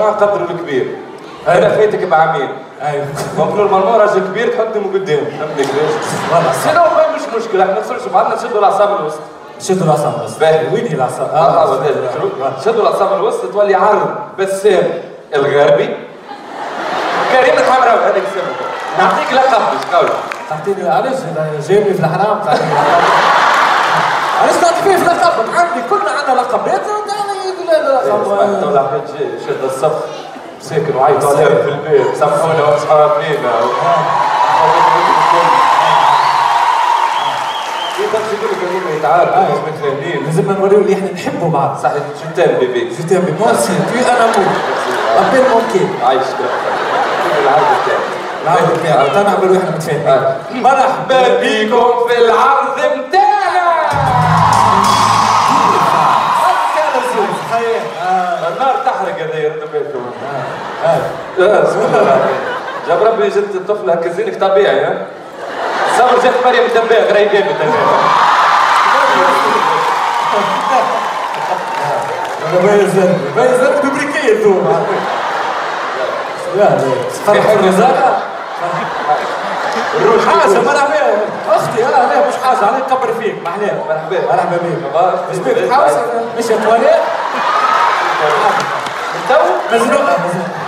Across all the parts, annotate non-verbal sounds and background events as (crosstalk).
المجتمع قدروا الكبير. أنا فايتك بعامين أيوه. مبلول مرمى راجل كبير تحطني من قدام فهمتني كيفاش؟ والله. سينو ما مش مشكلة. إحنا نخرجوا بعضنا نشدوا الأعصاب الوسط. شدوا الأعصاب بس باهي. وين هي الأعصاب؟ آه آه آه شدوا الأعصاب. الوسط تولي عرض بسام الغربي. كريم الحمراء هذاك اسمه نعطيك لقب مش قوي تعطيني علاش؟ جايبني في الحرام (laughs) علاش تعطي فيه في لقب عندي كلنا عندنا لقبات تو جاي شد الصف ساكن وعيطوا عليهم في البيت. سامحونا وأصحاب لينا. تمشي يقول لك هذوما يتعاركوا مش متفاهمين لازم نوريو اللي إحنا نحبوا بعض. صح شو تاني بيبي؟ جو تيم مو سي tu أنا مو ابيل ممكن عايش العرض بتاعي العرض بتاعنا تعال نعملوا إحنا متفاهمين. مرحبا بكم في العرض. النار تحرق هذا يرد آه. الرحيم. جاب ربي جبت الطفل هكا زينك طبيعي صبر جات مريم الدباغ راهي جابت أنا باين زين ببريكيه ثوم. لا لا زرقاء الروج حاجة مرحبا أختي لا مش حاجة علي نكبر فيك. محلاه مرحبا. مرحبا بك إيش بك حاوس مش تواليت. تو؟ مزنوقه مزنوقه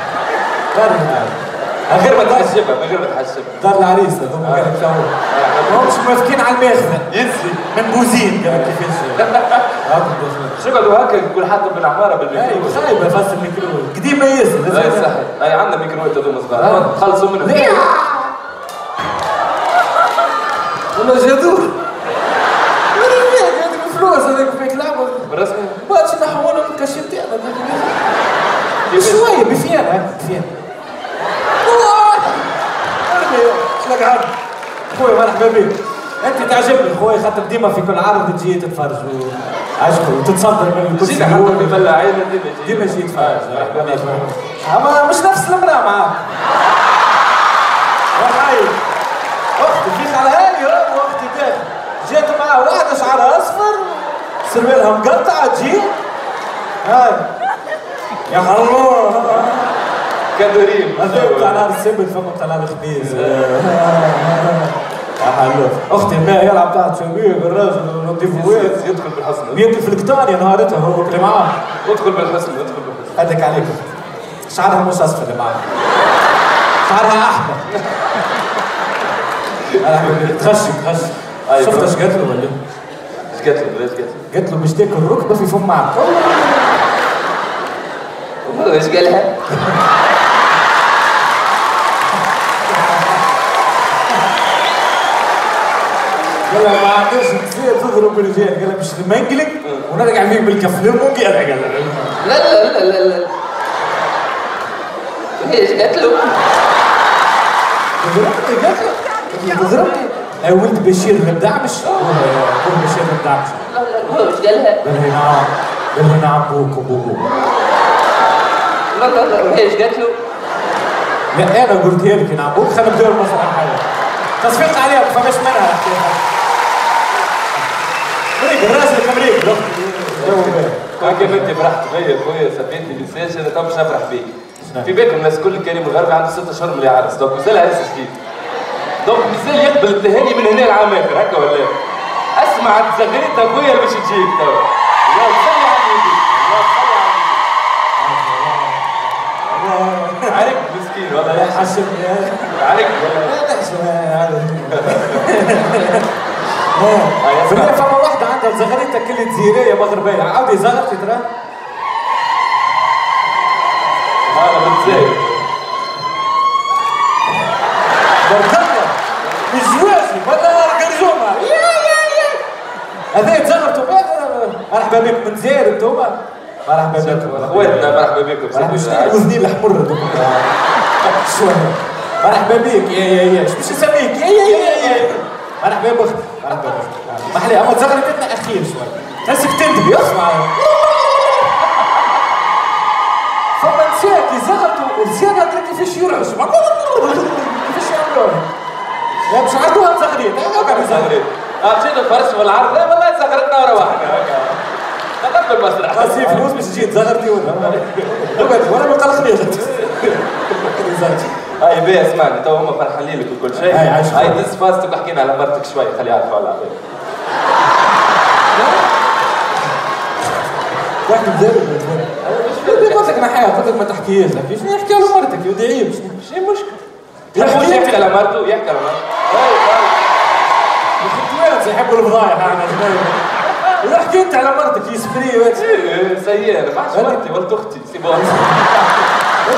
من غير ما تحسبها من غير ما تحسبها دار العريس هذوما قال لك ما همش موافقين على الماخذه يزي. من بوزين. كيفاش؟ (laughs) هاكم شقعدوا هكا يقول حتى بالعمارة بالميكرو. أيوه خايبه فاس الميكرو قديم ميز لا صح أي عندنا ميكروات هذوما صغار. خلصوا منهم والله جدور فلوس هذاك فيك لعبه بالرسمي. باش نحونا من كشف تاعنا شوية بفيان هاك بفيان شلك عاد؟ خويا مرحبا بك أنت تعجبني. خويا خاطر ديما في كل عرض تجي تتفرج وعشق وتتصدر من الكرسي جينا حتى ببلعين ديما ديما جيت تتفرج مرحبا بك أما مش نفس المرأة معاك. وحي أختي فيك على هالي وأختي داخل جيت معاه واحدة شعرها أصفر. سروالها مقطعة تجي هاي. يا الله كادورين هذا بتاع نهار السبت فما بتاع نهار الخميس. يا حلو أختي ما يلعب تحت شبيه بالراجل ونضيفوات يدخل بالحسن بيدي في القطان يا نهارتها هو اللي معاه ادخل بالحسن ادخل بالحسن هدك عليك. شعرها مش أصفر اللي معاك شعرها أحمر. أنا تغشي تغشي. أيوة. شفت إيش قالت له ولا؟ إيش قالت له؟ إيش قالت له؟ قالت له مش تاكل ركبة في فم معك (laughs) إيش قالها؟ قال لها ما عندوش كثير تضرب بالرجال قال لها مش منقلق ونرجع فيك بالكف لمونقي أنا قال لها لا لا لا لا لا إيش قالت له؟ تضربني قالت له تضربني أي ولد بشير الدعمش ولد بشير الدعمش لا لا هو إيش قالها؟ قال لي نعم. قال لي نعم بوك لا لا لا وهي إيش قالت له؟ لا أنا قلتها لك نعم بوك خلينا نبداو المسرحيه تصفيق عليها ما فماش منها مريك الراس الكامريك هكا أنت فرحت بيا خويا سبيتني ميساج أنا تو باش نفرح بيك في بالكم الناس كل كريم الغربي عنده ست أشهر من يعرس دونك مازال عرس جديد دونك مازال يقبل التهاني من هنا العام اخر هكا ولا أسمع الزغريت أخويا باش تجيك تو. والله حسبني عليك. لا تحسب هذا. (laughs) آه، في فما واحدة عندها زغريتها كل جزيرية مغربية. عاودي زغرتي ترى. أنا متزايد بركبة مش واجب ولا قرجومة يا يا يا. هذا يتزغرتوا مرحبا بكم من زير انتوما مرحبا بكم أخواتنا مرحبا بكم. مرحبا سيدي بك. العزيز. الوزنين الحمر مرحبا بك. يا يا يا. شو باش نسميك يا يا يا يا. مرحبا بك مرحبا بك محلي اما تزغرتنا أخير شوية تحسك تندبي اسمع فما نساك يزغرتوا والزيادة هكا كيفاش يرعش كيفاش يعملوها لا مش عندوها تزغريت هكا بيزغريت زغريت آه مشينا الفرش والعرض. لا والله زغرتنا وروحنا دخلت المسرح. بس فلوس باش تجي تزغرتي ولا؟ ولا ما قلقنيش هاي بيه أسمعني تو هما فرحانين لك وكل شيء. هاي خير. دز فاستك وحكينا على مرتك شوي خليها يعرفوا على العباد واحد مدرب قلت لك نحيها قلت لك ما تحكيش. شنو يحكي على مرتك ودي عيب. مش مشكلة يحكي على مرته يحكي على مرته يحبوا الفضايح أنا يحكي أنت على مرتك يسبري إيه، سيئة. أنا ما عادش مرتي ولد أختي. سي بون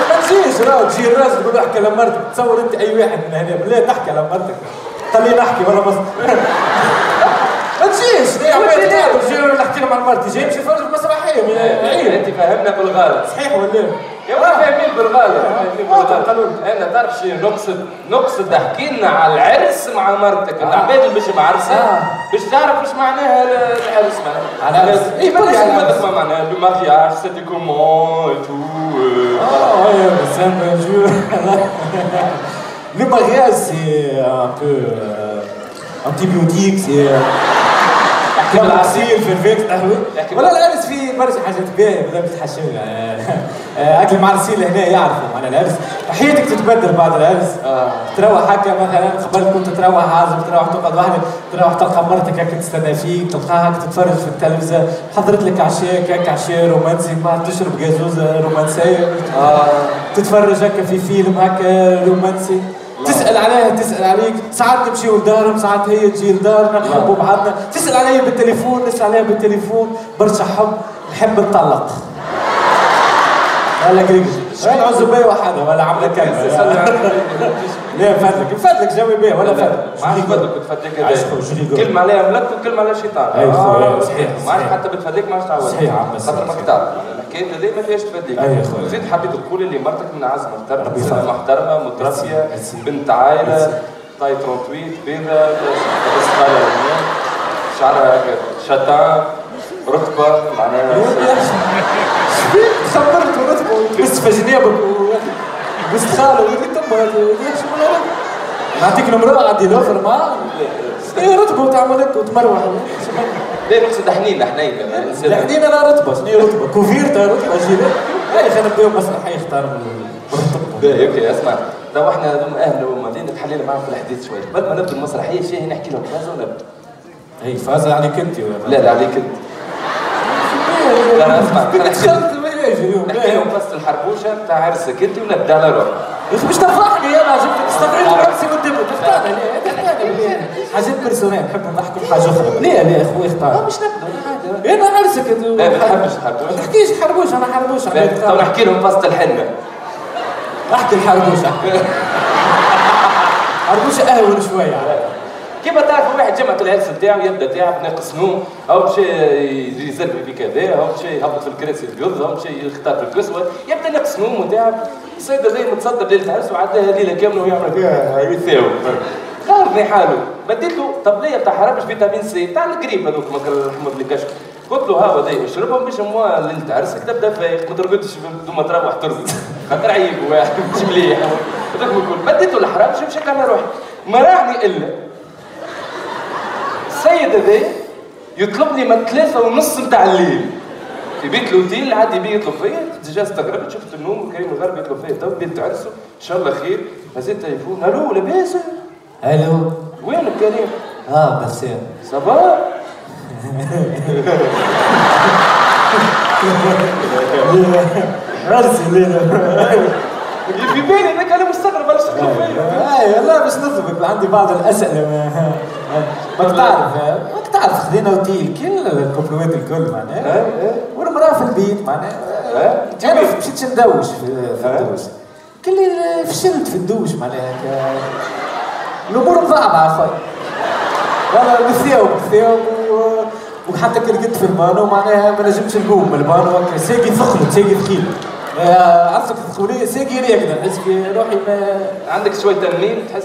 ما تجيش راه تجي الراس تقول له أحكي على مرتك تصور أنت أي واحد من هنا بالله تحكي على مرتك؟ خليني احكي ولا بس ما تجيش ليه عمال تقعد تجي نحكي لهم على مرتي جاي نمشي نتفرج مسرحية عيب إنت فاهمنا بالغلط صحيح ولا؟ يا فاهمين بالغلط فاهمين آه،. أنا تعرف نقصد نقصد احكي لنا على العرس مع مرتك العباد اللي مش معرسه آه. باش تعرف إيش معناها العرس معناها العرس. اي إيه، ما. تسمع معناها لو مارياج سيتي كومون تو c'est un bon jeu. Le mariage, c'est un peu euh, antibiotique, c'est euh, كم العصير في البيت قهوة يحكي ولا العرس فيه برشا حاجات باهية بدا بتحشم أكل المعرسين هنا يعرفوا معناها العرس. حياتك تتبدل بعد العرس. آه. تروح هكا مثلا قبل كنت تروح عازم تروح تقعد وحدك تروح تلقى مرتك هكا تستنى فيك تلقاها هكا تتفرج في التلفزة. حضرت لك عشاء هكا عشاء رومانسي بعد تشرب جازوزة رومانسية. آه. تتفرج هكا في فيلم هكا رومانسي. تسأل عليها تسأل عليك. ساعات نمشيو لدارهم ساعات هي تجي لدارنا نحبوا بعضنا. تسأل عليا بالتليفون نسأل عليها بالتليفون. برشا حب نحب نطلق (laughs) ولا قريب ولا عزبية وحدة ولا عاملة كلمة. (laughs) لا فاتلك فاتلك جاوي بيه ولا فاتلك ما عادش بدك بتفديك هذا كلمة عليها ملك وكلمة عليها شيطان. أي خويا، آه، صحيح، ما عادش. حتى بتفديك ما عادش تعود صحيح خاطر. كتاب. الحكاية هذه ما فيهاش تفديك. أي خويا. زيد حبيت تقول اللي مرتك من عز محترمة. محترمة متربية. بنت عائلة طاي 38 بيضة شعرها هكا شتان رتبة معناها خبرت ورتبه بس في جنيبك بس قلت له ليش ولا نعطيك نمرة عندي لوفر ما هي رتبة وتعمل هيك وتمروح. ليه نقصد حنين حنين الحديد أنا رتبة شنو رتبة؟ كوفيرتا رتبة جيبه هاي خلينا نبداو مسرحيه يختار من الرتبه باهي OK أسمع. لو إحنا هذوم أهل ومدينة تحلينا معاهم في الحديث شوي. قبل ما نبدأ المسرحية شيء نحكي لهم. كذا ونبدا هي فازة عليك أنت لا لا عليك أنت. (laughs) لا، لا، أسمع. ما اليوم نحكي لهم قصه الحربوشة بتاع عرسك انت ونبدا على روحنا يا أخي مش تفرحني أنا جبت استغربت نفسي قدامك تختار ليه تختار ليه حاجات personnel نحب نحكي في حاجة أخرى. ليه ليه أخوي؟ اختار. مش نبدا أنا عرسك انت لا ما بنحبش ما الحربوشه (laughs) تحكيش حربوش أنا حربوش لا، تو نحكي لهم قصه الحنه أحكي الحربوش احكي حربوش أهون شوية. كيف تعرف واحد جمعة العرس نتاعو يبدأ تعب ناقص نوم أو مشى يزرب في كذا أو مشى يهبط في الكراسي القض أو مشى يختار في الكسوه يبدأ ناقص نوم وتعب السيد هذا متصدر ليلة العرس وعداها ليلة كاملة ويعمل فيها. يثاوب غارني حاله. بديت له طبليه بتاع حرابش فيتامين سي. بتاع القريب هذوك ما بالكشف قلت له ها بدي اشربهم باش موا ليلة عرسك تبدا فايق ما ترقدش بدون ما تروح ترقد. (laughs) خاطر عيب واحد. مش مليح. هذاك الكل. بديت له الحرابش مشى على روحي. ما راعني إلا السيد هذا يطلب لي من ثلاثة ونص نتاع الليل. في بيت الاوتيل عادي بيه يطلب فيا déjà استغربت شفت النوم وكريم الغرب يطلب فيا تو بديت تعرسوا إن شاء الله خير. هزيت تليفون. ألو لاباس؟ ألو. وينك كريم؟ آه بسام صباح عرسي ليلة في بالي هذاك أنا مستغرب أنا تطلب فيا لا باش نطلبك عندي بعض الأسئلة. (laughs) ما تعرف ما تعرف خذينا اوتيل كل الكوبلوات الكل معناها. إيه، إيه. والمرأة في البيت معناها. إيه. أنا مشيت ندوش في, إيه. الدوش. كل فشلت في الدوش معناها. الأمور مضاعفة أخوي. والله بالثياب وحتى كي رقدت في البانو معناها ما نجمش نقوم. من البانو ساقي ثقلت ساقي ثقيل. عرفتك الثقولية ساقي راكدة نحس في روحي ما عندك شوية تنميل تحس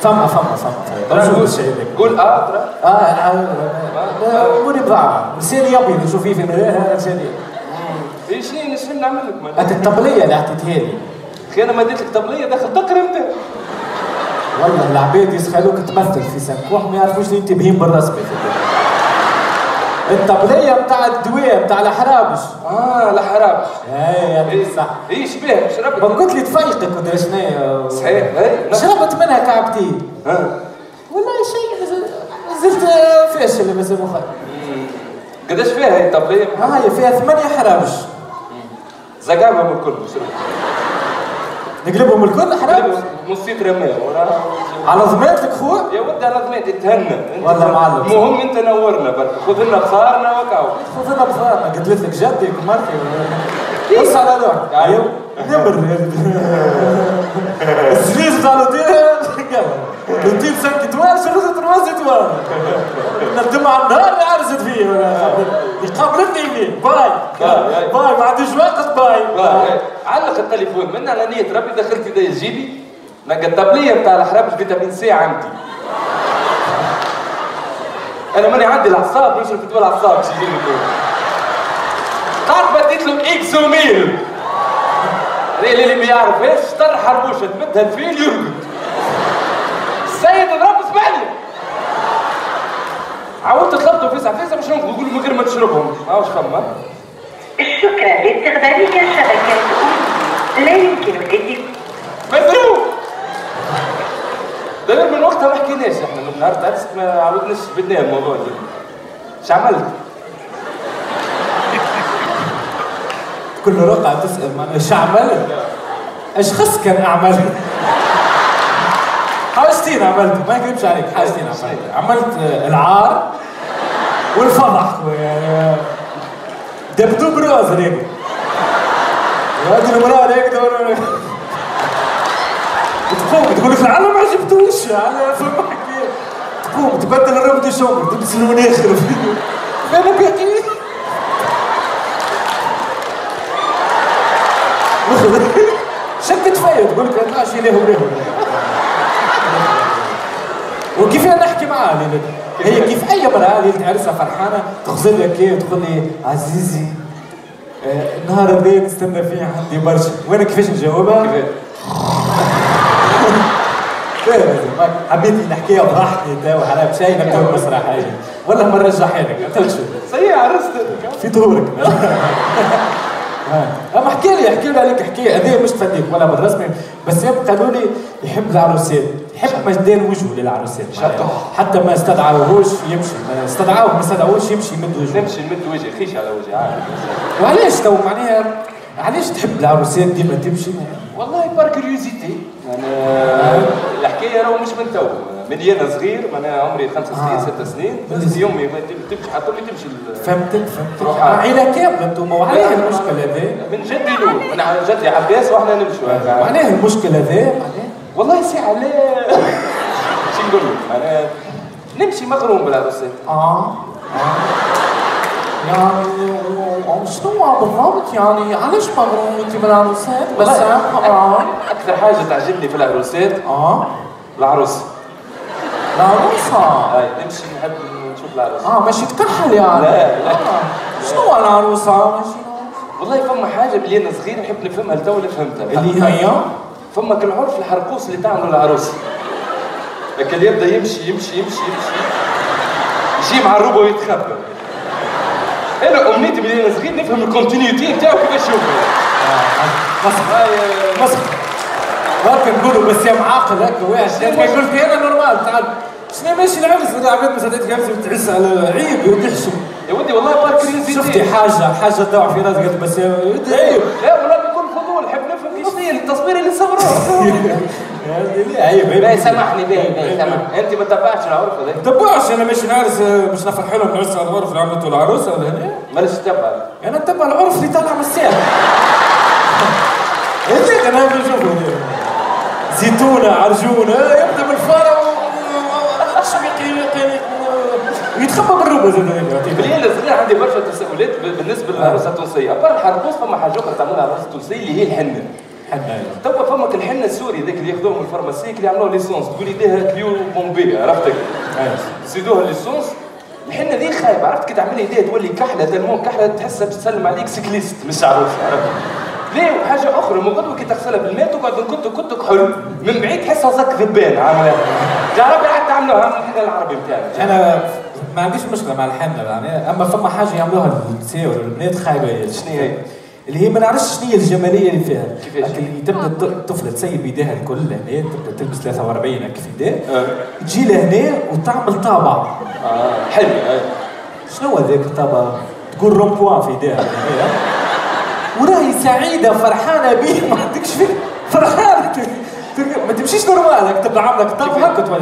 فما فما فما. فما موجود الشيء هذاك قول آه ترى. آه آه، اموري بضاعة لساني ابيض نشوف فيه في المرايه لساني إيش شنو نعمل لك هات الطبلية اللي أعطيتها لي. أخي أنا ما اديت لك طبلية داخل تقرا أنت. والله العباد يسخلوك تمثل في سنكوح ما يعرفوش إنت بهيم بالرسمي. الطبلية بتاع الدواء بتاع الحرابش آه حرام اي صح إيش بيه ما شربت قلت لي تفيقك ودرا شنيا صحيح اي شربت منها كعبتين. ها والله شيء زلت فاشل بس مخي قداش فيها هي الطبلية؟ ها هي فيها ثمانية حرابش زقابها من الكل. نقلبهم الكل حرابش نصيت رماه على ضمانتك خويا؟ يا ودي على ضمانتي اتهنى انت والله معلم. المهم انت نورنا برك. خذ لنا بصارنا وكاو خذ لنا بصارنا قلت لك جدي مرتي. بص على لوح أيوه. نمر الزليز بتاع الاوتيل الاوتيل سانك توال شرطة تروازي توال ندم على النهار اللي عرست فيه. يقابلتني باي. باي. باي. ما عنديش وقت باي. علق التليفون. من على نية ربي دخلت يدي جيبي لقى الطبلية بتاع الحراب فيتامين سي عندي. أنا ماني عندي الأعصاب في دول الاعصاب شي يجيني دول قاعد بديت له اكزوميل اللي اللي ما يعرفهاش طر حربوشة تمدها الفيل يرقد. السيد الرب اسمعني. عاودت طلبته فيسع فيسع مش نقول له من غير ما تشربهم. ما هوش فما. شكرا لاستخدامك أم لا يمكن الإجابة مضروب ده من وقتها ما حكيناش إحنا من نهار تعبت ما عاودناش بدنا الموضوع ده إيش عملت؟ كل رقعة تسأل معناها إيش عملت؟ إيش خص كان أعمل؟ حاجتين عملت ما نكذبش عليك حاجتين عملت عملت آه، العار والفضح دبدوب راس هيك هذه المرأة هيك تقول لك العالم ما عجبتوش. على فما حكي. تقوم تبدل الرب دي شومر تلبس المناخر أنا باقي شكت فيا تقول لك لا شي ليه وليه وكيف أنا نحكي معاه هي كيف أي مرأة ليلة عرسها فرحانة تغزل لك إيه وتقول لي عزيزي آه، النهار اللي نستنى فيه عندي برشا. وأنا كيفاش نجاوبها؟ حبيت نحكيها بضحكي تو حرام شيء نكتب مسرحية ولا مرة نرجعها لك أنت شو؟ صحيح عرست في دورك. (laughs) أما احكي لي احكي لي عليك حكايه هذه مش تفديك ولا بالرسمي بس قالوا لي يحب العروسات. يحب مجدان وجهه للعروسات. حتى ما استدعوهوش يمشي. ما استدعوه ما استدعوهوش يمشي يمد وجهه. نمشي نمد وجهي خيش على وجهي عارف وعلاش تو؟ معناها علاش تحب العروسات ديما تمشي؟ والله par curiosité أنا الحكاية راهو مش من تو. من أنا صغير معناها عمري خمس سنين آه. ست سنين بس يومي ما تمشي حتى ما تمشي فهمتك فهمتك. روح آه، عيلة كاملة أنتم وعليه المشكل هذا من جدي لول أنا جدي عباس وإحنا نمشوا. وعليه المشكل هذا معناه والله سي عليه. شو نقول لك معناها نمشي مغروم بالعروسات آه. يعني شنو بالضبط يعني علاش مغروم انت بالعروسات بس أكثر حاجة تعجبني في العروسات آه العروس العروسة هاي نمشي نحب نشوف العروس آه ماشي تكحل يعني لا، لا. آه. شنو العروسة ماشي والله فما حاجة اللي أنا صغير نحب نفهمها لتو فهمتها اللي هي فما كل عرف الحرقوس اللي تعملوا العروس لكن يبدا يمشي يمشي يمشي يمشي يجي مع الروبة ويتخبى أنا أمنيتي من أنا صغير نفهم ال continuité بتاعه كيفاش يوقف مسخ مسخ هكا نقولوا بس يا معاقل هكا واحد قلت أنا normal تعال. شنو ماشي العرس ولا عباد ما صدقت جالسه تحس على عيب يدحشم يا ودي والله بار كريزيتي شفتي حاجة؟ حاجة تدور في راسك بس يا ودي. عيب لا والله بكل فضول نحب نفهم إيش هي التصوير اللي صوروه. (laughs) باهي سامحني باهي باهي سامحني. انت ما تبعتش العرف هذاك تبعش أنا مش نعرس باش نفرح لهم نعرس على العرف اللي عملته العروسة ولا هنا مالش تبع. أنا نتبع العرف اللي طالع من الساحل (laughs) هذاك أنا بنشوفه زيتونة عرجونة يبدأ من الفاره يتخبى بالروبه زاد بلي أنا صغير عندي برشا تساؤلات بالنسبة للعروسة التونسية. أبار الحربوس فما حاجة أخرى تعملها العروسه التونسيه اللي هي الحنة. حنا. توا فماك الحنه السوري ذاك اللي ياخذوه من الفارماسيك اللي يعملوه ليسونس. تقول يديها كليو بومبي عرفتك؟ يزيدوها ليسونس. الحنه ذي خايبه عرفت كي تعمل يديها تولي كحلة تلمون كحلة تحسها تسلم عليك سيكليست مش عروسه عرفت؟ ليه وحاجة أخرى من قبل كي تغسلها بالماء تقعد كنت كنتك حلو. من بعيد تحسها زك ذبان عامله جربي حتى عملوها من الحنه العربي بتاعنا. أنا ما عنديش مشكلة مع الحنه يعني. أما فما حاجة يعملوها النساء والبنات خايبة. شنو هي؟ اللي هي ما نعرفش شنو هي الجمالية اللي فيها. كيفاش؟ اللي تبدأ الط- الطفله تسيب يديها الكل هنا تبدأ تلبس 43 هكا في يديها آه. تجي لهنا وتعمل طابع آه حلو آه. شنو هو ذاك الطابع تقول rond-point في يديها. وراهي سعيدة فرحانة بيه ما عندكش فيه فرحانة. ما تمشيش normal تبدا عاملة طابع هكا تولي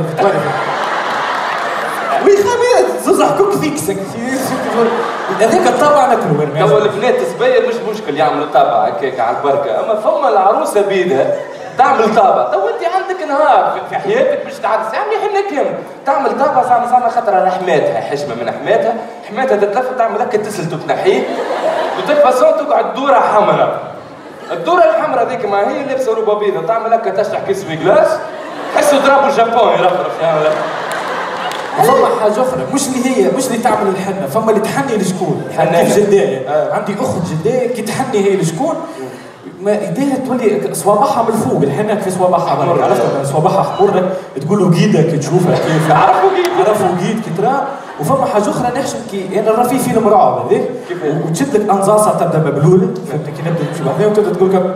تولي ويخابيت زوز حكوك فيك سك هذاك الطابع ناكلو توا البنات الصبايا مش مشكل يعملوا طابع هكاك على البركة. أما فما العروسة بيدها تعمل طابع تو أنت عندك نهار في- حياتك باش تعرس. يعني حنا كامل تعمل طابع زعما زعما خاطر على حماتها حشمه من حماتها. حماتها تتلف تعمل هكا تسلت وتنحيه و de toute façon تقعد دوره حمراء الدورة الحمراء ذيك ما هي لابسة روبا بيضاء تعمل هكا تشرح cerise في glace تحسوا drapeau الجابون يرفرف يعمل هكا. فما حاجة أخرى. مش اللي هي مش اللي تعمل الحنة. فما اللي تحني لشكون. كيف جدايه آه. عندي أخت جدايه كي تحني هي لشكون ما إيديها تولي صوابعها من الفوق الحنة في صوابعها عرفت؟ صوابعها حمر. تقول له قيدة كي تشوفها كيف. عرفوا قيد. عرفوا قيد كي ترى. وفما حاجة أخرى نحشم كي أنا نرى في فيلم رعب هذاك؟ وتشد لك انزاصه تبدأ مبلولة. فهمت كي نبدأ نمشي بحذاها وتبدا تقول لك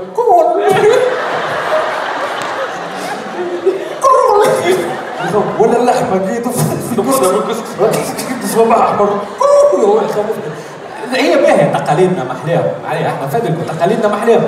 (laughs) ولا اللحمة قيدوا صباح أحمر. هي باهيه تقاليدنا محلاهم عليها إحنا فادلكم تقاليدنا محلاهم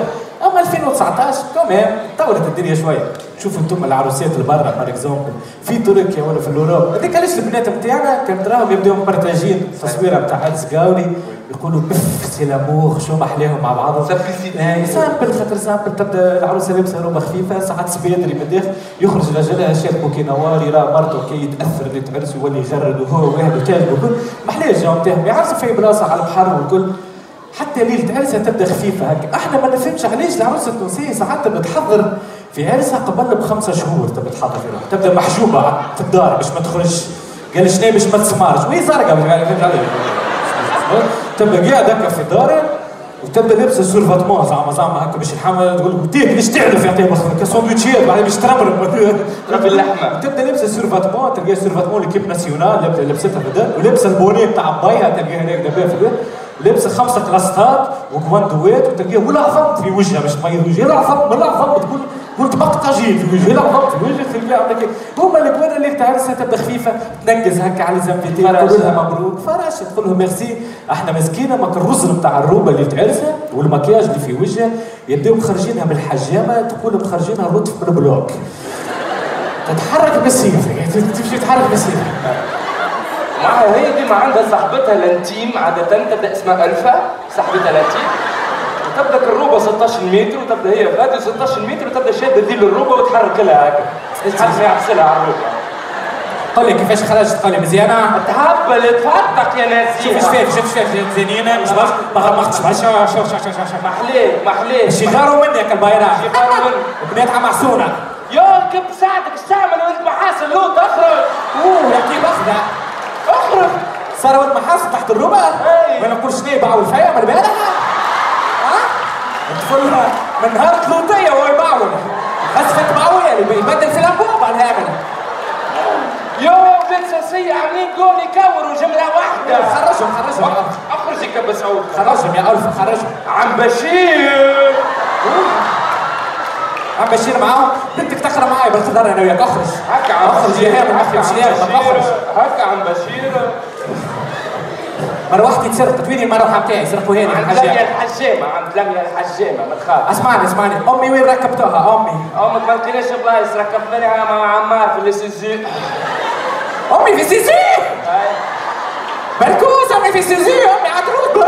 اما 2019 كمان طورت الدنيا شوية. شوفوا أنتم العروسات اللي برا par exemple في تركيا ولا في ال Europe. هذيك علاش البنات نتاعنا كان تراهم يبداو مبرتاجين تصويره نتاع عرس قاوري. يقولوا pff c'est l'amour شو محلاهم مع بعضهم. Simplicité. آه، simple خاطر simple تبدا العروسة لابسه روبه خفيفه ساعات سبيدري من الداخل يخرج رجلها شاد bouquet نوار يرى مرته كي يتأثر اللي تعرس ويولي يغرد وهو واحد وتاج وكل محلاه الجو نتاعهم يعرسوا في بلاصة على البحر والكل. حتى ليلة عرسها تبدأ خفيفة هكا. إحنا ما نفهمش علاش العروسه التونسية ساعات تبدأ تحضر في عرسها قبل بخمسة شهور تبدأ تحضر في روحها تبدأ محجوبة في الدار باش ما تخرجش. قال شنو باش ما تسمارش وهي زرقاء تبدا قاعد هكا في دارها وتبدأ لابسة survêtement زعما زعما هكا باش الحمل تقول لك تيك ليش تعرف يعطيها بخ كساندويتشات بعدين باش ترمرم تربي اللحمة. تبدأ لابسة survêtement تلقاها survêtement l'équipe nationale لابسه لبستها في الدار ولابسة ال bonnet بتاع بايها تلقاها هناك دابا في الدار. لابسه خمسة كلاستات وكواندوات وتلقاها ولا عظم في وجهها باش تميز وجهها لا عظم ولا عظم تقول قلت بقطاجين في وجهها لا في وجهها تلقاها عندك. هما الكبار اللي تعرسها تبدا خفيفه تنقز هكا على زنفيتين يقولوا لها مبروك فراشة تقول لهم ميرسي إحنا مسكينة ما الرز نتاع الروبه اللي تعرسها والمكياج اللي في وجهها يبداو مخرجينها من الحجامة تقول مخرجينها رطف من البلوك. تتحرك بالسيف يعني تمشي تتحرك بالسيف معها هي ديما عندها صاحبتها لانتيم عادة تبدأ اسمها ألفا صاحبتها لانتيم وتبدا الروبه 16 متر وتبدأ هي غادي 16 متر وتبدأ شادة ذيل الروبه وتحرك لها هكا. تحرك يعبسلها على الروبه قول لي كيفاش خرجت؟ قول لي مزيانة؟ تهبل تفتق يا شوف إيش شوف إيش فيك زينينة مش بس ما بس شوف شوف شوف شوف شوف محليه محليه شغاروا منك البايرة شغاروا منك. بناتها معسونه يا كيف بساعدك إيش تعمل وانت محاسن لو تخرج. أوه يا كيف أخذها؟ اخرج ولد محاسن تحت الربع. ما نقولش ليه باعوا الفايه من بالها ها؟ تدخلها من نهار ثلوطيه وهو يباعوا بس فات باعوا يعني يبدل في الانبوب على هذا يا بيت ساسية عاملين جول يكوروا جملة واحدة. خرجهم خرجهم. اخرج يا كب سعود خرجهم يا ألف خرجهم. عم بشير. عم بشير معاهم؟ بنتك تقرأ معاي بالخضار أنا وياك. أخرج. هكا عم أخرج يا اخرج عم بشير. هكا عم بشير. مروحتي تسرقت وين المروحه بتاعي سرقوها لي عند لميا الحجامة عند لميا الحجامة ما تخاف أسمعني أسمعني. أمي وين ركبتوها؟ أمي. أمك ما لقيناش بلايص ركبتني مع عمار في السيزي أمي في سيسي بركوس أمي في سيسي أمي عتروس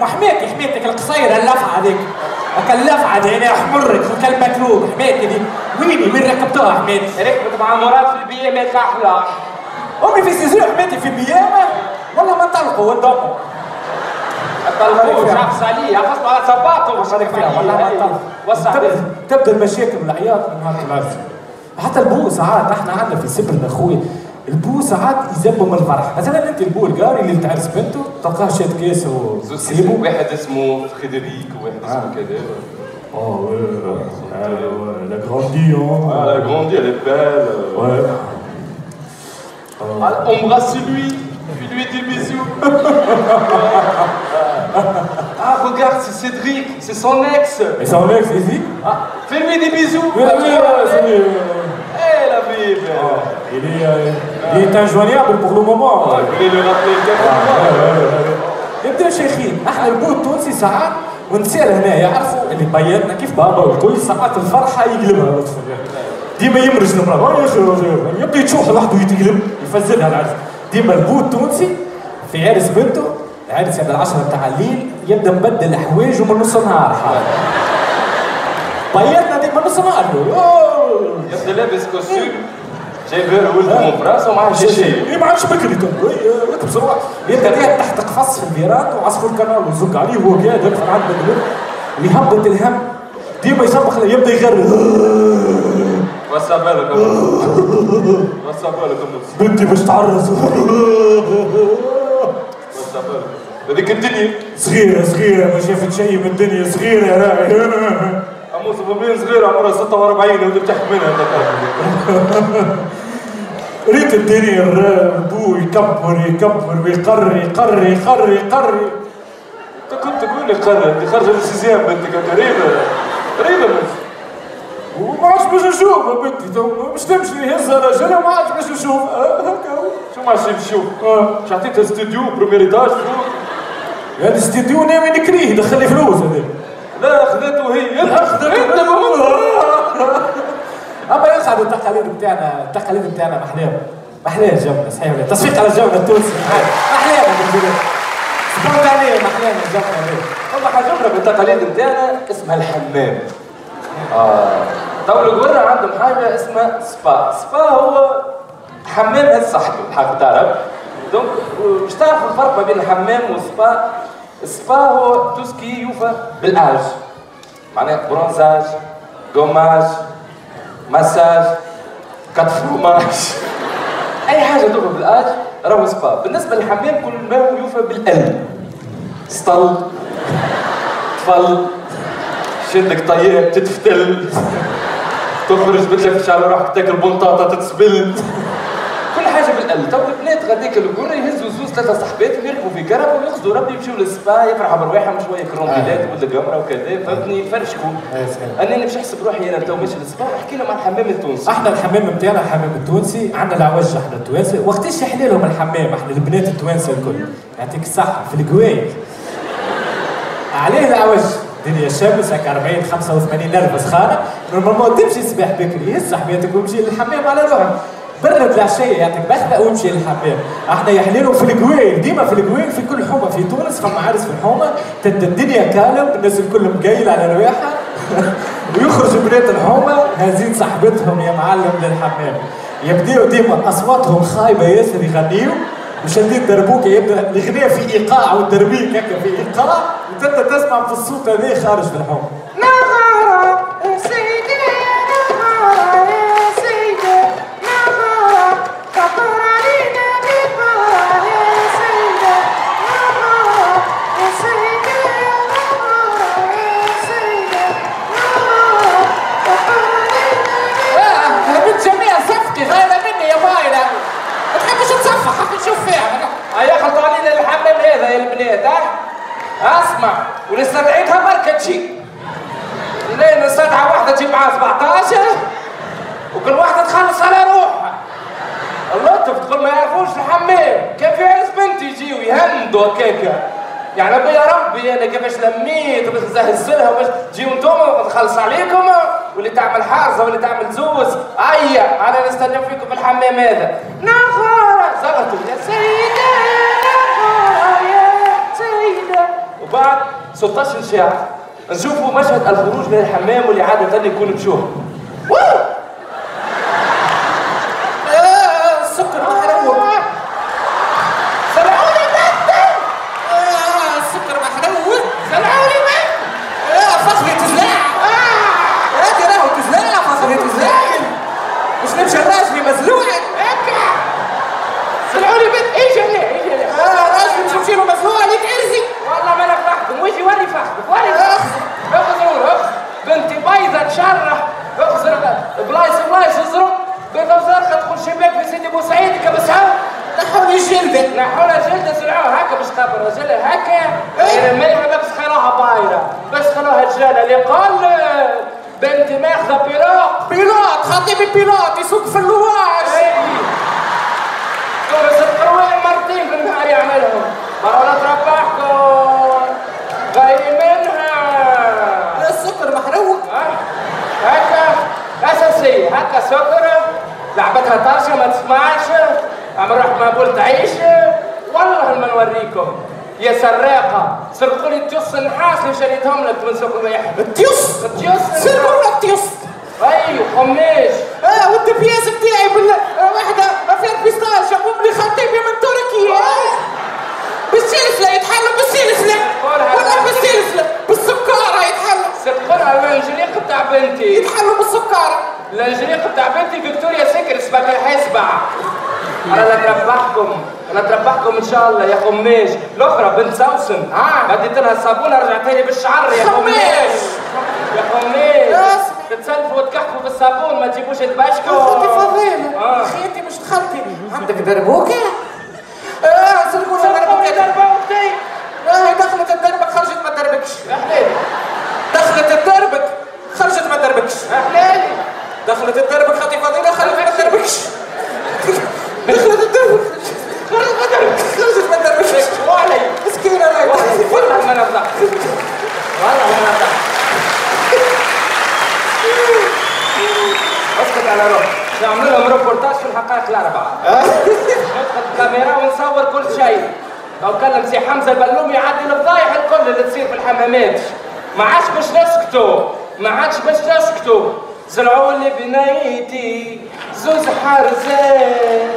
محميتي حميتك القصيرة اللفعة هذيك. هكا اللفعة دي أنا احمرك الكلب مكلوب حميتي دي. ويني؟ وين ركبتوها حميتي ركبت مع مراد في البيئة ما كحلة أمي في سيسي حميتي في بيامه والله ما انطلقوا وانضموا الطلبوش عكس عليه حفظت على صباطه وش عليك فيها والله ما انطلقوا وسع تبدأ المشاكل والعياط من نهار العرس حتى البو ساعات إحنا عندنا في سبرنا أخوي. البو ساعات يزمم الفرح مثلا انت البو القاري اللي تعرس بنته تلقاه شاد كاس وسيبه واحد اسمه فريدريك وواحد اسمه كذا Oh, ouais, elle a grandi, hein. Ah, elle a grandi, elle est belle. Ouais. Ah, embrasse lui, puis lui des bisous. (laughs) ah, regarde, c'est Cédric, c'est son ex. Et son ex, ici Ah, fais-lui des bisous. Oui, oui, oui, Vive. Il est, euh, il est injoignable pour le moment. Ah, je voulais le rappeler quelques يبدأ شيخين إحنا البو التونسي ساعات ونسأل هنا يعرفوا اللي بياتنا كيف بابا والكل ساعات الفرحة يقلبها. ديما يمرج المراه يبدا يتشوح لوحده يتقلب يفزلها العرس. ديما البو التونسي في عرس بنته العرس هذا العشرة تاع الليل يبدأ مبدل حوايجه من نص النهار بياتنا ديما نص النهار. يبدأ لابس costume. جايب ولده من فرنسا ومعاه إيه ما عادش بكري يكتب بسرعة. يبدا قاعد تحت قفص في الفيران وعصفور كنال ويزق عليه وهو قاعد يرفع عنده الهم ويهبط الهم. ديما يصبح يبدأ يغرد وسع بالك وسع بالك بنتي باش تعرس. هذيك الدنيا. صغيرة صغيرة ما شافت شيء من الدنيا. صغيرة راهي امو صبابين صغير عمرها 46 ولا بتحكي منها ريت الدنيا البو يكبر يكبر ويقر يقر يقر يقر أنت كنت تقول لي قرر أنت خارجه من ال sixième بنتك قريبة قريبة بس وما عادش باش نشوف بنتي تو مش تمشي يهزها راجلها ما عادش باش نشوف. هكا شو ما عرفتش نشوف؟ آه. مش عطيتها studio premier étage فوق هذا الاستديو ناوي نكريه دخل لي فلوس هذا. لا خذته هي انت أخذته. أنت (laughs) أما يقعدوا التقاليد بتاعنا التقاليد بتاعنا محلاها محلاها جونا صحيح ولا تصفيق على الجونا التونسي. محلاها بالجنة spontanée محلاها الجونا هذه والله أخرى بالتقاليد نتاعنا اسمها الحمام. آه. تو القوارة عندهم حاجة اسمها spa. spa هو حمام هذا صاحبه الحق تعرف donc باش تعرف الفرق ما بين الحمام وال spa ال spa هو tout ce qui يوفى بال age معناها bronzage gommage massage quatre fromages اي حاجة توفى بالاج راهو سبا بالنسبة للحمام كل ما هو يوفى بالقلب سطل طفل شدك طيب تتفتل تخرج بتلفش على روحك تاكل بنطاطا تتسبل كل حاجة بالقلب تو البنات غاديك الكره يهزوا زوز ثلاثة صحبات ويركبوا في كرب وياخذوا ربي يمشيوا للسبا يفرحوا برواحهم شوية كروم بلاد ولا قمرة وكذا فهمتني؟ يفرشكوا. أنا مش نحسب روحي أنا تو ماشي للسبا أحكي لهم على الحمام التونسي. أحنا الحمام بتاعنا الحمام التونسي عندنا العوج إحنا التوانسه وقتاش يحلى لهم الحمام؟ إحنا البنات التوانسه الكل. يعطيك الصحة. في القوايل عليه العوج دنيا الشمس هكا 40 85 درجه سخانة. normalement تمشي الصباح بكري يصح بيتك ويمشي للحمام على روحك برد العشيه يعطيك بخبه ويمشي للحمام إحنا يحليلهم في القويل ديما في القويل في كل حومة في تونس فما عرس في الحومة تبدا الدنيا calme الناس الكل مقيل على رواحها (laughs) ويخرجوا بنات الحومة هازين صاحبتهم يا معلم للحمام يبداو ديما أصواتهم خايبة ياسر يغنيوا وشادين دربوك يبدا الغناء في إيقاع والدربيك هكا في إيقاع وتبدأ تسمع في الصوت هذا خارج في الحومة. ها اسمع ونستدعيتها بركة تجي لين نستدعى واحدة تجيب معاها 17 وكل واحدة تخلص على روحها. الله أنت بتقول ما يعرفوش الحمام كيف يعرس بنت البنت يجيو يهندوا هكاكا يعني يا ربي أنا كيفاش لميت؟ وباش نزهزلها وباش تجيو انتوما ونخلص عليكم واللي تعمل حارزه واللي تعمل زوز. أيا أنا نستنى فيكم في الحمام هذا نخارة زغرتوا يا سيدة وبعد 16 ساعة نشوفوا مشهد الخروج من الحمام واللي عادة يكون بشوه آه، السكر محروق سمعوني بنتي آه، السكر محروق سمعوني بنتي آه، فخري تزلع هادي راهو تزلع فخري تزلع مش نمشي الراجلي مزلوع سمعوني بنتي إيش هنا إيش هنا آه راجلي مش نمشي له مزلوع عليك عرسي والله ما أنا فحكم وجهي وري فحكم وري فحكم اخزروا اخ بنتي تشرح اخزر بلايص بلايص ازرق بيضه وزرقاء تدخل شباك في سيدي بوسعيد كبسها نحوني جلدك نحونا جلد. زرعوها هكا باش تقبل رجلها هكا. غير ملها بس خلاها بايرة بس خلاها رجالة اللي قال بنتي ماخذة بيراق. بيلوت خطيب البيلوت يسوق في اللواش تونس القروي مرتين في النهار يعملهم؟ مرة تربحكم غاي منها السكر محروق هكا اساسيه هكا سكر لعبتها طرشة ما تسمعش. عم روح ما بقول تعيش والله ما نوريكم يا سراقه سرقوا لي التيوس النحاس اللي شريتهم لك من سوق الريح التيوس؟ التيوس سيركم التيوس. أيوه خميش. آه والدبياس بتاعي بال آه، واحدة فيها بيستاش جابوا لي خطيبي من تركيا بالسلسلة يتحلوا بالسلسلة ولا بالسلسلة بالسكارة يتحلوا سرقوا الأنجليق بتاع بنتي. يتحلوا بالسكارة. الانجليق بتاع بنتي فيكتوريا سيكرس بقى الحسبة أنا لا تربحكم أنا تربحكم إن شاء الله يا خميش الاخرى بنت سوسن آه. اديت لها الصابونة رجعت لي بالشعر يا. خميش يا يا تتسلفوا وتكحفوا بالصابون ما تجيبوش تباشكوا. اخوتي فضيلة آه. خيتي مش دخلتي. عندك دربوكة؟ آه سلكوا لها دربوكة. دربوكتي. آه هي دخلت الدربك خرجت ما تدربكش. يا حليلي دخلت الدربك خرجت ما تدربكش. يا حليلي دخلت الدربك خطي فضيلة خرجت ما تدربكش دخلت الدربك خرجت ما تدربكش خرجت ما تدربكش وعلي مسكينة لا والله ما نفضح. والله ما نفضح. أسكت على روح. نعمل لهم ريبورتاج في الحقائق الأربعة. ندخل الكاميرا ونصور كل شيء. لو كلم سي حمزة البلومي يعدي الفضايح الكل اللي تصير في الحمامات. ما عادش باش نسكتوا. ما عادش باش نسكتوا. زرعوا لي بنيتي زوز حرزان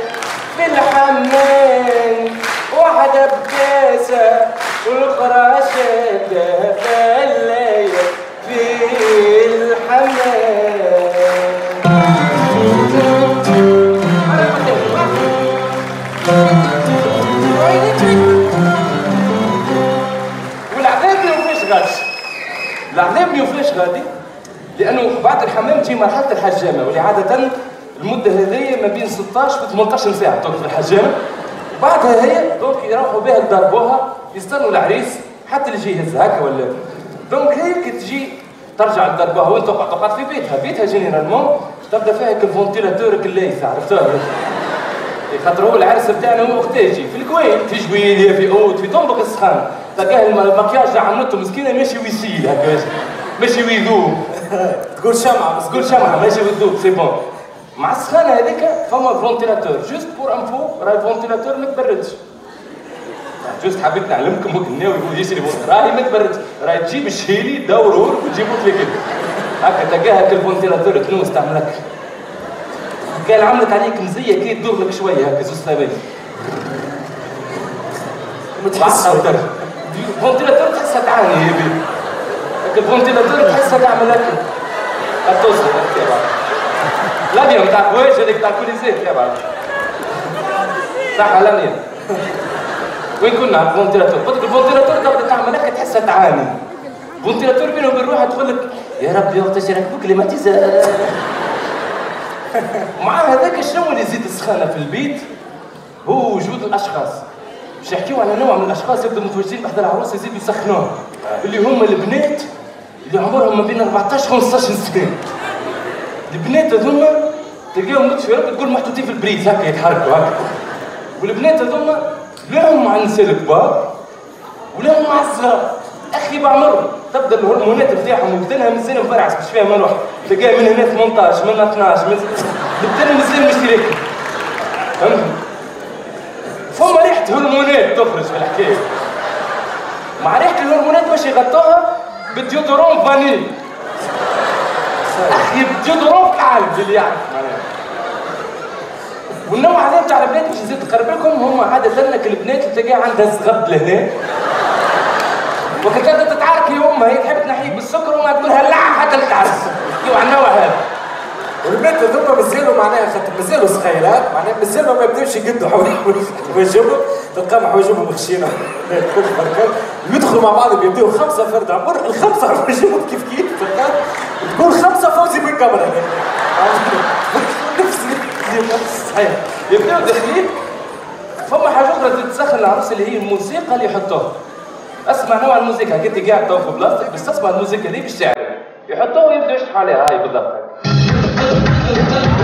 في الحمام واحدة بكاسة والأخرى بعد الحمام تجي مرحلة الحجامة واللي عادة المدة هذه ما بين 16 و 18 ساعة توقف في الحجامة. بعدها هي donc يروحوا بها لدار بوها يستنوا العريس حتى اللي يجي يهز هكا ولا. donc هي كي تجي ترجع لدار بوها وين تقعد؟ تقعد في بيتها. بيتها généralement تبدأ فيها كال ventilateur الليث عرفتها خاطر هو العرس بتاعنا هو وقتها في الكويت في جويليا في أوت في طنبق السخان. تلقاه الم- المكياج تاع عمته مسكينة ماشي ويسيل هكا ماشي ويذوب. تقول شمعة بس تقول شمعه ماشي ويذوب c'est bon مع السخانه هذيك فما ventilateur juste pour info راهي ال ventilateur ما تبردش juste حبيت نعلمكم هو الناوي يقول يشري راهي ما تبردش راهي تجيب الشهيلي de dehors وتجيبوا لك هكا تلقاها كال ventilateur تنوس تعمل لك كان عملت عليك مزيه كي تدور لك شوية هكا زوز ثواني متحسر الفونتيلاتور تحسها تعاني يا بي هكا الفونتيلاتور تحسها تعمل هكا هتوصل هكا بعد لانيا نتاع كويش هذيك تاع كوليزيت يا بعد صح لانيا وين كنا الفونتيلاتور قلت لك الفونتيلاتور تبدا تعمل هكا تحسها تعاني الفونتيلاتور بينه وبين روحها تقول لك يا ربي وقت يركبوك كليماتيزا مع هذاك شنو اللي يزيد السخانه في البيت هو وجود الاشخاص باش يحكيو على نوع من الاشخاص يبدو متواجدين بحذا العروس يزيدوا يسخنوها اللي هم البنات اللي عمرهم ما بين 14 15 سنه البنات هذوما تلقاهم رب تقول محطوطين في البريد هكا يتحركوا هكا. والبنات هذوما لهم مع النساء الكبار ولهم مع الصغار. أخي بعمرهم تبدأ الهرمونات بتاعهم يبدلها من سنه مفرعس مش فاهم روح تلقاه من هنا 18 من 12 من بدل مازال مش هيك فهمت؟ فما ريحة هرمونات تخرج في الحكاية. مع ريحة الهرمونات باش يغطوها بديودورون فانيل. أخي بديودورون كعب اللي يعرف معناها والنوع هذا بتاع البنات باش نزيد نقرب لكم هم عادة لك البنات اللي تلقاها عندها زغب لهنا. تبدا تتعارك يا امها هي تحب تنحيك بالسكر وما تقولها لا حتى تعرس يو على النوع هذا. والبنات هذوما مازالوا معناها مازالوا صغيرات معناها مازالوا ما بداوش يقدوا حواجبهم (laughs) تلقاهم حواجبهم مخشينه. (laughs) كل بركات يدخلوا مع بعض يبداوا خمسة فرد. عمر الخمسة (laughs) حواجبهم كيف كيف تقول خمسة فوزي من كاميرا نفس صحيح. يبداوا داخلين فما حاجة أخرى تتسخن العروس اللي هي الموسيقى اللي يحطوها. أسمع نوع الموسيقى. كنت قاعد تو في بلاصتك بس تسمع الموسيقى دي بالشعر. يحطوها ويبدأوا يشرحوا عليها. هاي بالضبط. ما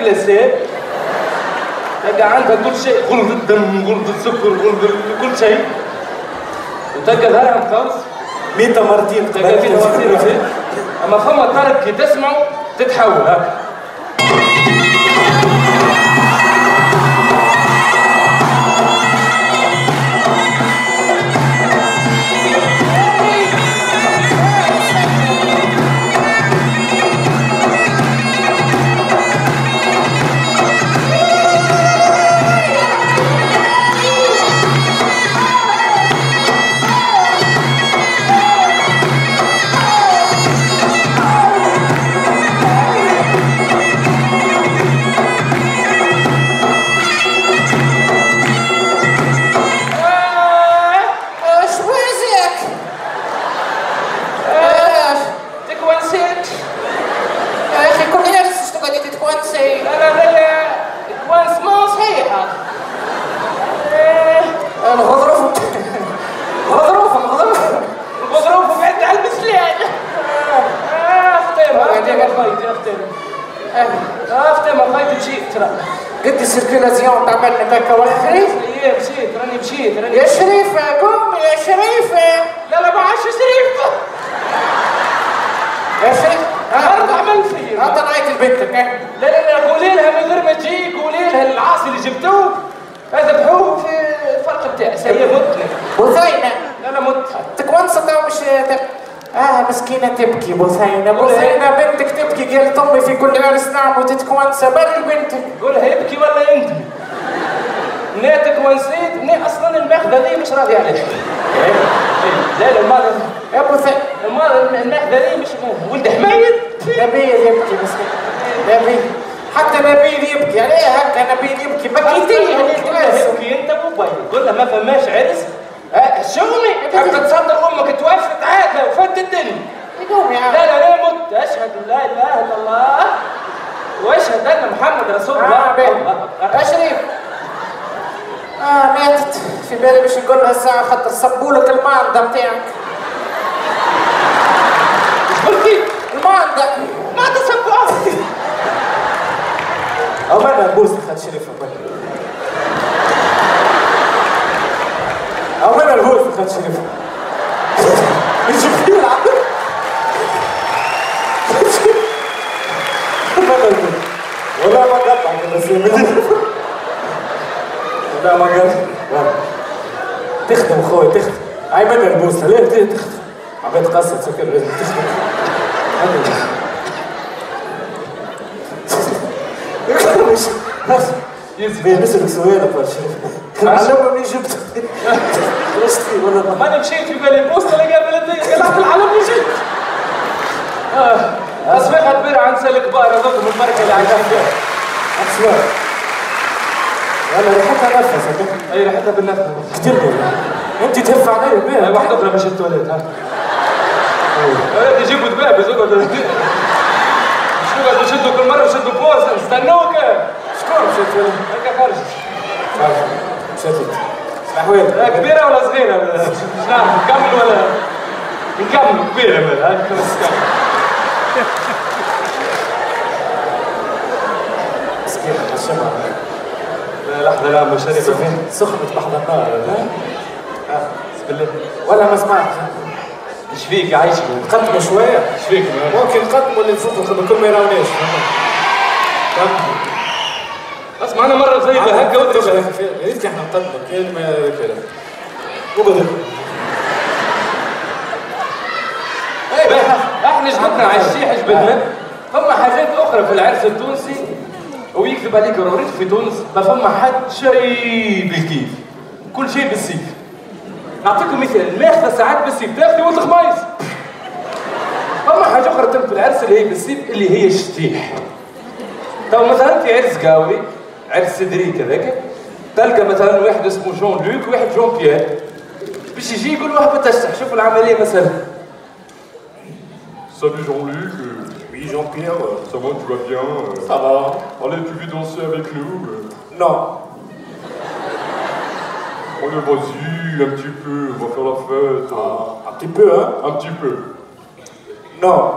عرق لسان تلقى عندها كل شيء غلظ الدم غلظ السكر غلظ كل شيء. وتلقى ظهرها مقوس ميتا مرتين. تلقى فيها فيه أما فما طرق كي تسمعوا تتحول هكا بري بنتك. قولها يبكي ولا انت ناتك ونسيت ني أصلا الماخذه دي مش راضي عليك. the parent هاي من البوسه ليه ليه تخدم عبيت قصة سكر لازم تخدم بيلبسوا لك سويدة بقى علمهم من جبت رشتي ولا ما ما أنا مشيت في بالي البوسطه اللي قابلتني قلعت العلم وجيت آه. اسماء كبيرة عن سال كبار هذوك من البركه اللي عايشين فيها أسمع يلا ريحتها نفس اي ريحتها بالنفس كتير انت تهف بيها واحدة أخرى مش التواليت ها. أولاد يجيبوا يقعدوا مش يقعدوا يشدوا كل مرة يشدوا بوز استنوك. شكون مشيت ولا هيك خرج مشيت حويل لا كبيرة ولا صغيرة؟ مش نعرف نكمل ولا؟ نكمل كبيرة من هاي خمس كم مسكينة الشمع لا لحظة لا مش هذه فين سخنت بحضر النار ولا ما سمعت. إيش فيك عايش قدموا شوية. إيش فيك ممكن قدموا اللي فوق كل ما يراونيش. اسمع أنا مرة زي هكا ودري يا ريت إحنا نقدمك كلمة كده. وبدل إحنا جبتنا على الشيح جبدنا فما حاجات أخرى في العرس التونسي. ويكذب عليك لو ريت في تونس. ما فما حد شيء بالكيف. كل شيء بالسيف. نعطيكم مثال الماخذة ساعات بالسيف تاخذي وانت خميس فما حاجة أخرى تم في العرس اللي هي بالسيف اللي هي الشطيح. تو مثلا في عرس قاوري عرس سيدريك كذاك تلقى مثلا واحد اسمه جون لوك وواحد جون بيير. باش يجي يقول وهبة تشتح شوفوا العملية مثلا. Salut Jean-Luc. euh, Oui, Jean-Pierre. euh, ça va, tu vas bien? Euh, Ça va. Allez, tu veux danser avec nous? Euh, Non. Allez, vas-y, un petit peu, on va faire la fête. euh, Ah, un petit peu, hein Un petit peu. Non.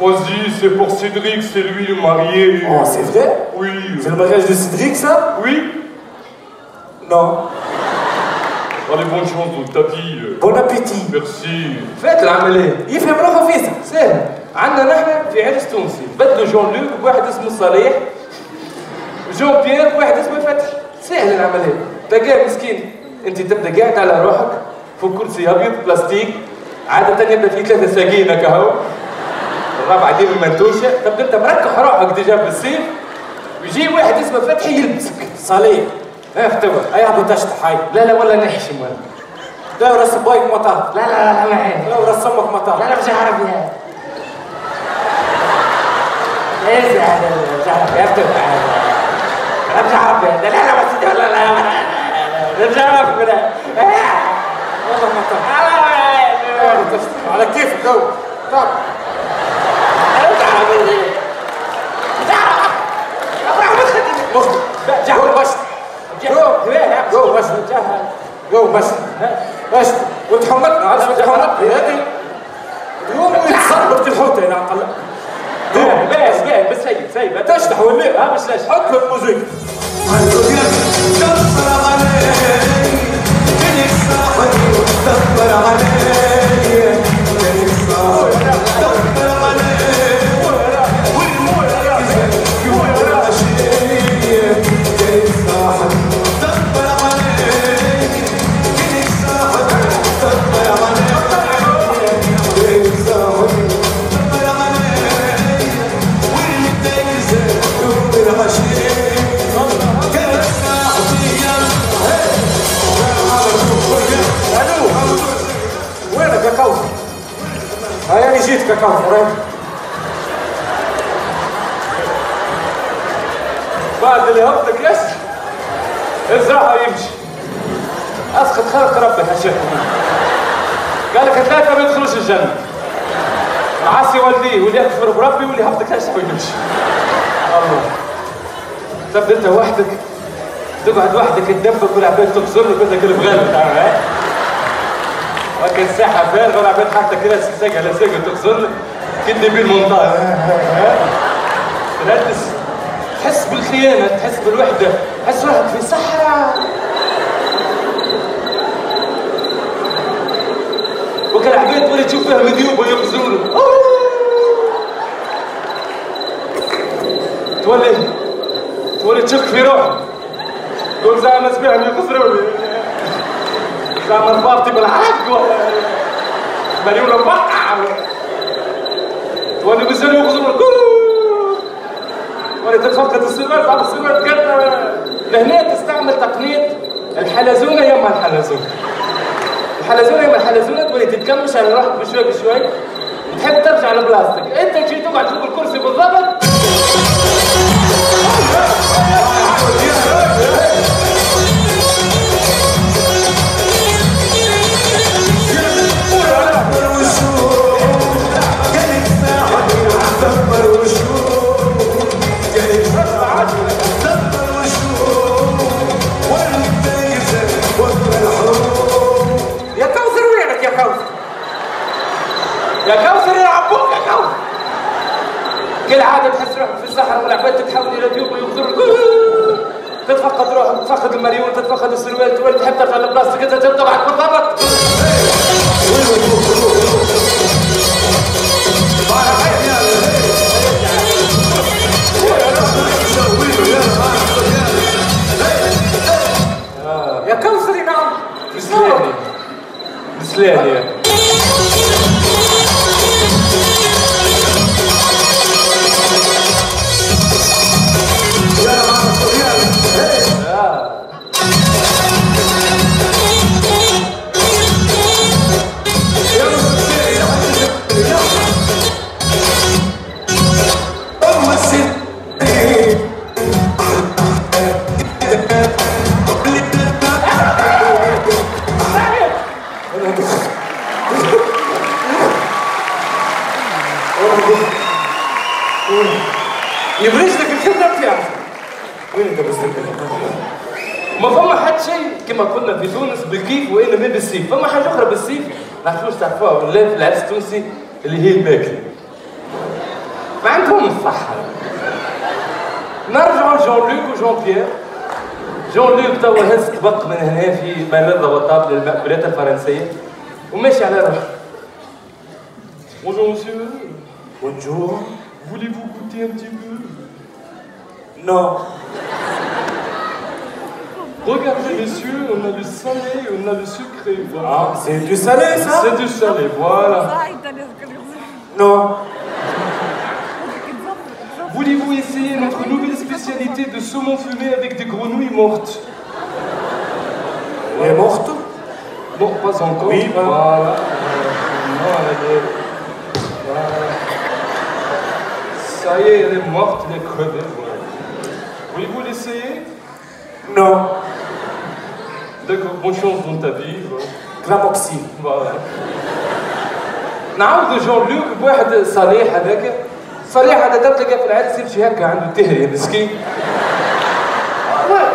Vas-y, c'est pour Cédric, c'est lui le marié. Oh, c'est vrai Oui. C'est euh, le mariage de Cédric, ça Oui Non. Allez, bonne chance dans ta vie. euh, Bon appétit. Merci. فات العملية يفهم روحه فيسا سهل عندنا نحن في عرس تونسي بدلوا جون لوك بواحد اسمه صالح جون بيير بواحد اسمه فتحي سهل العملية تلقاه مسكين. انت تبدا قاعد على روحك. فوق كرسي أبيض بلاستيك. عادة يبدا في ثلاثة ساقين كهو الرابعة ديما المنتوشة تبدا أنت مركح روحك ديجا بالسيف ويجي واحد اسمه فتحي يلبسك. صالح. ها افتوى أي عبد تشطح هاي لا لا ولا نحشم ولا لا رسم بايك مطار لا لا لا لا معي لا رسمك مطار لا لا مش عارف يا. إيش هذا عارف يا افتح لا مش عارف لا لا لا بس لا لا لا لا. مش عارف لا والله مطار على كيفك هو طب. جو بس. جو. بس. جو بس. بس. وتحملنا عارف تحملنا هذه يوم يتصرف الحوت هنا عقل باس باس بس سيب سيب تشطح ولا وينك يا هاي. بعد اللي هبطك يس. ازرعها يمشي. أسقط خلق ربي هالشيء قال لك ثلاثة ما يدخلوش الجنة. عاصي والديه واللي يكفر بربي واللي يهبطك هالشيء ويمشي الله. تبدا أنت وحدك؟ تقعد وحدك تدبك والعباد تقصر لك وانت كل بغالب تعرف وكان الساحة فارغة والعباد حتى كده لا ساقة تقصر لك بين منطقة تلبس تحس بالخيانة تحس بالوحدة. تحس روحك في صحراء. وكان عباد تولي تشوف فيها مديوب ويغزروا تولي تولي تشك في روحك تقول زعما سبيعهم يغزروا لي زعما رباطي بالعق ولا رباع تولي بالزل يغزروا ولا تتفقد السمات على السمات كده لهنا تستعمل تقنية الحلزونة يما الحلزونة الحلزونة يما الحلزونة تولي تتكمش على روحك بشوي بشوي تحب ترجع لبلاستيك انت تجي تقعد فوق الكرسي بالضبط كل عادة تحس روحك في الصحراء والعباد تتحول إلى ديوب ويغزروا تتفقد روحك تتفقد المريون تتفقد السروال تولي تحب ترجع لبلاستيك انت تبدا بعد بالضبط يا كوثر نعم. مسلاني. مسلاني. كما قلنا في تونس بالكيف وإنما بالسيف. فما حاجة أخرى بالسيف. ما عرفوش تعرفوها ولا في العرس التونسي اللي هي الماكلة. ما عندهم الصحة. نرجعوا لجون لوك وجون بيير جون لوك توا هز طبق من هنا مما لذ وطاب للمأكولات الفرنسية. وماشي على روحه. Bonjour monsieur, bonjour voulez-vous goûter un petit peu? نو Regardez, messieurs, on a le salé on a du sucré. Voilà. Ah, c'est du salé, ça C'est du salé, voilà. Non. Voulez-vous essayer notre nouvelle spécialité de saumon fumé avec des grenouilles mortes? Elle est morte Bon, pas encore. Oui, ben... voilà. Ça y est, elle est morte, elle est crevée. Voulez-vous l'essayer? Non. D'accord, bonne chance dans ta vie. Voilà. نعاودوا Jean-Luc بواحد صليح هذاك. صليح هذا تلقى في العرس يمشي هكا عنده تهري مسكين.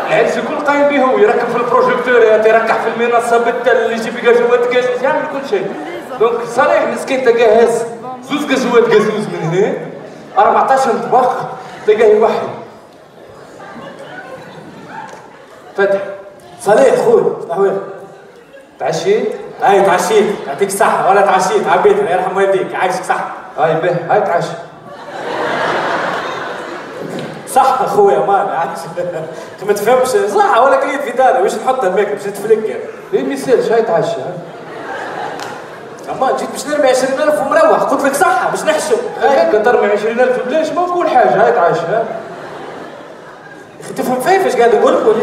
العرس الكل قايم به هو يركب في البروجيكتورات يركح في المنصة بالتل يجيب قزوات قزوز يعمل كل شيء. Donc صالح مسكين تلقاه هز. زوز قزوات قزوز من هنا. 14 طبق تلقاه يوحد فتح. صالح خويا شنو تعشيت هاي تعشيت يعطيك الصحة ولا تعشيت عبيت الله يرحم والديك عايشك صحة. هاي به هاي تعشي. صح اخويا ما عايش (laughs) ما تفهمش. صح ولا كليت في داري واش نحط الميك اب باش تفلك إيه مثال شاي تعشى اما جيت باش نرمي 20000 ومروح. قلت لك صح باش نحشم هاي ترمي 20000 بلاش ما نقول حاجة هاي تعشى أخي تفهم فيا إيش قاعد نقول لك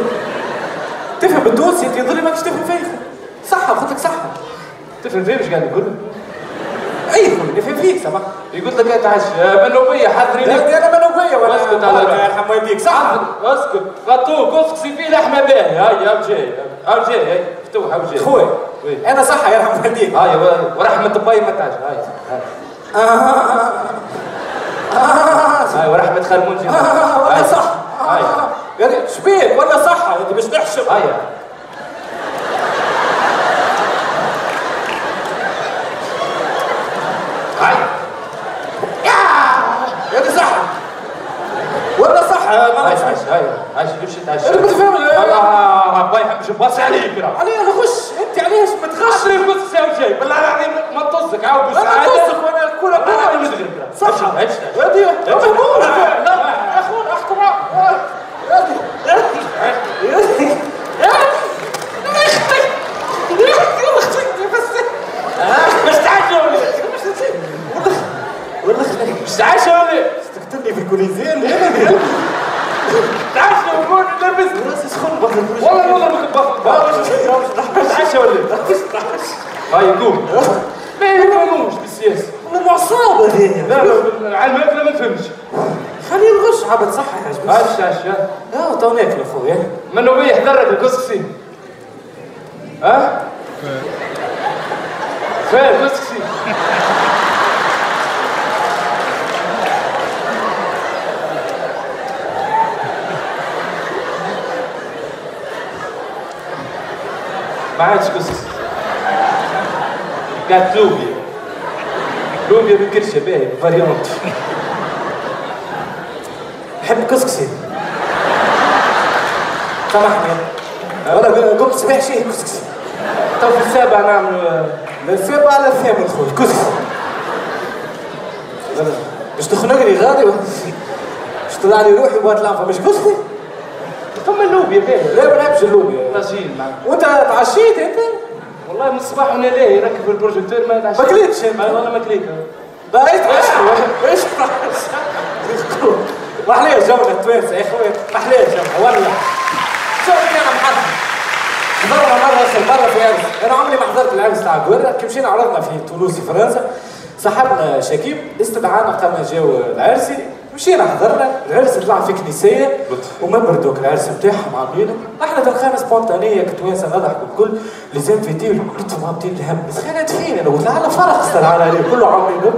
تفهم بالتونسي انت يظل ماكش تفهم فيا صح قلت لك صح. تفهم فيه مش قاعد نقول أي صحيح نفهم فيك سامح يقول لك اتعشى منوبيه حضري لك. أنا منوبيه ولا أسكت على يرحم والديك صح. أسكت. غطوك اغسي فيه لحمة باهي هاي يا جاي آه جاي هاي. مفتوحه وجاي خويا؟ أنا صح يرحم والديك هاي ورحمة باي ما تعش هاي هاي. ورحمة منجي ولا صح. هاي. يعني شبيك ولا صحة؟ انت مش تحشم هيا هيا يعني صحة. ولا صحة ما هيا هيا هيا تمشي تهشم انت بتفهم الله ما يحبش باص عليك علي أنا خش. أنت عليه ما تخش عليه بص يا وجاي والله العظيم ما تطزك عاود بالسعادة أنا طزك وأنا كل أنا مش غير كده صح هيا هيا هيا مش تقتلني في كوليزيان تعال شنو نكون لابس راسي سخون والله والله ما كنت باطل تعشى ولا هاي ما يقومش بالسياسة أنا معصاب هذايا لا لا على لا ما فهمتش خليه الغش عبد صح يا حاج هاي الشاشة آه تو ناكل اخويا منو بيه حضرك القصصي ها؟ فين القصصي ما عادش قصص. كانت لوبيا لوبيا بالكرشه باهي فاريونت نحب كسكسي. سامحني قمت صباح شيء كسكسي. تو في السابع نعمل السابع على الثامن خويا كسكسي. مش تخنقني غادي مش طلع لي روحي وبات لعنفة مش كسكسي؟ فما اللوبيا باهي لا ما نحبش اللوبيا. وأنت تعشيت أنت؟ والله من الصباح وأنا لاهي يركب البروجيكتور ما تعشى ما كليتش. والله ما كليت لا إيش تعشوا إيش ما أحلى جونا التوانسه يا خويا ما أحلى جونا والله شوف أنا محضر؟ حضرنا مرة أصل مرة في عرس أنا عمري ما حضرت العرس تاع قورة كي مشينا عرضنا في تولوز في فرنسا. صاحبنا شكيب استدعانا قام جاو العرسي. مشينا حضرنا. العرس طلع في كنيسية. وما بردوك العرس نتاعهم عاملينه إحنا تلقانا سبونتانية. كتوانسة نضحك والكل لازم في دير كلتهم هابطين الهم. بس خلينا فين أنا؟ قلت على فرح استدعانا عليه كله عاملينه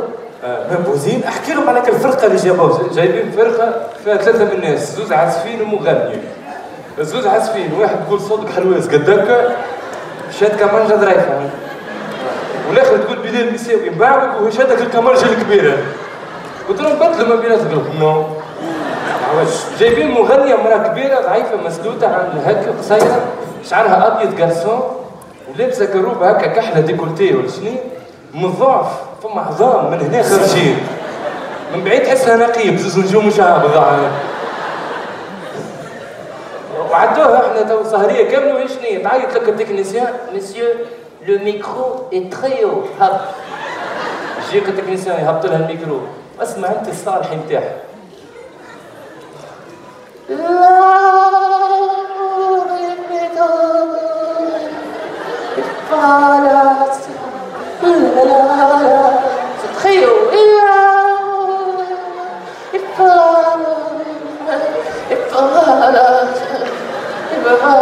منبوذين أحكي لهم عليك الفرقة اللي جابوها. جايبين فرقة فيها ثلاثة من الناس زوز عازفين ومغني زوز عازفين واحد تقول صوتك حلواز قد هكا شاد كمانجا ظريفه والآخر تقول بلال مساوي مبعبك وهو شادك الكمانجا الكبيرة. قلت لهم بدلوا ما بيناتكم نو. جايبين مغنية مرأة كبيرة ضعيفة مسلوطة عن هكا قصيرة شعرها أبيض جرسون ولابسة كروبة هكا كحلة ديكولتي ولا شنو من الضعف فما عظام من هنا خارجين من بعيد تحسها نقيب زوز نجوم شعب ضعف وعدوها إحنا تو سهرية كاملة وهي شنو تعيط لك ال technicien monsieur le micro est très haut هب. يجيك ال technicien يهبط لها الميكرو. اسمع أنت الصالح نتاعها لا تبقى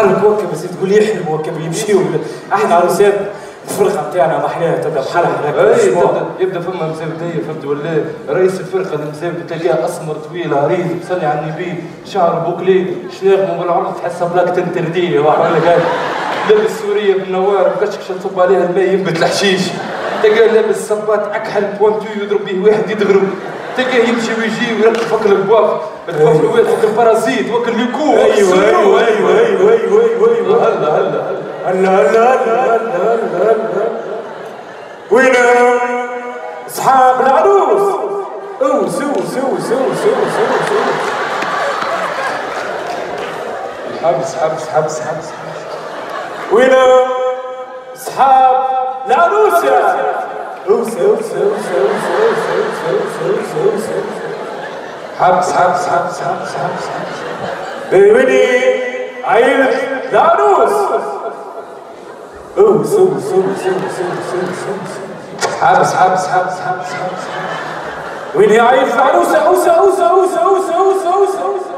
يتحرك وكا بس تقول يحلم وكا يمشي إحنا عروسات الفرقة نتاعنا محلاها تبدا هكا اي أسبوع. تبدا يبدأ فما مزودية فهمت ولا؟ رئيس الفرقة المزود تلقاه أسمر طويل عريض صلي على النبي. شعر bouclé شناغمه بالعرض تحسها بلاك تنترديه واحد ولا قال لابس سورية بالنوار بكشكش تصب عليها الماء ينبت الحشيش. تلقاه لابس صباط أكحل pointu يضرب به واحد يدغرب. تلقاه يمشي ويجي ويلقى فك les baffles مدفوع في الواد فك الميكو وكل أيوه أيوه أيوه أيوه أيوه أيوه أيوه هلا هلا هلا هلا هلا هلا هلا هلا وين اصحاب العروس اوس اوس اوس اوس اوس اوس حبس حبس حبس حبس وين اصحاب العروس وينو صحاب العروسة أوسة أوسة أوسة أوسة أوسة أوسة أوسة أوسة حبس حبس حبس حبس حبس حبس ويني عيلة العروس أوسة أوسة أوسة أوسة أوسة أوسة حبس حبس حبس حبس حبس وين هي عيلة العروسة أوسة أوسة أوسة أوسة أوسة أوسة أوسة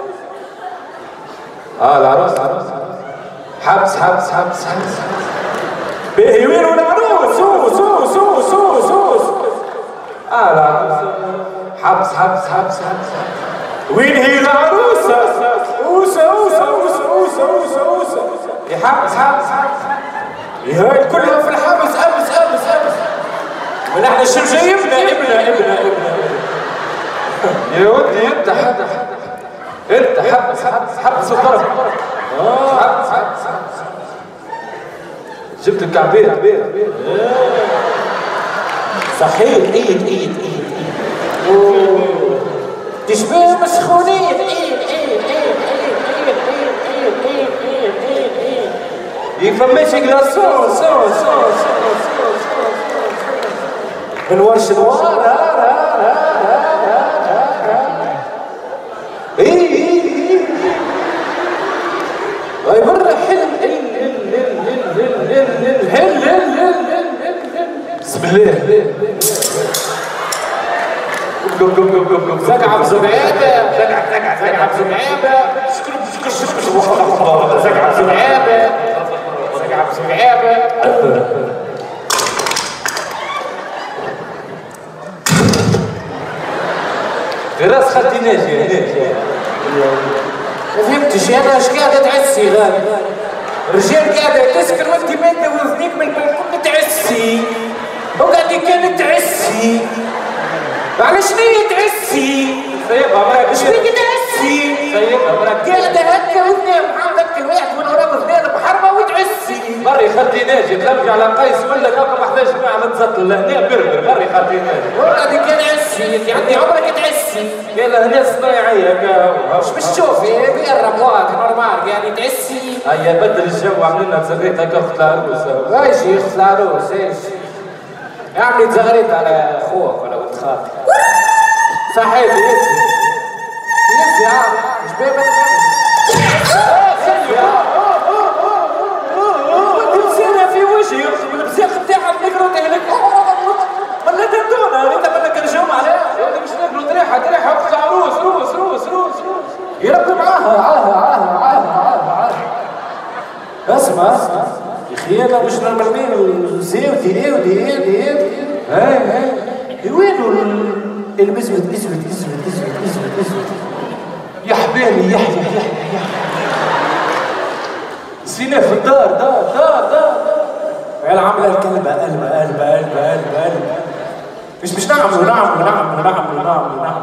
آه العروس عروس حبس حبس حبس حبس باهي وين العروس أوس أوس أوس أوس أوس آه العروس حبس حبس حبس حبس وين هي العروسة أوسة أوسة أوسة أوسة أوسة أوسة حبس حبس حبس هاي كلها في الحبس أمس أمس أمس ونحن شو جايبنا ابنا ابنا ابنا يا ودي انت حد انت حبس حبس حبس وضرب حبس حبس حبس جبت الكعبية صحيت ايد ايد ايد تشبيه مسخونين ايد ايد ايد يفمش جلاسون سون سون سون من ورش الوار اي اي اي اي مليح قوم قوم قوم قوم قوم. زقعة بزقعابة زقعة زقعة زقعة بزقعابة زقعة بزقعابة زقعة بزقعابة راس خدي ناجي ما فهمتش أنا اش قاعدة تعسي غالي الرجال قاعدة تسكر وانت ماده واذنيك من البلكون تعسي وقاعد كان تعسي. على شنو تعسي؟ طيب عمرك شنو تعسي. طيب عمرك قاعد هكا وثنين محمد هكا واحد من وراه اثنين محرمه وتعسي مري خلتي ناجي تلفي على قيس ولا رقم 11 ما عملت لهنا بربر. مري خلتي ناجي. وقعدي كان عسي. عندي عمرك تعسي قال هنا صناعيه مش بيقرب بيقربوها نورمال يعني تعسي. هيا بدل الجو عملنا بزريت هكا اخت العروسه هاي اخت العروسه يعني تغرد على خوك ولا ولد خالتك. صحيح بيزي بيزي آه مش بيبقى ديالها باش نمرمين وزيو ديريو ديريو ديريو ها ها وينو الاسود اسود اسود اسود اسود اسود يا حبيبي يا حبيبي يا حبالي في الدار دار دار دار قال عامله الكلبه قلبه قلبه قلبه قلبه قلبه مش مش نعمل نعمل نعمل نعمل نعمل نعمل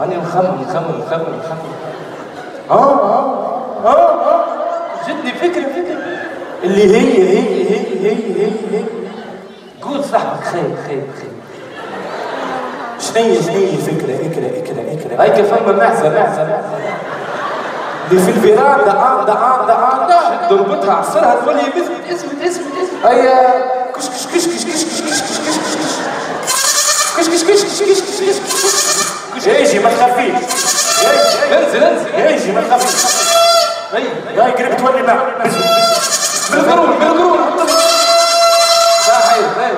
أنا مخمم مخمم مخمم مخمم آه آه آه آه جدني فكري فكري اللي هي هي هي هي هي هي قول صاحبك خير خير خير شنية شنية فكرة اكرة اكرة اكرة هاي كفما معزة معزة معزة اللي في الفيراندا آندا آندا آندا تربطها عصرها تولي اسود اسود اسود اسود هيا كش كش كش كش كش كش كش كش كش كش كش كش كش كش كش كش كش يجي ما تخافيش انزل انزل يجي ما تخافيش هي هاي قريب تولي معه بالقرون بالقرون صحيح هاي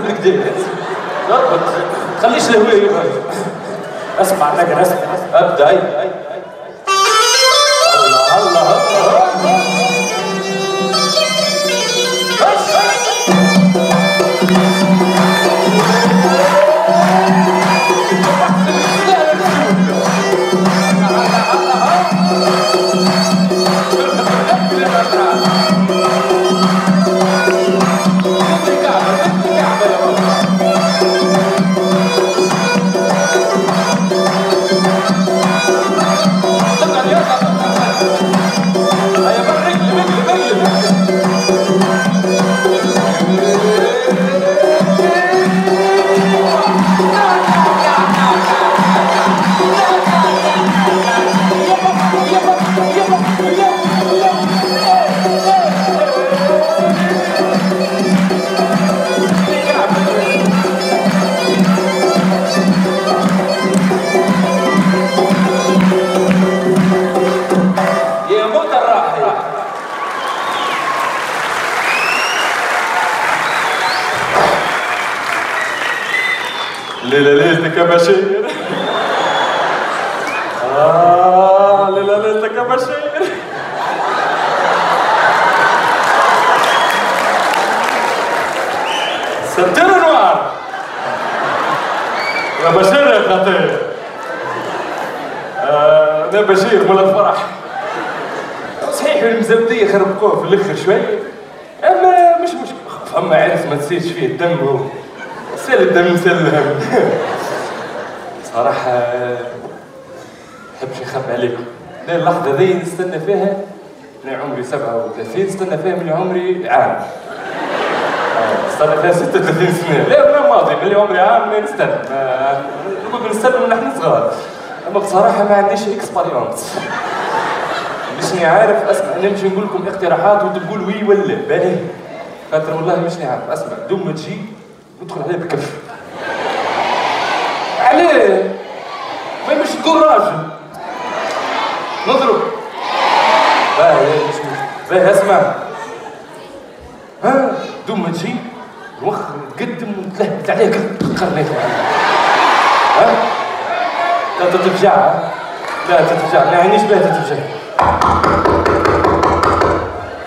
(laughs) تكذب لك ديما ما تخليش الهويه يبهرك أسمع. لك اسمع أبدأ. اي ذي نستنى فيها أنا عمري 37 نستنى فيها من عمري عام. استنى فيها 36 سنة. لا من ماضي من عمري عام ما نستنى. نقول بنستنى من إحنا صغار. أما بصراحة ما عنديش expérience مشني عارف أسمع نمشي نقول لكم اقتراحات وتقول oui ولا. باهي خاطر والله مشني عارف أسمع. دوم ما تجي ندخل عليه بكف عليه ما مش تقول راجل نضرب باهي مش مش باهي اسمع ها دوم ما تجي نوخر نتقدم ونتلهبت قرنيت ها؟ لا تتفجع؟ لا تتفجع. ما عينيش بها تتفجع.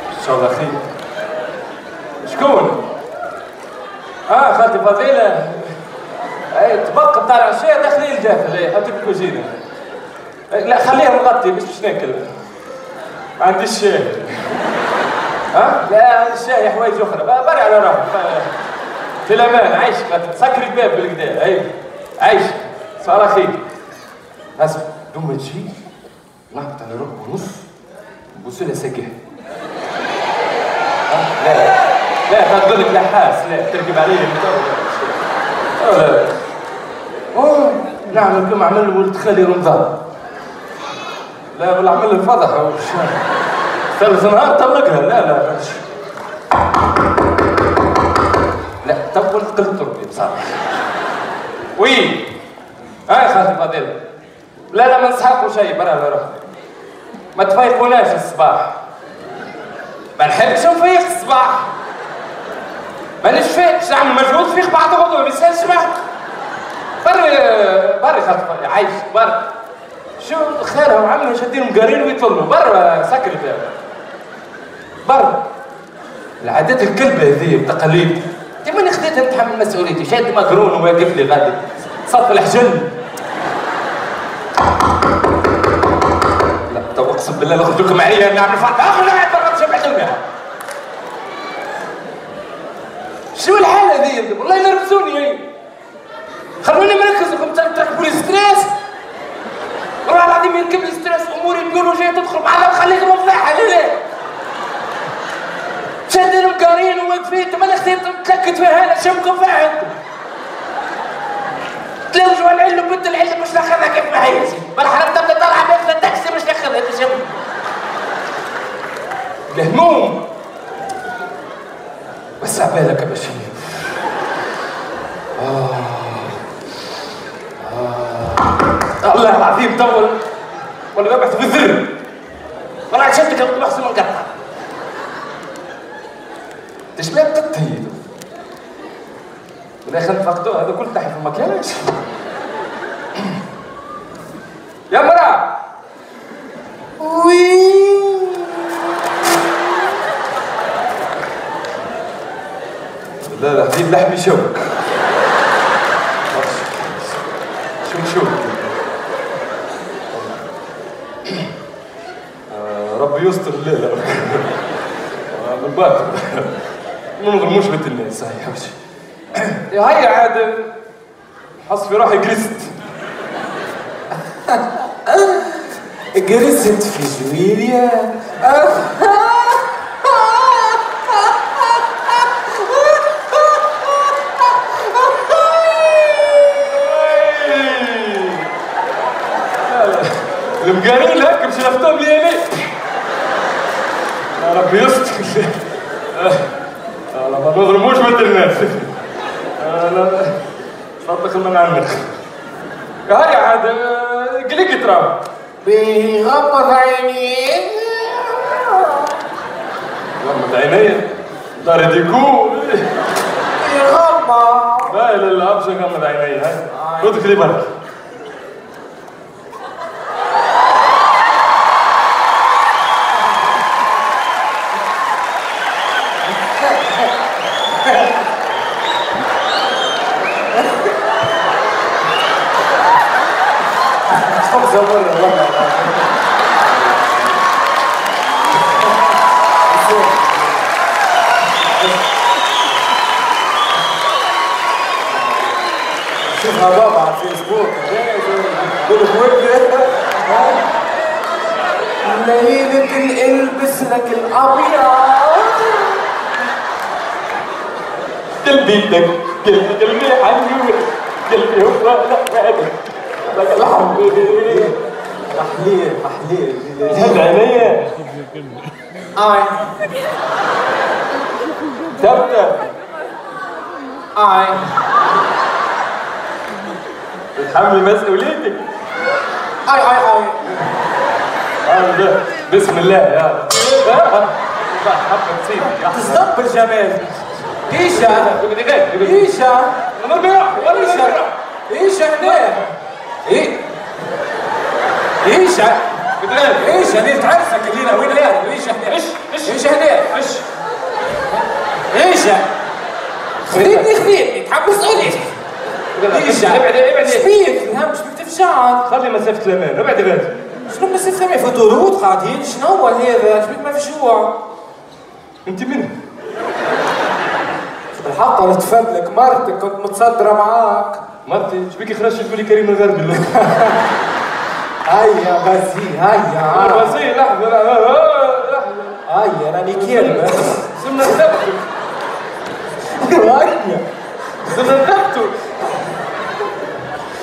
ان شاء الله خير. شكون؟ آه خالتي فضيلة. طبق بتاع العشاء داخلين الداخل حطي في الكوزينة. إي، لا خليها مغطي باش باش ناكل. ما عنديش شاي ها؟ لا الشاي حوايج أخرى. بري على روحك. في الامان عايشك سكري الباب بالكدا اي عايشك صار خير اسمع دوم ما تجي نهبط على روحك ونص. لها ساقيها لا لا. تقول لك لا حاس. لا تركب عليه لا نعمل كما عمل ولد خالي رمضان. لا بل عمل الفضح. ثالث نهار طلقها لا لا قلت تربي بصراحه وي. آه خالتي فضيلة لا لا ما نصحكوا شيء. برا برا ما تفيقوناش الصباح. ما نحبش نفيق الصباح. ما نشفيقش. نعمل مجهود فيق بعد غدوة ما يسالش معك بري بري خاطر عايش برا شو خيرها وعمها شادين مقارين ويطلوا برا سكر الباب برا. العادات الكلبة هذه التقاليد. انت ماني خذيتها نتحمل مسؤوليتي شاد مقرون وواقف لي غادي صف الحجل لا تو أقسم بالله لو خرجوكم معايا فرق اخر لا برا شبع الماء شو الحالة ذي والله ينرفزوني خلوني مركز لكم. تركبوا لي stress. والله العظيم يركب لي stress. أموري البيولوجية تدخل بعضها خليك مفاحة لا لا شادين مقارين وواقفين انت مالك خديت تلكت فيها أنا شمكم أنتم تلوجوا العلم بنت العلم مش ناخذها كيف ما هي؟ بل حرام تبدا طالعه بياخذ التاكسي مش ناخذها أنت شم الهموم بس عبالك يا بشير. آه. آه. الله العظيم طول ولا ببعث في الذر والله شفتك كنت بحسن تشبه تتهيد بالاخر فقدوه هذا كله تحت في المكياج يا مرا! وي! لا لا هذه لحمي شوك شو شوك آه، ربي يستر الليلة آه، من باكر ما نظلموش بنت الناس حبشي يا هيا عاد حص في روحي جرست جرست في جويليا المقارين هكا مش لفتهم لي ليه يا ربي يستر. ما آه، لا لا صدق من يا هاي عاد قلقت ترى بيغمض عينيه غمض عيني. دار ديكور يغمض لا لا لا أبشر غمض عيني. هاي ادخلي برك ليلة البس لك الابيض قلبي دق قلبي حنون قلبي هو لك لك الحبيبي محليل محليل هد عينيا اي ثبتة اي تتحمل مسؤوليتك اي اي اي بسم الله يا تصدق بالجمال إيشا. إيش إيشا. إيشا. إيشا هنا. إيشا. إيشا ليه تعرفك اللي هنا وين هنا إيشا هنا؟ إيشا هنا. إيشا. خذيتني خذيتني. تحبس عليك إيشا. ابعد ابعد. شبيك. تفشعل خلي مسافة الأمان ابعد ابعد شنو بس سامع فطورات قاعدين شنو هو هذا؟ شبيك مفجوع أنت من؟ بالحق أنا تفضلك مرتك كنت متصدرة معاك. مرتي شبيك خرجت تقولي كريم الغربي (laughs) هيا بزي هيا. بس هي لحظة لحظة هيا راني كلمة صرنا نثبتوا هيا. صرنا نثبتوا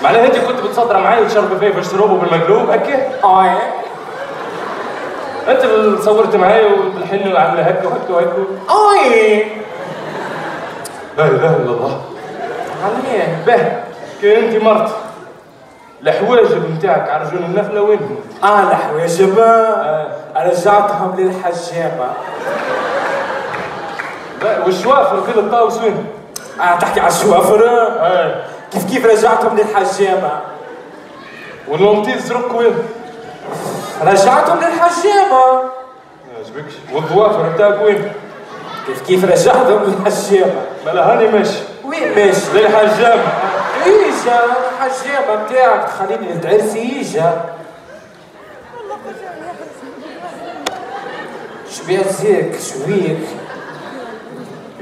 معناها انت كنت بتصدر معي وتشرب فيه باش تشربه بالمقلوب هكا هاي انت اللي صورت معي وبالحن وعاملة هكا وهكا وهكا. هاي لا إله إلا الله. عليه به كي أنت مرت. الحواجب نتاعك على رجل النخله وينهم؟ أنا حواجب رجعتهم للحجامة والشوافر كل الطاوس وين؟ أنا تحكي على الشوافر. اي كيف كيف رجعتهم للحجامة؟ واللومتي الزرق وين؟ رجعتهم للحجامة؟ ما عجبكش والضوافر نتاعك وين؟ كيف كيف رجعتهم للحجامة؟ بلا هاني ماشي. وين ماشي؟ للحجامة. إيجا الحجامة بتاعك. تخليني تعرسي إيجا. شبيه زيك؟ شويك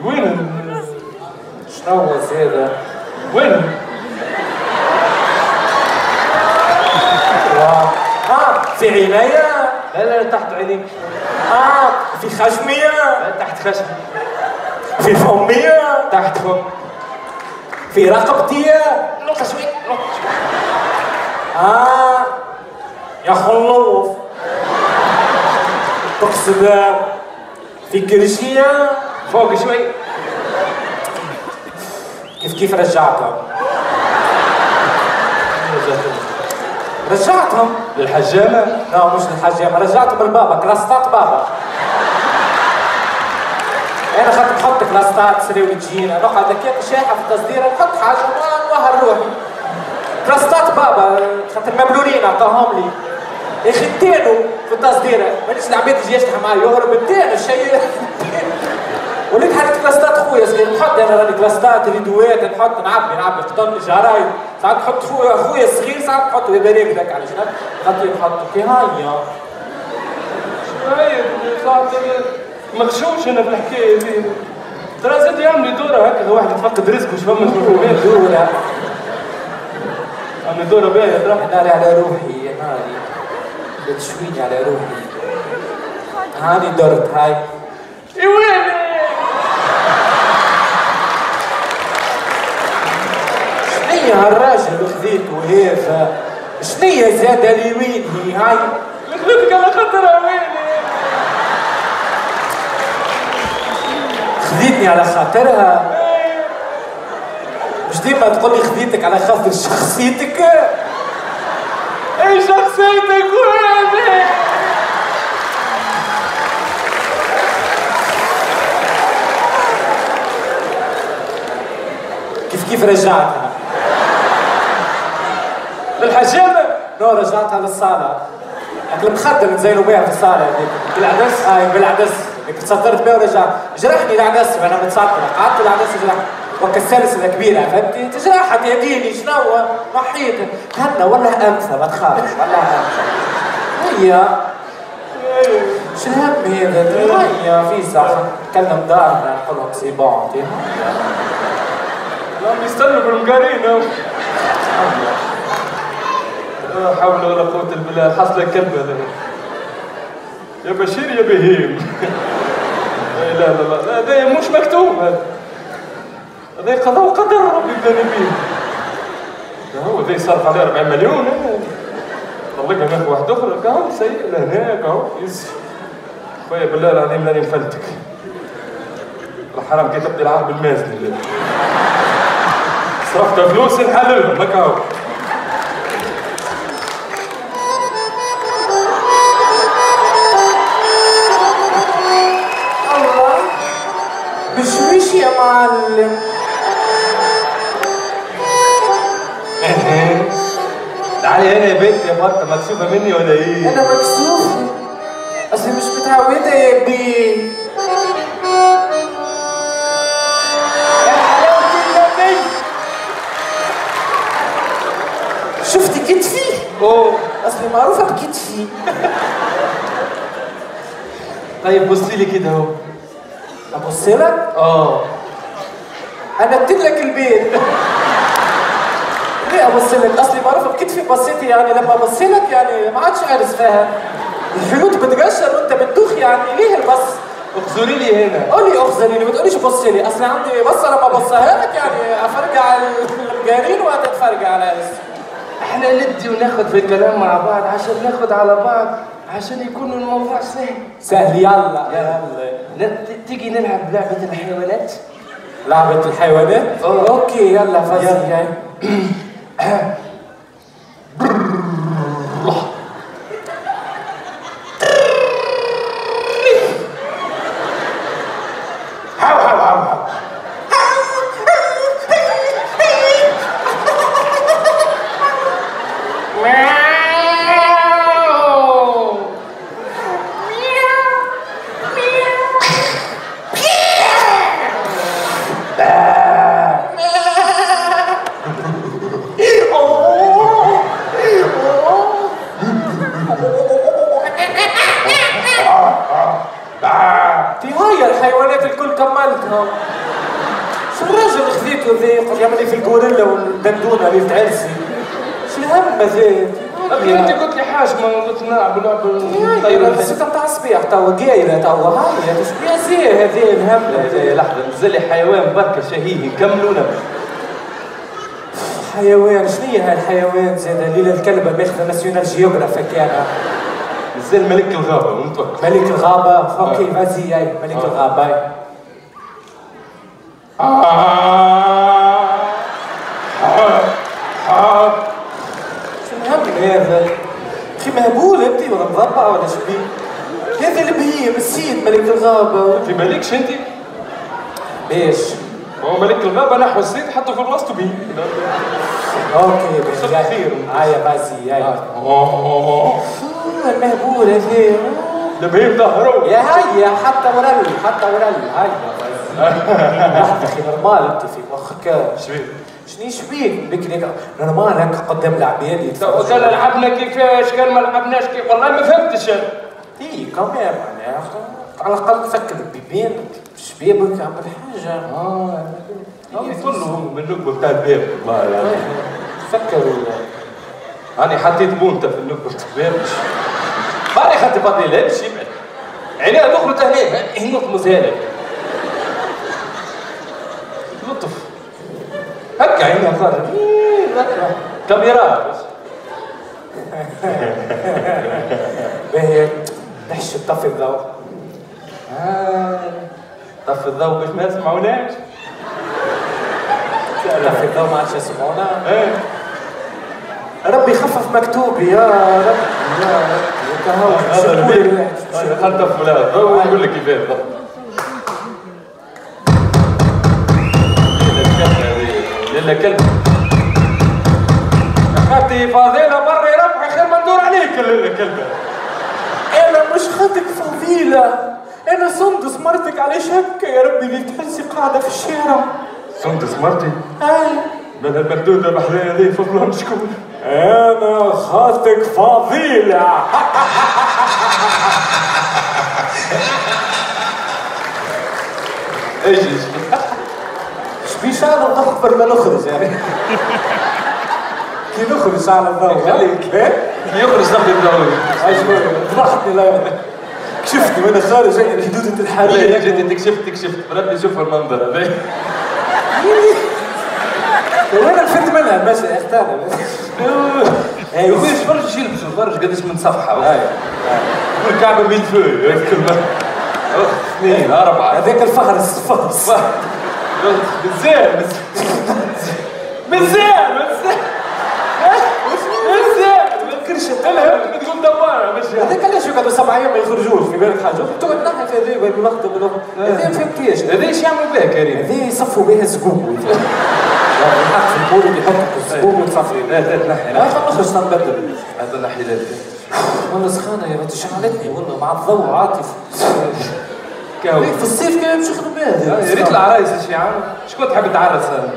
وين شنو هو زيادة وين؟ (laughs) آه في عينيا لا لا تحت عينيك آه في خشمية؟ لا تحت خشم في فمية؟ تحت فم. في رقبتي نقطة شوي نقطة شوي. آه. يا خلوف تقصد في كرشية فوق شوي. كيف كيف رجعتهم؟ رجعتهم؟ للحجامة؟ لا مش الحجامة رجعتهم لبابا كلاستات بابا. أنا خدت نحط كلاستات سري وتجينا نقعد هكاك شايحة في التصدير؟ نحط حاجة ما نوهر روحي كلاستات بابا خاطر مبلولين عطاهم لي. يا أخي التانو في التصدير. مانيش العباد يجي يشتح معايا يهرب التانو الشيء وليت حتى كلاستات خويا صغير نحط أنا راني كلاستات فيديوهات نحط نعبي نعبي قطن جرايد ساعات نحط خويا خويا الصغير ساعات نحط هذا ذاك على جنب خاطر نحط كي هيا شوية خاطر مغشوش أنا في الحكاية دي. ترى زاد يعملوا دورة هكذا واحد يتفقد رزقه شو فما مفهومات دورة عملوا دورة باهية ترى ناري على روحي يا ناري بتشويني على روحي. هاني درت هاي. اي هالراجل خذيته هذا شنيا زادة لي وين هي هاي؟ خذتك على خاطرها وين خذيتني على خاطرها. مش ديما تقول لي خذيتك على خاطر شخصيتك؟ أي شخصيتك؟ وين كيف رجعتها للحجامه نو رجعتها للصالة هاك المخدم نزينوا بها في الصالة. بالعدس؟ هاي بالعدس. تصدرت بها ورجعت جرحني العدس وأنا متصدر. قعدت العدس وجرحني وك السلسلة كبيرة. فهمتي؟ تجرحت. يديني شنو نحيت هنا ولا أنثى. ما تخافش. ولا أنثى. هي شو الهم هذا؟ هيا في ساعة نكلم دارنا. نقول لهم سي بون لا بيستنوا بالمقارين أهو. لا حول ولا قوة إلا بالله. حصل كلب هذا. يا بشير يا بهيم لا لا لا هذا مش مكتوب. هذا هذا قضاء وقدر ربي بداني بيه ده هو ذي صرف عليه 40 مليون. طلقها ناخذ واحد أخرى. كهو سيء لهناك اهو يس. خويا بالله العظيم لاني نفلتك الحرام كي تبدي العهد بالمازن صرفت فلوس نحللهم هكا يا معلم تعالي هنا يا بنت يا بطه مكسوفة مني ولا إيه؟ أنا مكسوف. اصلي مش متعودة يا بيه يا حلاوة النبي شفتي كتفي؟ أوه. اصلي معروفة بكتفي. طيب بصي لي كده أهو. أبص لك؟ آه. أنا لك البيت. ليه أبص لك؟ أصلي معروفة بكتفي بصيتي يعني لما أبص لك يعني ما عادش عارف فيها. الحيوط بتقشر وأنت بتدوخ يعني ليه البص؟ اخزري لي هنا. قولي اخزني ما تقوليش بص لي. أصل عندي بصة لما أبصها لك يعني افرجع الجارين وهتتفرجع على إحنا ندي وناخد في الكلام مع بعض عشان ناخد على بعض عشان يكون الموضوع سهل. سهل. يلا. يلا. نت- تيجي نلعب لعبة الحيوانات؟ لعبة الحيوانات؟ okay يلا vas-y يلا. (clears throat) (clears throat) يعني هاو هاو هاو هاو في هاي الحيوانات الكل كملتها شو الراجل خذيته ذي يقعد يعمل لي في الغوريلا والدندونه اللي في عرسي شو الهم ذي؟ أخي انت قلت لي حاجة ما قلت نلعب لعبة طيب طيب الست بتاع صبيح توا قايله توا هاي مش بيها زي الهمله لحظة نزل لي حيوان بركة شهيه كملوا نبي حيوان شنو هي هالحيوان؟ زاد ليلة الكلبة ماخذة ناسيونال جيوغرافيك أنا نزل ملك الغابة ونتوكل ملك الغابة؟ أوكي فازي هاي ملك آه. الغابة الهم هذا؟ أخي مهبول انت ولا مضبع ولا شبيه؟ هذا البهيم السيد ملك الغابة. في ملكش انت ليش؟ هو ملك الغابة نحو الزيت حطه في بلاصته بيه أوكي. هاي فازي هاي أوه شو المهبول هذا؟ البهيم ظهره يا هيا حتى ورل حتى ورل. هيا لحظة أخي نورمال أنت في مخك شبيه شنو شبيك بكري نورمال هكا قدام العباد. قال لعبنا كيفاش قال ما لعبناش كيف. والله ما فهمتش. اي كمان معناها على الأقل فكر بيبين شبيبك عمل حاجة آه كله من النكبه بتاع الباب والله يعني فكر أنا حطيت بونتا في النكبه بتاع الباب أنا خدت فضلي لا مش يبعد عينيها تخرج هنا هي نقط مزالة لطف هكا عينيها خارج كاميرا بس باهي نحشي طفي الضوء آه. طف الضوء باش ما يسمعوناش. طفي الضوء ما عادش يسمعونا. إيه. ربي خفف مكتوبي يا ربي. يا بالله. خلطة فلان هو يقول لك كيفاش. كلا كلب. خدتي فضيلة برا يربح خير ما ندور عليك كلا كلبة أنا مش خدك فضيلة أنا سندس مرتك على شكة يا ربي اللي تحسي قاعدة في الشارع. سندس مرتي؟ أي. من المردودة بحذايا ذي فضلان شكون أنا خاطك فضيلة. (laughs) إيش إيش؟ شبيش أنا نخبر ما نخرج يعني. كي نخرج على الضوء خليك. إيه؟ يخرج الدوري عجبوني ضحكني لا كشفتني (laughs) وأنا خارج هيك حدودة لا الحرية جيت؟ تكشفت تكشفت ربي شوف المنظر هذا وين الفت منها بس اختار. (laughs) يا خويا فرج شي يلبسوا فرج قداش من اي يقول كعبة ميل فو كلمة أخ، اثنين أربعة. هذاك الفهرس فهرس مزيان مزيان مزيان مزيان كرشة المهم تقول دوارة مش هذاك علاش يقعدوا سبع أيام ما يخرجوش؟ في بالك حاجة. تقعد نحي في وقت وبين وقت هذه ما فهمتيش هذا إيش يعملوا بها كريم؟ هذه يصفوا بها الزقوم (laughs) يعني يحط في البول يحط الزقوم وتصفي لا لا تنحي لا. خلينا نخرج نبدل هذا نحي لا والله سخانة يا بنتي شغلتني والله مع الضوء عاطف. كهو. في الصيف كان يمشي يخدم بها يا ريت العرايس إيش يعمل؟ شكون تحب تعرس؟ هذا؟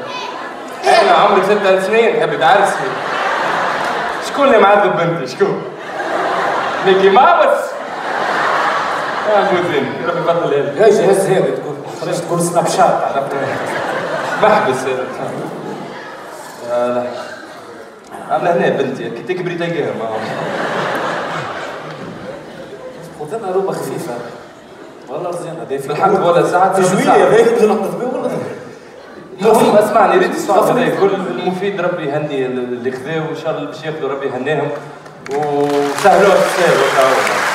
أنا عمرك ست سنين تحب تعرس؟ شكون اللي معذب بنتي شكون؟ ميكي ماوس. يا بوزين ربي يفضل لك يا جهاز هذا تقول خرجت تقول سناب شات محبس هذا. عامله هنا بنتي كي تكبري تلقاها ما خذنا روبه خفيفة. والله في بالحق ولا ساعات في شوية بدنا نقص بها والله المهم اسمعني ريت السؤال هذا كل المفيد ربي يهني اللي خذاو وإن شاء الله باش ياخذوا ربي يهنيهم. وسهلوا تستاهلوا تعاونوا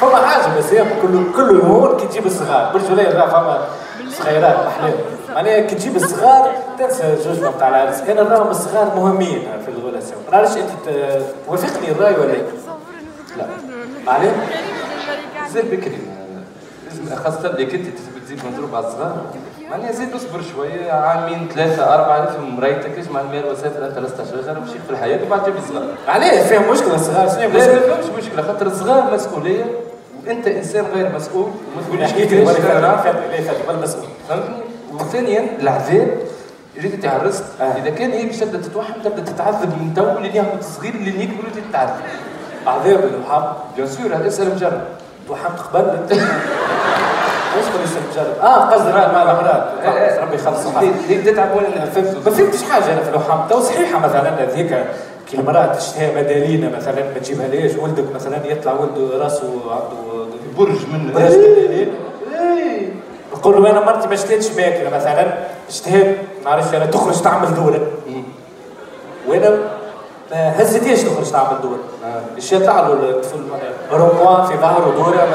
فما حاجة بس هي كل كل الأمور كي تجيب الصغار. برج ولا يرجع فما صغيرات أحلام. معناها كي تجيب الصغار تنسى الجوجمه بتاع العرس أنا نراهم الصغار مهمين في الغلاسه ما نعرفش أنت توافقني الرأي ولا لا؟ لا. عليه؟ زيد بكري خاصة اللي كنت تزيد مضروب على الصغار. معناها زيد اصبر شوية عامين ثلاثة أربعة ألف مريتك اجمع المال وسافر أنت لست شغال ومشي في الحياة وبعد جيب الصغار. عليه فيها مشكلة الصغار شنو لا ما؟ فهمش مشكلة خاطر الصغار مسؤولية وأنت إنسان غير مسؤول وما تقوليش كيفاش لا مسؤول. فهمتني؟ وثانيا العذاب اللي أنت تعرست إذا كان هي باش تبدأ تتوحم تبدأ تتعذب من تو لين يهبط صغير لين يكبر وتبدا تتعذب عذاب الوحام bien sûr هذا اسال مجرب قبل انت إيش قول يصير تجرب آه قصدي رأي مع الأمراض. خلاص، ربي يخلص ليه تتعب انك ما فهمتش حاجة أنا في الوحام تو صحيحة مثلا هذيك كي المرأة تشتهي مدالينه مثلا ما تجيبها ليش؟ ولدك مثلا يطلع ولده راسه عنده برج من برج مدالين. نقول له أنا مرتي ما اشتهيتش ماكله مثلا. اشتهيت نعرفش أنا تخرج تعمل دوره وأنا ما هزتيش تخرج تعمل دوره إيش يطلع له الطفل؟ روموا في ظهره دورة.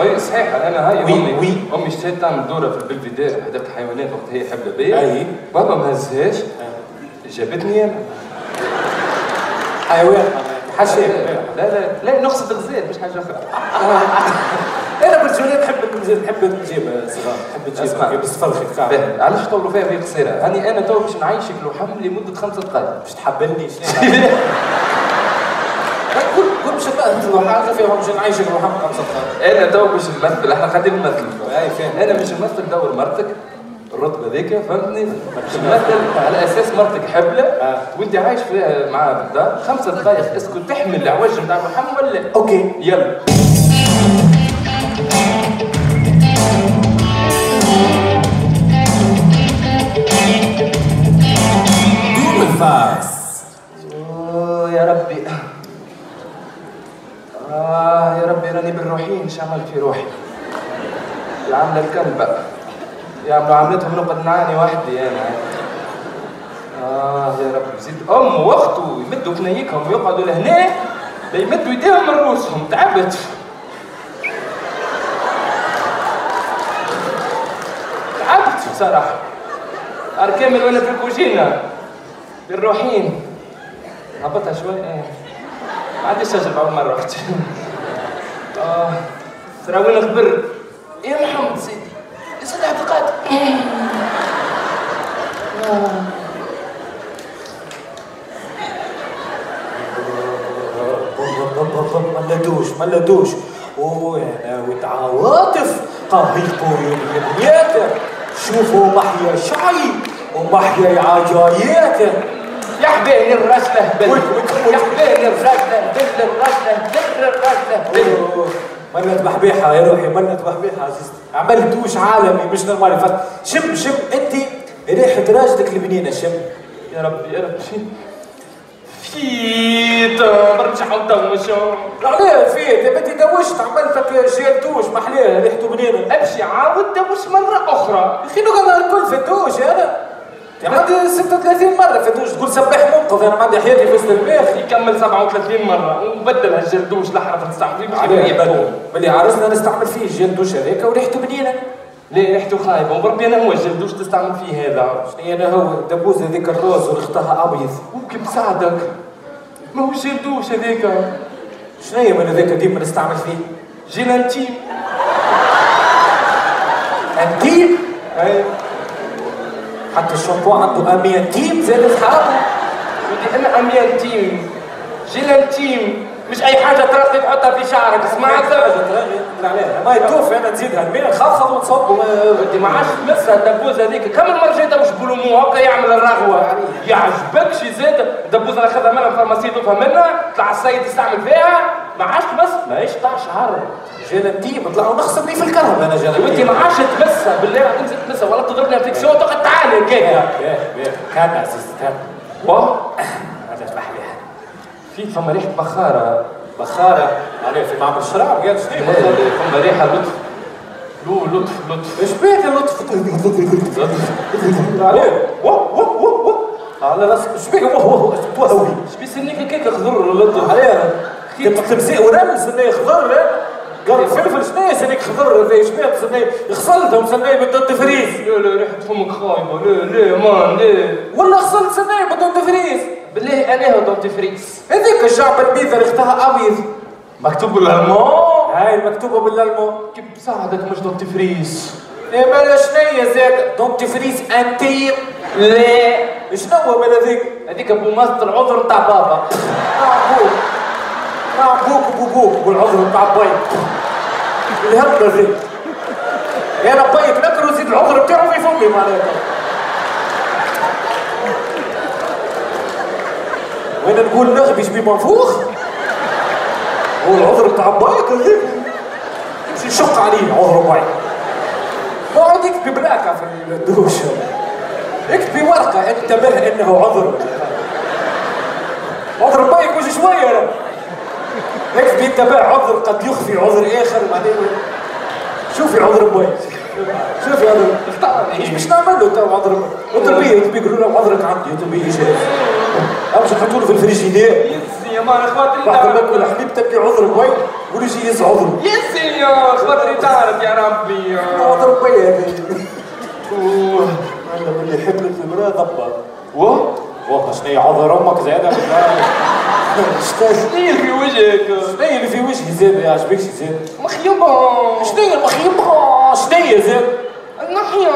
هي صحيح أنا هاي oui- أمي. oui. أمي اشتهت تعمل دوره في البلفيدير حديقه الحيوانات وقت هي حبله بيا أي. بابا ما هزهاش. جابتني أنا. حيوان. حشية. لا لا لا نقصد غزال مش حاجة آخرى. (laughs) أنا بالجولات نحب نحب نجيب صغار نحب نجيب كاع باهي، علاش طولوا فيها وهي قصيرة؟ هاني أنا تو باش نعيشك لحم لمدة خمسة دقائق باش تحبلني شنو؟ (laughs) قول قول باش تبقى حاجة فيها باش نعيشك محمد خمسة دقائق أنا تو باش نمثل إحنا قاعدين نمثل أنا مش نمثل دور مرتك الرتبة ذيك فهمتني؟ باش نمثل على أساس مرتك حبلة آه. وانت عايش فيها معاها في الدار. خمسة دقائق اسكت تحمل العوج نتاع محمد ولا؟ okay. يلا. الفاس أوه يا ربي. آه يا ربي راني بالروحين شعمل في روحي. العاملة الكلبة يعملوا عملتهم نقعد نعاني وحدي أنا. آه يا ربي. زيد أم وأخته يمدوا كنيكهم ويقعدوا لهنا. يمدوا يديهم من رؤوسهم. تعبت. تعبت بصراحة. نهار كامل وأنا في الكوجينة. بالروحين. هبطها شوي. إيه. ما عنديش تجربة أول مرة أختي آه ترى وين غبر يا محمد سيدي؟ حسن اعتقاد ملدوش ملدوش وأنا وتعواطف قهيقوا يوم يبنياته شوفوا محيا شعي ومحيا عجاياته يا حبيبي الرجلة بل يا حبيبي الرجلة بل الرجلة بل الرجلة بل ملت بحبيحة يا روحي ملت بحبيحة عزيزتي عملت دوش عالمي مش نورمالي. فات شم شم أنت ريحة راجلك البنينة شم. يا ربي يا ربي. فيت برجع ودوش عليه فيت يا بنتي دوشت عملتك جيل دوش محلية ريحته بنينة. أمشي عاود دوش مرة أخرى. أخي نقعد الكل في الدوش أنا عندي 36 مرة الدوش تقول سباح منقذ أنا ما عندي حياتي في وسط الباخ. يكمل 37 مرة. وبدل هال gel douche الأحرف تستعمل فيه اللي عرسنا نستعمل فيه gel douche هذاك وريحته بنينة. ليه ريحته خايبة؟ وبربي أنا هو ال gel douche تستعمل فيه هذا؟ شنو أنا هو دبوز هذيك ال rose وريحتها أبيض. ممكن بساعدك. ما هو gel douche هذاك شنو هي من هذاك ديما نستعمل فيه؟ gel intime انتيم أي. حتى الشامبو عنده اميانتيم زي اصحابه ودي أنا أميانتيم جيلانتيم مش أي حاجة ترقي تحطها في شعرك سمعت ما يدوف أنا نزيدها الماء نخفض ونصب ودي ما عادش تمسها الدبوز هذيك. كم مرة جيت وش بلومو هكا يعمل الرغوة. يعجبكش زاد الدبوز أنا خذها منها فارماسي تفهم منها. طلع السيد يستعمل فيها. ما عادش تمس ماهيش طاع شعر جيلانتيم طلعوا نخسر لي في الكرهب أنا وأنت جيلانتيم ما عادش تمسها بالله ما تنزل تمسها ولا تضربني انفكسيون تقعد تعالي هكاك كان عزيز كان. واه هذا بحبيها في فما ريحة بخارة بخارة. عليه في معمل الشراب قال شنو فما ريحة لطف. لو لطف لطف. إيش بيك لطف؟ على راس إيش بيك واه واه واه إيش بيسنيك هكاك خضر لطف؟ عليه. تمسيق ورمل سنيه خضر قال فلفل شنو سنيك خضر إيش بيك سنيه غسلتهم سنيه بدون تفريز. لا لا ريحة فمك خايبة لا لا مان لا. ولا غسلت سنيه بدون تفريز. بالله أنا هو دونتيفريكس هذيك الجعبه البيضة ريحتها أبيض. مكتوب بالالمان هاي المكتوبة بالألمو. كيف بساعدك مش دونتيفريس إيه مالا شنية زاد؟ دون تفريز انتيم لا. شنو مال هذيك هذيك أبو ماسط العذر نتاع بابا. مع مع أبوك وبوبوك والعذر بتاع بايك الهبله ذي. أنا بايك نكر وزيد العذر بتاعه في فمي معناتها. وأنا نقول نغبي؟ شبي منفوخ؟ هو العذر بتاع بايك هذيك يمشي يشق عليه؟ عذر بايك اقعد اكتبي بلاكه في الدوش اكتبي ورقة انتبه إنه عذر. عذر بايك مش شوية. اكتبي انتبه عذر قد يخفي عذر آخر بعدين شوفي عذر بايك شوفي عذر مش مش نعمل له تو عذر وتربيه تبي يقولوا له عذرك عندي وتربيه إيش امشي حطوا له في الفريجيدير يا مان خاطري بعد ما تاكل حليب تبكي عذر بايك قولوا يجي يس عذر. يزي يا خاطري تعرف يا ربي عذر بايك هذا اللي حملت المراه ضبط واه شنو هي عذر أمك شنو شنو في وجهك. اللي في وجهي زاد ما يعجبكش زاد مخيوبة شنو المخيمة شنو زاد النحية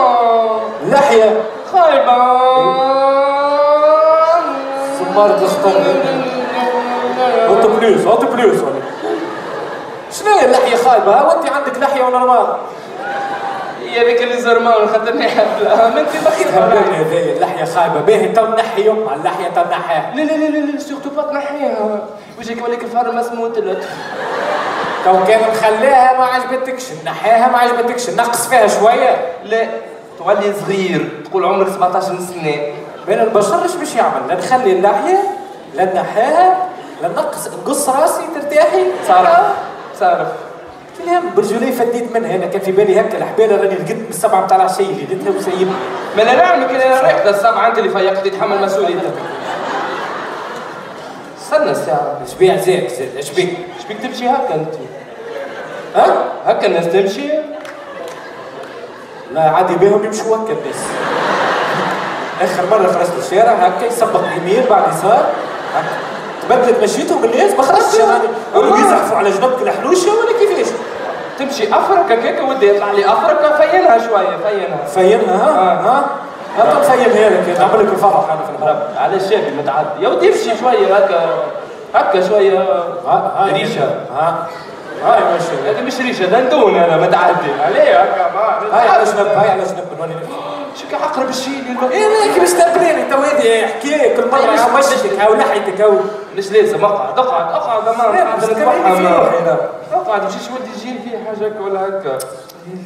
اللحية خايبة. سمارة الخطر هات بلوس هات بلوس شنو هي اللحية خايبة. وانت عندك لحية ونورمال هي ذيك اللي زرمان خاطرني حبلها من في بخيل تهبلني هذيا اللحية خايبة. باهي تو نحي يما اللحية تنحيها لا لا لا لا لا سيرتو با تنحيها وجهك وليك الفار مسموت اللطف تو كان مخليها ما عجبتكش نحيها ما عجبتكش نقص فيها شوية. لا تولي صغير تقول عمرك 17 سنة. بين البشر إيش باش يعمل؟ لا نخلي اللحية لا نحيها لا نقص نقص راسي ترتاحي. صارف صارف. الهم برجولي فديت منها. أنا كان في بالي هكا الحبالة راني لقيت من السبعه بتاع العشيه اللي لقيتها وسيب. ما أنا نعمل كده أنا ريحة السبعة انت اللي فيقت تتحمل مسؤوليتك استنى إيش بيع زيك زيد. إيش بيك؟ تمشي هكا أنت؟ ها؟ هكا الناس تمشي. لا عادي بيهم يمشوا هكا الناس. آخر مرة خرجت الشارع هكا يسبق يمين بعد يسار. هكا. تبدلت مشيتهم الناس ما خرجتش. قالوا يزحفوا على جنبك الحلوشة ولا كيفاش؟ تمشي أفرك هكاك ودي يطلع لي أفرك فينها شوية فينها. فينها؟ ها؟ ها؟ ها طب فينها لك نعمل لك الفرح أنا في الهرب على الشابي متعدي. يا ودي امشي شوية هكا هكا شوية. ها ها ريشة. ها. هاي ماشي هذه مش ريشة ده ندون أنا متعدي. عليه هكا هاي على جنب هاي على جنب من شو عقرب الشيء إيه باش تبريني تو هادي احكي كل مرة هاو مشيتك هاو. نحيتك هاو ليش لازم أقعد أقعد أقعد ما قاعد أنا أقعد مشيش ولدي يجي فيه حاجة هكا ولا هكا؟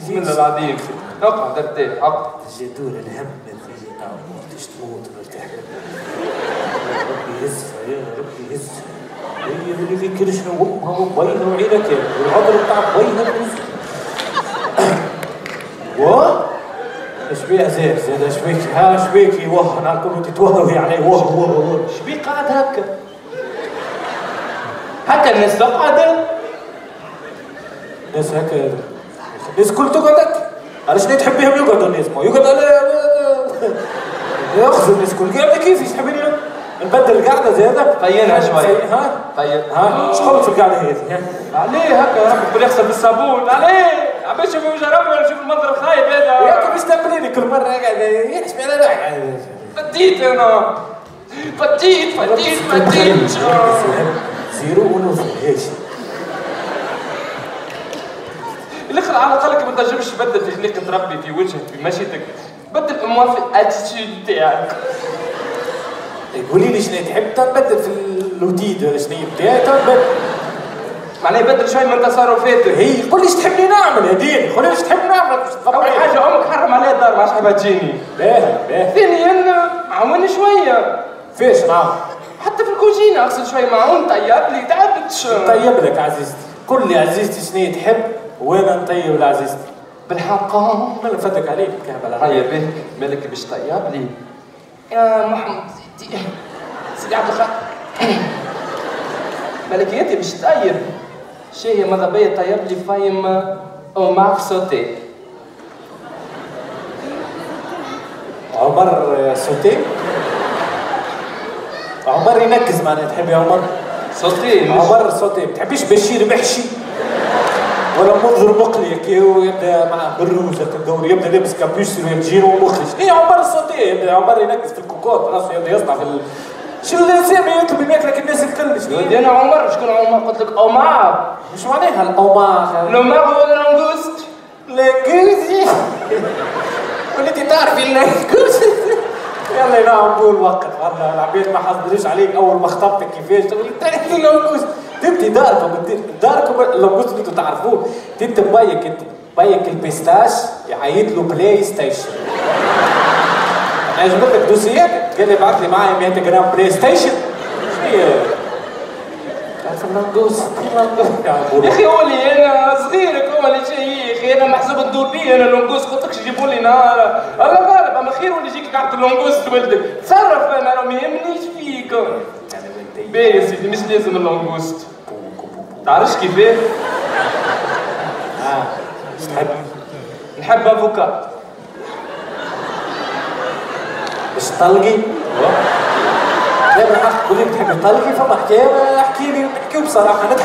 بسم الله العظيم. أقعد أرتاح. أقعد. جدول الهم في تموت تموت مرتاح. ربي يزفى يا ربي يزفى. هي اللي في كل شنو؟ امها وبينها وعينك والعذر بتاع بينها (coughs) و إيش بيها زين زين إيش بيك ها إيش بيك يوه أنا كله تتوهوي عليه وه وه وه. شبي قاعد هكا. هكا الناس تقعد الناس هكا. الناس كل تقعد هكا علاش تحبيهم يقعدوا الناس؟ ما يقعد على ياخذوا الناس كل قاعدة كيف تحبيني نبدل القعدة زيادة فينها شوي. ها؟ طيب ها؟ إيش قلت في القعدة هذه؟ عليه هكا يا ربي يغسل بالصابون. عليه! عم نشوف وجه ربي ولا نشوف المنظر الخايب هذا. باش تقبليني كل مرة قاعد يحسب على روحي فتيت أنا. فتيت فتيت فتيت zéro ونص إيش؟ الآخر على الأقل ما تنجمش تبدل في خليقة ربي في وجهك في مشيتك. بدل موافق ال attitude تاعك قولي لي شنو تحب تنبدل في اللوديد ولا شنو بتاعي تنبدل. معناها يبدل شوي من تصرفاتك هي قول لي إيش تحبني نعمل هديني قول لي إيش تحب نعمل. أول حاجة أمك حرم عليها الدار ما عادش حابه تجيني باهي باهي ثانيا عاوني شوية. فيش؟ نعم حتى في الكوزينه اغسل شوي معون طيب لي تعبت طيب لك عزيزتي. قل لي عزيزتي شنو تحب؟ وأنا نطيب لعزيزتي؟ بالحق مالا فتك عليك كهبل هيا بك مالك باش طيب لي. يا محمد سيدي سيدي عبد الخالق مالك انت باش طيب. شي ماذا بيا طيب لي فايم أو مارك سوتي عمر سوتي عمر ينكز معناها تحب يا عمر؟ سوتي عمر سوتي بتحبيش بشير محشي؟ ولا منظر مقلي كي هو يبدأ مع بالروز هكا الدوري يبدأ لابس كابوس ويجيرو مخرج إيه عمر يبدأ عمر ينكس في الكوكوت راسه يبدأ يصنع في ال... شو الانسان يطلب ياكلك الناس الكل شنو ودي أنا عمر شكون عمر؟ قلت لك عمر مش معناها الأومار. لو هو اللانغوست لاكوزي وليتي تعرفي اللاكوزي يلا ينام بول وقت. والله العباد ما حضروش عليك أول ما خطبتك كيفاش تقول انت اللونجوس تبدي داركم داركم اللونجوس اللي أنتوا تعرفوه. انت بايك انت بايك البيستاش يعيط له بلاي ستيشن أنا جبت لك دوسيات قال لي ابعث لي معايا 100 جرام بلاي ستيشن يا أخي هو اللي أنا صغيرك هو اللي جاي يا أخي أنا محسوب تدور بي أنا لونجوس قلت لك جيبوا لي نهار الله غالب اما خير واللي يجيك قعدت اللونجوس ولدك تصرف أنا ما يهمنيش فيك باهي يا سيدي مش لازم ال langouste تعرفش كيفاه؟ آه إيش تحب؟ نحب avocat باش تطلقي؟ لا بالحق قولي بتحبي تطلقي فما حكايه احكي لي نحكيو بصراحة إحنا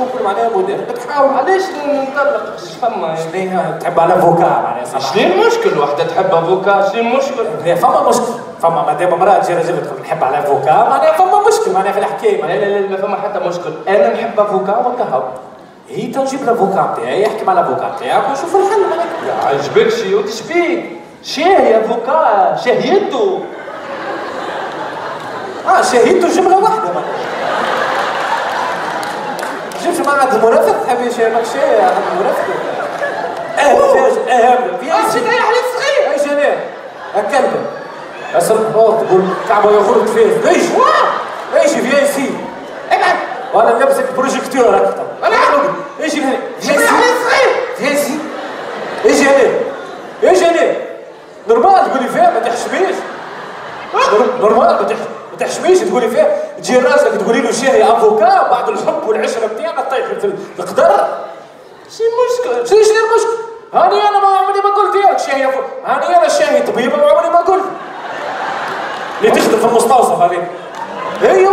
نكون معناها موديل نتحاوروا علاش نطلق؟ اش فما؟ شنو هي؟ تحب على فوكا معناها صراحة. شنو المشكل؟ وحدة تحب avocat شنو المشكل؟ هي فما مشكل. فما ما دام امراه تجي راجل تقول نحب على فوكا معناها فما مشكل معناها في الحكاية لا معناها لا لا ما فما حتى مشكل. أنا نحب افوكا وكهو. هي تنجيب الافوكا نتاعي يحكي مع الافوكا نتاعك ونشوف الحل. معناها عجبك شي؟ وش بيك؟ شاهي افوكا شهيته آه شهيته جملة واحدة معناها جبت مع عند المرافق تحبي شي نقشي عند المرافق. آه فاش اهم في أي شيء؟ علي صغير إيش أنا الكلبة اسر اوه تقول كعبة يغرد فيه. إيش إيش في أي سي ابعد. وأنا لابسك بروجيكتور أكثر أنا إيش هنا؟ أي في أي سي إيش هنا؟ إيش هنا؟ نورمال تقولي فيها ما تحشميش. نور- نورمال ما تح- ما تحشميش تقولي فيها. تجي راسك تقولي له شاهي افوكا بعد الحب والعشرة بتاعنا طيح في القدر شو المشكل؟ شو شنو المشكلة؟ هاني أنا ما عمري ما قلت لك شاهي أفو- هاني أنا شاهي ما عمري ما قلت. اللي تخدم في المستوصف هذيك هي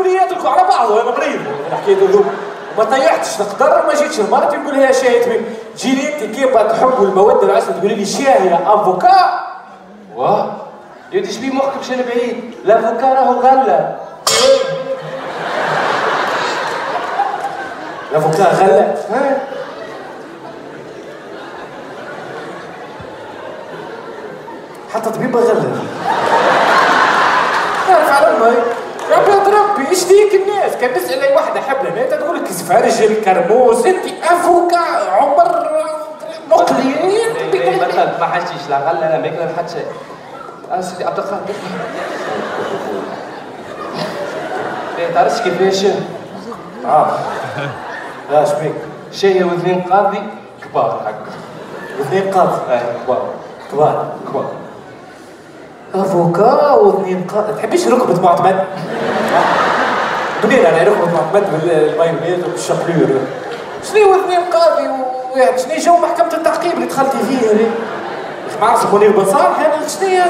اللي ياكلكوا على بعضه أنا مريض. الحكاية ذوك ما طيحتش نقدر ما جيتش لمرتي نقول لها شاهي تبي جيني انت كيف تحبوا المواد العسل؟ تقولي لي شاهي أفوكا. واه يا شبيه مخك مشى بعيد؟ الافوكا راهو غله الافوكا غله حتى طبيبه غله تعرف على المي ربي إيش فيك الناس. كان تسأل أي واحدة حبله مات تقول لك سفرج الكرموس أنت افوكا عمر مقليين. إيه، بطل ما حشتيش لا غلا لا ماكله حتى شيء أنا سيدي عبد القادر. إيه، تعرفش كيفاش؟ آه. لا إيش بيك شاهي واثنين قاضي كبار هكا واثنين قاضي؟ كبار. كبار. كبار. أفوكا واثنين قاضي تحبيش ركبة معتمد؟ قليل أنا ركبة معتمد بالمايونيز وبالشابلور شنو اثنين قاضي وواحد؟ شنو جو محكمة التعقيب اللي دخلتي فيها هذه؟ ما عرفت منير بصالح أنا شنو هي؟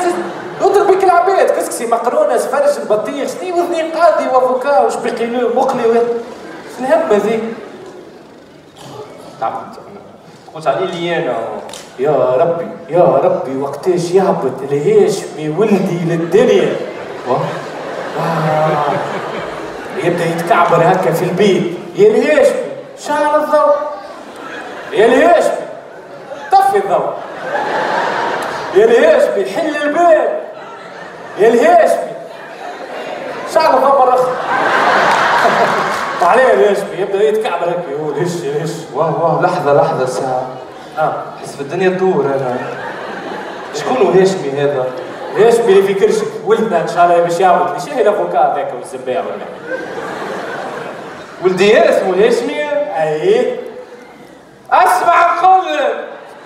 اضرب بك العباد كسكسي مقرونة سفرج البطيخ. شنو واثنين قاضي وأفوكا؟ وشبيقيلو مقلي شنو الهبه ذي؟ تعبت. تقولش علي لي أنا. يا ربي يا ربي وقتاش يهبط الهاشمي ولدي للدنيا. آه. يبدأ يتكعبر هكا في البيت. يا الهاشمي شعل الضوء. يا الهاشمي طفي الضوء. يا الهاشمي حل الباب. يا الهاشمي شعل الضوء مرة (laughs) أخرى عليه الهاشمي يبدا يتكعبر هكا يقول هش هش. واه واه لحظة لحظة ساعة. آه. حس في الدنيا تدور أنا. شكون هاشمي هذا؟ ليش بلي في كرشك ولدنا إن شاء الله باش يعاود لي شاهي الافوكا ذاك والزباع ولا؟ ولدي اسمه هاشمي أي. أسمع نقول.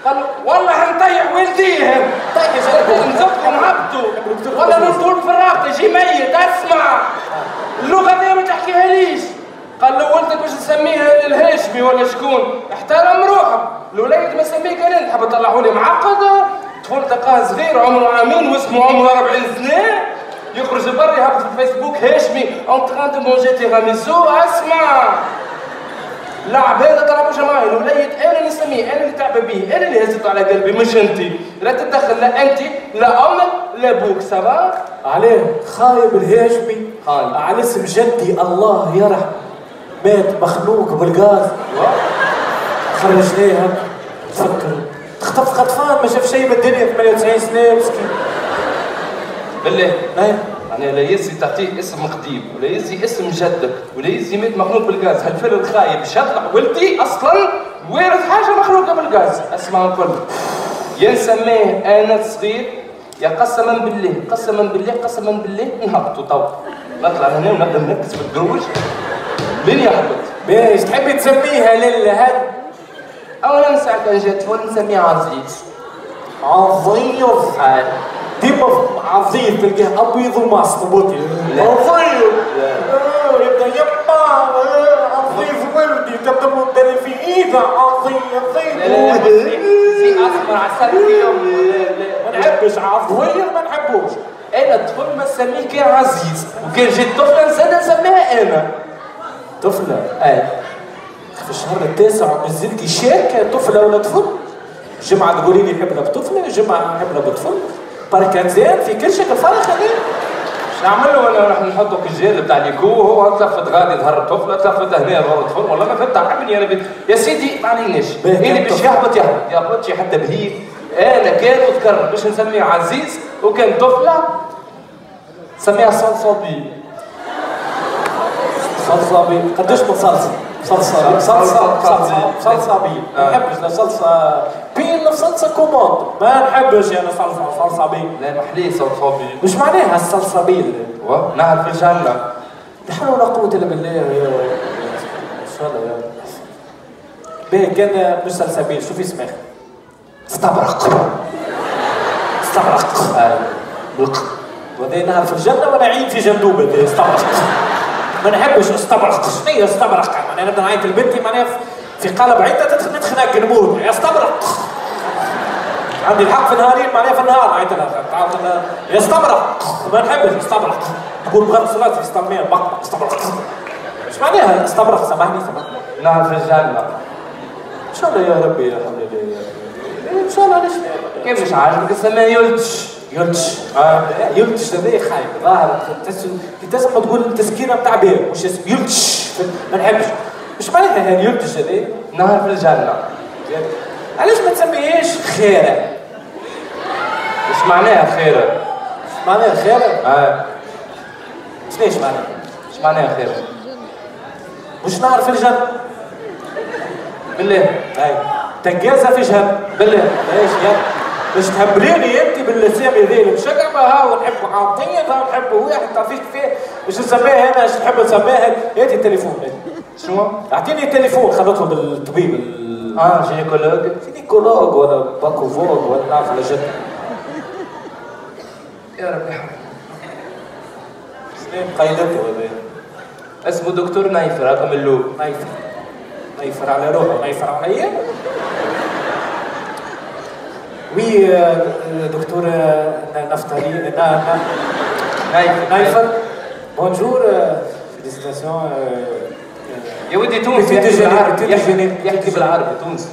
قال والله نطيح ولديه طيب يا شباب نزقه نهبطه ولا نطول في الرابطه يجي ميت أسمع. اللغة دي ما تحكيها ليش. قال له ولدك باش نسميه الهاشمي ولا شكون؟ احترم روحك. الوليد ما سميك أنا تحب تطلعوا لي معقد. طفل تلقاه صغير عمره عامين واسمه عمره 40 سنة. يخرج برا يهبط في الفيسبوك هاشمي. اون تران دو مونجي تيراميسو أسمع. لا عباد طلبوا جماعي. الوليد أنا اللي نسميه أنا اللي تعب به أنا اللي هزته على قلبي مش أنت. لا تتدخل لا أنت لا أمك لا أبوك سافا عليه. خايب الهاشمي. على اسم جدي الله يرحم مات مخنوق بالغاز خرج ليه هك تفكر. خطف خطفان ما شاف شيء من الدنيا 98 سنة مسكين. بالله. إيه؟ يعني لا يزي تعطيه اسم قديم ولا يزي اسم جدك ولا يزي مات مخلوق بالغاز هالفيل الخايب شطلع ولدي أصلا وارث حاجة مخلوقة بالغاز أسمع الكل. يا نسميه أنا صغير. يا قسما بالله قسما بالله قسما بالله. نهبطوا تو نطلع هنا ونبدا نركز في الدروج. لين يهبط باش تحبي تسميها للهد أولا نساعد كان جات فول نسميه عزيز. عظيم ديما عظيم تلقاه أبيض لا. عظيم. آه، يبدأ يما عظيم ولدي تبدأ مدري في ايده عظيم زي اسمر عسل ما نحبش عظيم. ما نحبوش. أنا الطفل ما نسميه كان عزيز. وكان جيت طفلة نسميها أنا. طفلة. اي في الشهر التاسع نزلتي شاكه طفلة ولا طفل. جمعة تقولي لي نحبها بطفلة جمعة نحبها بطفل. بركنزان في كرشك الفرخ هذه نعمل له أنا راح نحطه كالجيل بتاع ليكو وهو تلفت غادي ظهر الطفله تلفت هنا ظهر الطفل والله ما فهمت عملي أنا. يا سيدي ما عليناش باهي، اللي باش طفل. يهبط يهبط يهبط شي حتى بهيك أنا كان وتكرر باش نسميه عزيز وكان طفلة. سميها صلصبي قديش من صلصة؟ صلصة صلصه صلصة صلصه بي. ما نحبش لا صلصة بين لا صلصة كوموند. ما نحبش أنا صلصه صلصة بي. لا محليه صلصبي مش معناها الصلصة بي نهر في الجنة. لا حول ولا قوة إلا بالله يا ان شاء الله يا باهي كان مش سلسبيل شوفي اسمه استبرق. استبرق. بلق وهذا نهر في الجنة وأنا عين في جندوبة؟ استبرق. ما نحبش استبرق شنو استبرق؟ أنا نبدا نعيط لبنتي معناها في عيطه تدخل نتخنق نموت يا استبرق. عندي الحق في نهارين معناها في النهار. عيط لها. استبرق. ما نحبش استبرق تقول بغير صلاتي استمير بقبق استبرق. إيش معناها استبرق؟ سامحني سامحني. نعرف الجنة. إن شاء الله يا ربي يا إيه، إن شاء الله علاش لا؟ كيف مش عاجبك اسمها يلتش يلتش. آه يلتش هذا خايب ظاهر تسمع تقول التسكينة بتاع بيه مش يلتش. ما نحبش. مش معناها هذا يلتش هذا؟ نعرف الجنة. علاش ما تسميهاش خيرة؟ مش معناها خيرة؟ معناها خيرة؟ آه. شنيش معناها؟ مش معناها خيرة؟ مش نعرف الجنة؟ بالله. اي تجازة في جهنم. بالله. إيش يا باش تهبليني انت بالاسامي ذي المشجعة ها ونحب عاطية ها ونحب واحد تعرفيش كيفاه باش نسميها أنا إيش نحب نسميها هاتي التليفون. شنو؟ اعطيني التليفون. خلينا نطلب الطبيب ال- آه gynécologue. gynécologue ولا باكوفوج ولا نعرف ولا جد. يا ربي حول سنين قيدته هذا اسمه دكتور نايفر رقم اللوب. نايفر. نايفر على روحه نايفر عليا وي آه، دكتور آه، نفتالي نا- نا- نايفر. بونجور فيليسيتاسيون يا ودي تونس يحكي بالعربي تونس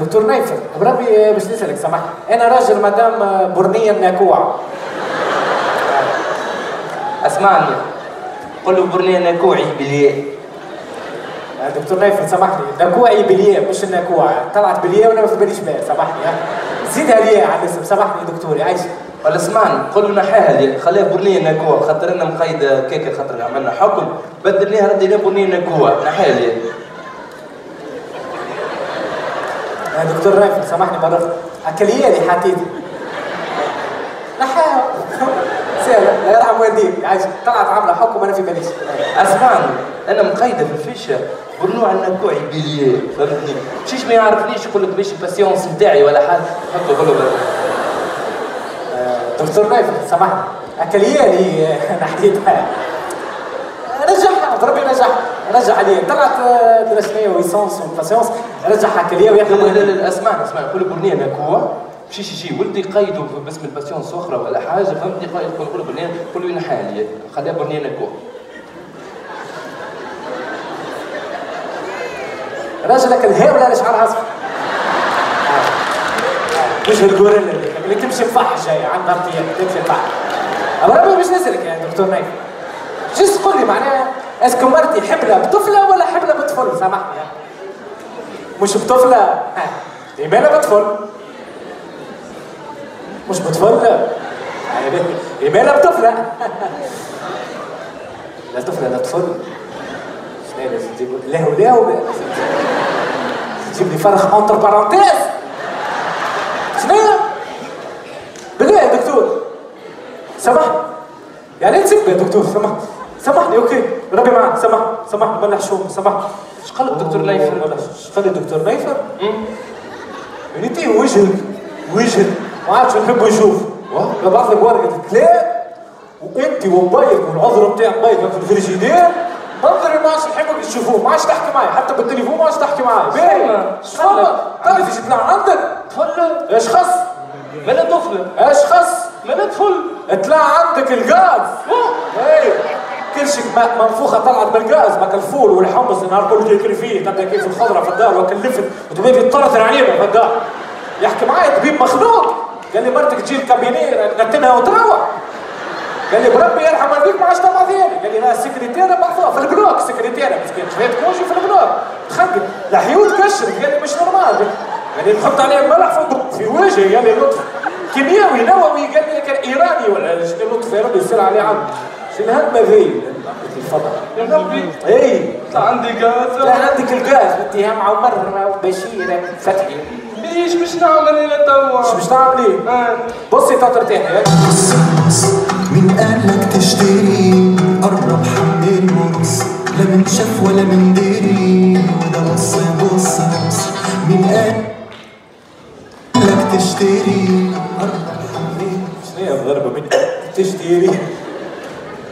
دكتور نايفر بربي آه، باش نسألك سامحني. أنا راجل مدام آه، برنيه الناكوع أسمعني. قل له برني أنا كوعي بالياء آه، دكتور نايفر سامحني. ناكوعي بالياء مش الناكوع طلعت بالياء وأنا ما في باليش بها سامحني. زيدها الياء على الاسم سامحني دكتوري عايش. ولا اسمعني له نحاها لي خليها برنيه نكوع خاطر أنا مقيده كيكة خاطر عملنا حكم. بدلنيها ردي لي برنيه نكوع نحاها لي يا دكتور نايفر سامحني مرة أكلية لي حتيتي نحاها سهلة لا يرحم والديك. عايش. طلعت عاملة حكم أنا في باليش اسمعني أنا مقيدة في الفيشه برنوع النكوعي بالياء فهمتني؟ مشيش ما يعرفنيش يقول لك باش الباسيونس نتاعي ولا حاجة. حطه قول له بس. دكتور نايفر سامحني. أكلية لي نحيتها رجعها ضربي رجعها رجع عليه. طلعت آه، درسنية ويسونس وباسيونس رجعها أكلية لا وياخذ لا لا لا قول له برنيه نكوع مشي شي شي ولدي قيدوا باسم الباسيونس أخرى ولا حاجة فهمتني؟ قايد قول له برنيه قول له ينحاها لي خليها برنيه نكوع راجلك الهاولة اللي شعرها اصفر وجه الجوريلا اللي تمشي مفح جاي عندها ارتياح تمشي مفح اما باش نسالك يا دكتور نايف. جست قول لي معناها اسكو مرتي حبلة بطفلة ولا حبلة بطفل؟ سامحني. مش بطفلة. ها، يبقى بطفل. مش بطفل. يبقى بطفلة. (laughs) لا طفلة لا طفل. شنو لازم تجيب له له تجيب لي فرخ entre parenthèses شنو؟ بالله يا دكتور. سامح يعني تسب يا دكتور سامح سامحني OK. ربي معك. سامح سامحني بلح شوم. سامح إيش قال الدكتور نايفر؟ إيش قال الدكتور نايفر؟ يعني انت وجهك. وجهك. ما عادش نحب نشوف. ببعث لك ورقه كلاب وأنت وبايك والعذر بتاعك بايك في الفريجيدير. منظري ما عادش نحبك تشوفوه ما عادش تحكي معي حتى بالتليفون ما عادش تحكي معي باهي شفنا. تعرف إيش يطلع عندك؟ طفل إيش خص؟ مالا طفله إيش خص؟ مالا طفل طلع عندك الغاز. اي كرشك ما- منفوخة طلعت بالغاز باك الفول والحمص النهار كله يجري فيه. تبدا كيف الخضرة في الدار وكلفت وتبي يطرطر علينا في الدار يحكي معي طبيب مخلوق قال لي مرتك تجي ال cabinet نتنها وتروح. قال لي بربي يرحم والديك ما عادش تبع ثاني قال لي لا السكرتيره بعثوها في ال bloc السكرتيره مسكين شوية couchée في ال bloc. تخقق لحيوت كشرت قال لي مش normal. قال لي نحط عليه ملح في في وجهي. قال لي لطف. كيميائي نووي. قال لي كان إيراني ولا شنو لطف؟ يا ربي يصير عليه عم. شنو الهدمه ذي يا ربي. إي. طلع عندي غاز لا عندك الغاز اتهام عمر وبشير فتحي. ليش مش نعمل أنا توا؟ مش تعمل إيه؟ آه. بصي تطر تاني من قالك تشتري. قرب حمل المرص لا من شاف ولا من دري وده بص بص بص من قالك تشتري. قرب حمل شنو هي الضربه من تشتري؟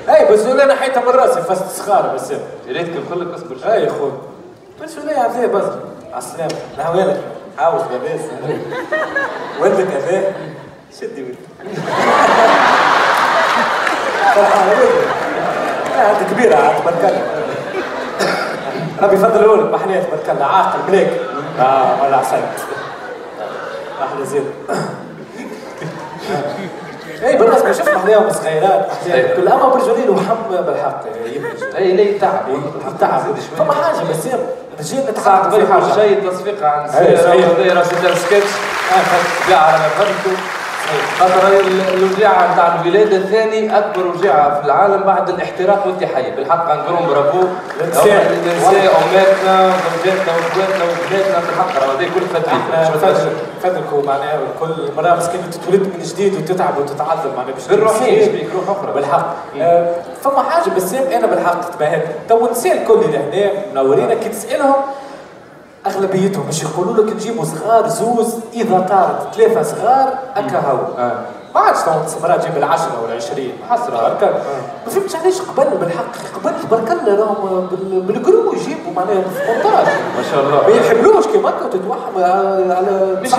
أي بس ولا أنا حيتها من رأسي فست سخارة بس. يا ريت كان كلك اصبر شوي. أي خوي بس ولا عذاب بس. على السلامه نهوالك عاوز لاباس ولدك اذاه شدي. لا انت كبيرة عاد بركلك ربي يفضلوا لك محلات برك الله عاقل ملاك آه ولا عسل أحلى زين اي بالنسبة شفنا عليهم صغيرات أيوة. كل اما برجولين وحم بالحق. اي لا يتعب تعب. فما حاجة بس في قبل حاجة. شيء تصفيق عن أيوة، سيارة صحيح. وهذا راس دار سكتش كاع على ما فهمتوا. خاطر ال- الوجيعة نتاع الولادة الثاني أكبر وجيعة في العالم بعد الاحتراق وأنت حي بالحق نقولهم برافو. النساء أماتنا زوجاتنا وأخواتنا وبناتنا بالحق. هذا كل فضل فضلكم معناها كل مرة مسكينة تتولد من جديد وتتعب وتتعذب معناها باش. بيك روح أخرى. بالحق. آه، فما حاجة بس أنا بالحق تبهت تو النساء الكل اللي هنا منورين كي تسألهم أغلبيتهم مش يقولوا لك نجيبوا صغار زوز إذا طارت ثلاثة صغار اكا هو آه. ما عادش تو مرات جيب العشرة ولا العشرين حسرة. هكا ما فهمتش علاش قبل بالحق قبل تبارك الله راهم بال- بالقرو يجيبوا معناها في 18 ما شاء الله. ما يحبلوش كيما هكا وتتوحم على مش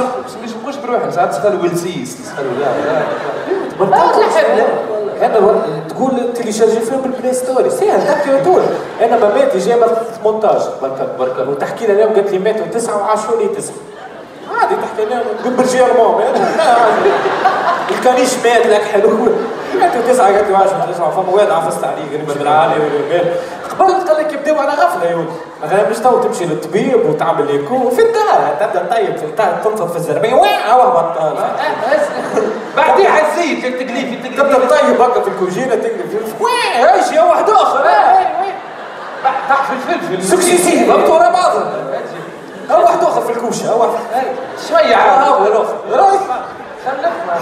مش مش بروحهم ساعات تسخلوا ولسيس تسخلوا لا لا تبارك الله. أنا تقول تيليشارجي فيلم بالبلاي ستوري سهل هكا طول أنا ماماتي جايبه 18 برك برك وتحكي لها اليوم قالت لي ماتوا تسعه وعاشوا لي تسعه عادي تحكي لها قول برجير ماما الكنيش مات لك حلو ماتوا تسعه قالت لي وعاشوا تسعه فما واد عفست عليه قريب بالعالي والبال قبل قال لك يبداو على غفله يقول مثلا مش تو تمشي للطبيب وتعمل ليكو في الدار تبدا طيب تنفض في الزربيه وين هو بطال بعدين عزيز التكليف تبدأ تطيب هكا في الكوجينة تقلب وين؟ إيش يا واحد آخر. تحت في الفلفل. سكسيسي ضبطوا ورا بعضهم أو واحد آخر في الكوشة أو واحد. شوية آه عاد هو الآخر. خلفنا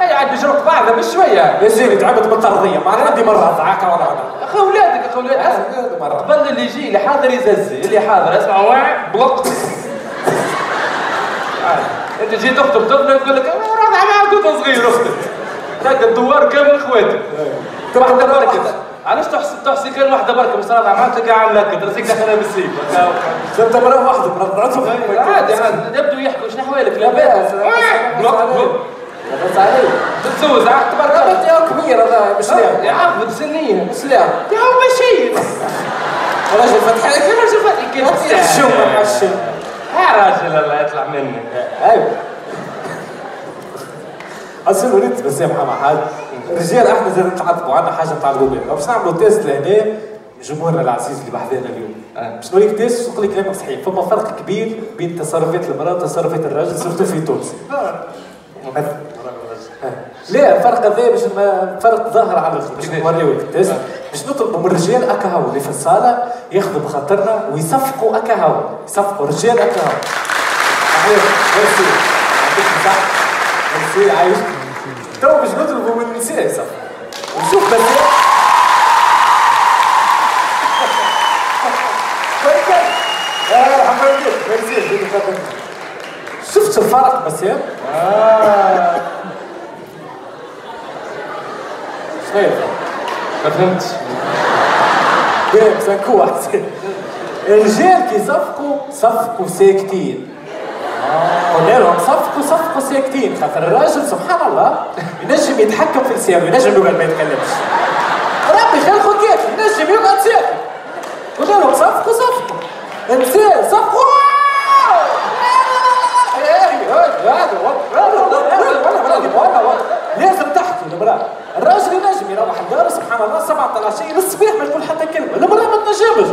هي عاد بيجروا بعضها بشوية يا زيني تعبت بالطرديه ما عندي مرة ضعك ولا أنا اخو أولادك اخو اولادك مرة. قبل اللي يجي اللي حاضر يززي اللي حاضر. اسمع واعي بلق (laughs) انت جيت تخطب طفله تقول لك أنا راضع معك كنت صغير أختك تلقى الدوار كامل اخواتك واحدة بركه علاش تحسب تحسي كان واحدة بركه مش راضع معك تلقى عامل هكا ترسيك داخلها بالسيف انت مره ضعتهم عادي عادي يبدو يحكوا شنو احوالك لاباس بس علي تتزوج عاد تبارك الله يا كبير هذا مش يا لاعب عبد سنيه مش لاعب يا هو مشيت راجل يا فتحي كده شو ما الشم يا راجل الله يطلع منك. أيوه. أصل ولدت بس يا محمد حاج الرجال إحنا زي نتعاطفوا عندنا حاجة نتعلقوا بها باش نعملوا تيست لهنا جمهورنا العزيز اللي بحذانا اليوم. باش نوريك test ونقول لك كلامك صحيح. فما فرق كبير بين تصرفات المرأة وتصرفات الرجل surtout في تونس. لا. فرق هذا باش ما فرق ظاهر على الآخر باش نوريوك ال test باش نطلبوا من الرجال اكا هو اللي في الصاله ياخذوا بخاطرنا ويصفقوا اكا هو يصفقوا رجال اكا هو صحيح ميرسي يعطيك الصحة ميرسي عايش؟ تو باش نطلبوا من النساء يصفقوا. ونشوف بس. شفت الفرق بس يا؟ آه. شنو؟ ما فهمتش سانكو احسن الرجال كي صفقوا صفقوا ساكتين قلنا لهم صفقوا صفقوا ساكتين خاطر الراجل سبحان الله ينجم يتحكم في لسانه ينجم يقعد ما يتكلمش ربي خلقه كيف ينجم يقعد ساكت قلنا لهم صفقوا صفقوا النساء صفقوا لازم تحكي المرأة الراجل ينجم يروح الدار سبحان الله 17 للصباح ما تقول حتى كلمة. المرأة ما تنجمش.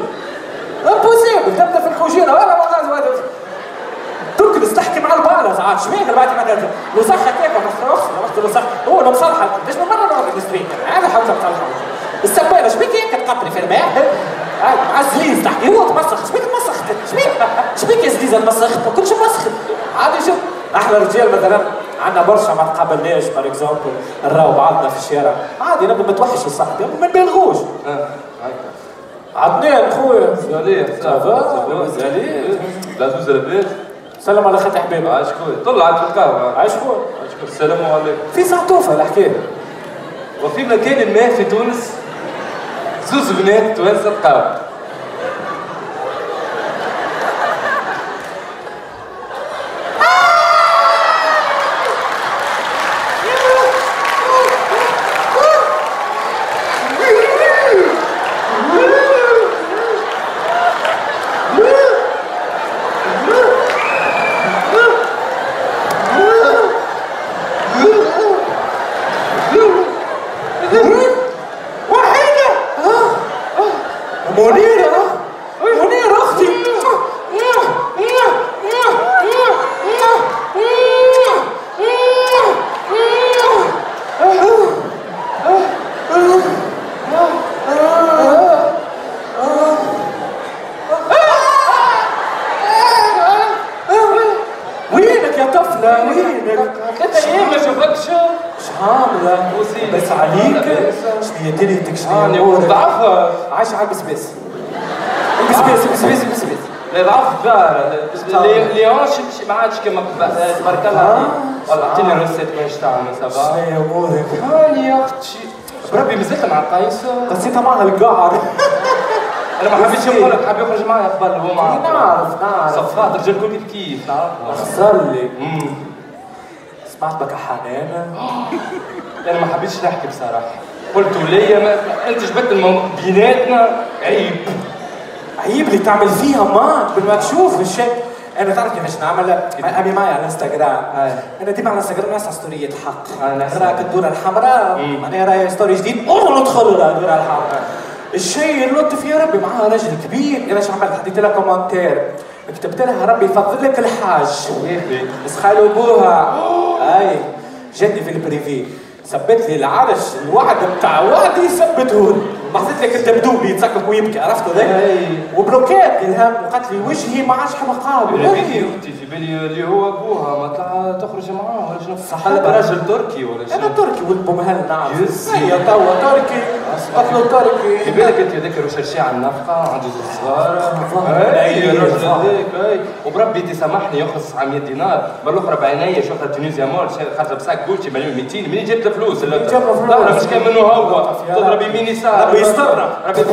امبوسيبل تبدأ في الكوجينة ولا ما غاز تجلس تحكي مع البارة ساعات شبيك بعد ما قالت لو صح خلاص رحت له صح هو لو مصلحة قديش من مرة نقعد نستريك هذا حتى مصلحة السبانة شبيك هيك تقطري في الماء؟ الزليز تحكي. هو تمسخ شبيك تمسخ شبيك شبيك يا زليزة تمسخ ما كنتش مسخ عادي شوف إحنا رجال مثلا. عندنا برشا ما تقابلناش par exemple نراو بعضنا في الشارع. عادي نبدا متوحش الصاحب ما نبالغوش عدنان خويا salut ça va لا لاباس سلام على خاطر حبيبي. عايش خويا. طلع في القهوة. عايش خويا. عايش خويا. السلام عليكم. في سعطوفه الحكاية وفي مكان ما في تونس. زوز بنات توانسه قهوة وينك يا طفلة وينك؟ ثلاث أيام ما شوفكش مش عاملة وسيلة. بس عليك لاباسة. شنو هي دنيتك شنو راني هي امورك؟ ضعفها عايش على البسباس البسباس البسباس البسباس لا ضعف الدار اللي اللي عاش ما عادش كما قبل تبارك الله والله اعطيني روسيت كيفاش تعمل شنو سافا هي امورك؟ هاني يا أختي بربي مازلت مع قيس معها القعر أنا ما حبيتش نقول لك حاب يخرج معايا قبل هو معاه نعرف نعرف. صفات رجال الكل كيف كيف نعرف. اخسر لي. سمعت بك حنانة أنا ما حبيتش نحكي بصراحة. قلت ليا ما انت جبت بيناتنا عيب. عيب اللي تعمل فيها ما قبل ما تشوف الشيء. أنا تعرف كيفاش نعمل؟ أبي معي على الانستغرام أنا ديما على الانستغرام نسمع ستوريات حق. آه،. راك الدورة الحمراء معناها راهي story جديد. أوه ندخل الدورة الحمراء. الشيء اللطف يا ربي معاها راجل كبير. أنا إيش عملت؟ حطيت لها commentaire كتبت لها ربي يفضل لك الحاج. بس خالو أبوها. أي. جاتني في البريفي ثبت لي العرش الوعد بتاع وعدي ثبته لي لاحظت لك انت بدوبي يتسكك ويبكي عرفتوا ذا أي. وبلوكات الهم وقالت لي وجهي ما عادش في بالي أختي في بالي اللي هو أبوها ما تخرج معاه ولا شنو صح. حلب راجل تركي ولا أنا شنو تركي ولد بومهل نعم. هي توا تركي قتلوا في تركي بالك أنت هذاك روشرشي على النفقة عنده زوج صغار والله. اي الراجل. هذاك اي وبربي تسامحني ياخذ 900 دينار مره أخرى بعينيا شوفها تونيزيا مول خرجت بساك جوتشي مليون 200 منين جبت الفلوس منين جاب الفلوس؟ مش كان منه هو تضرب. يمين يسار ربي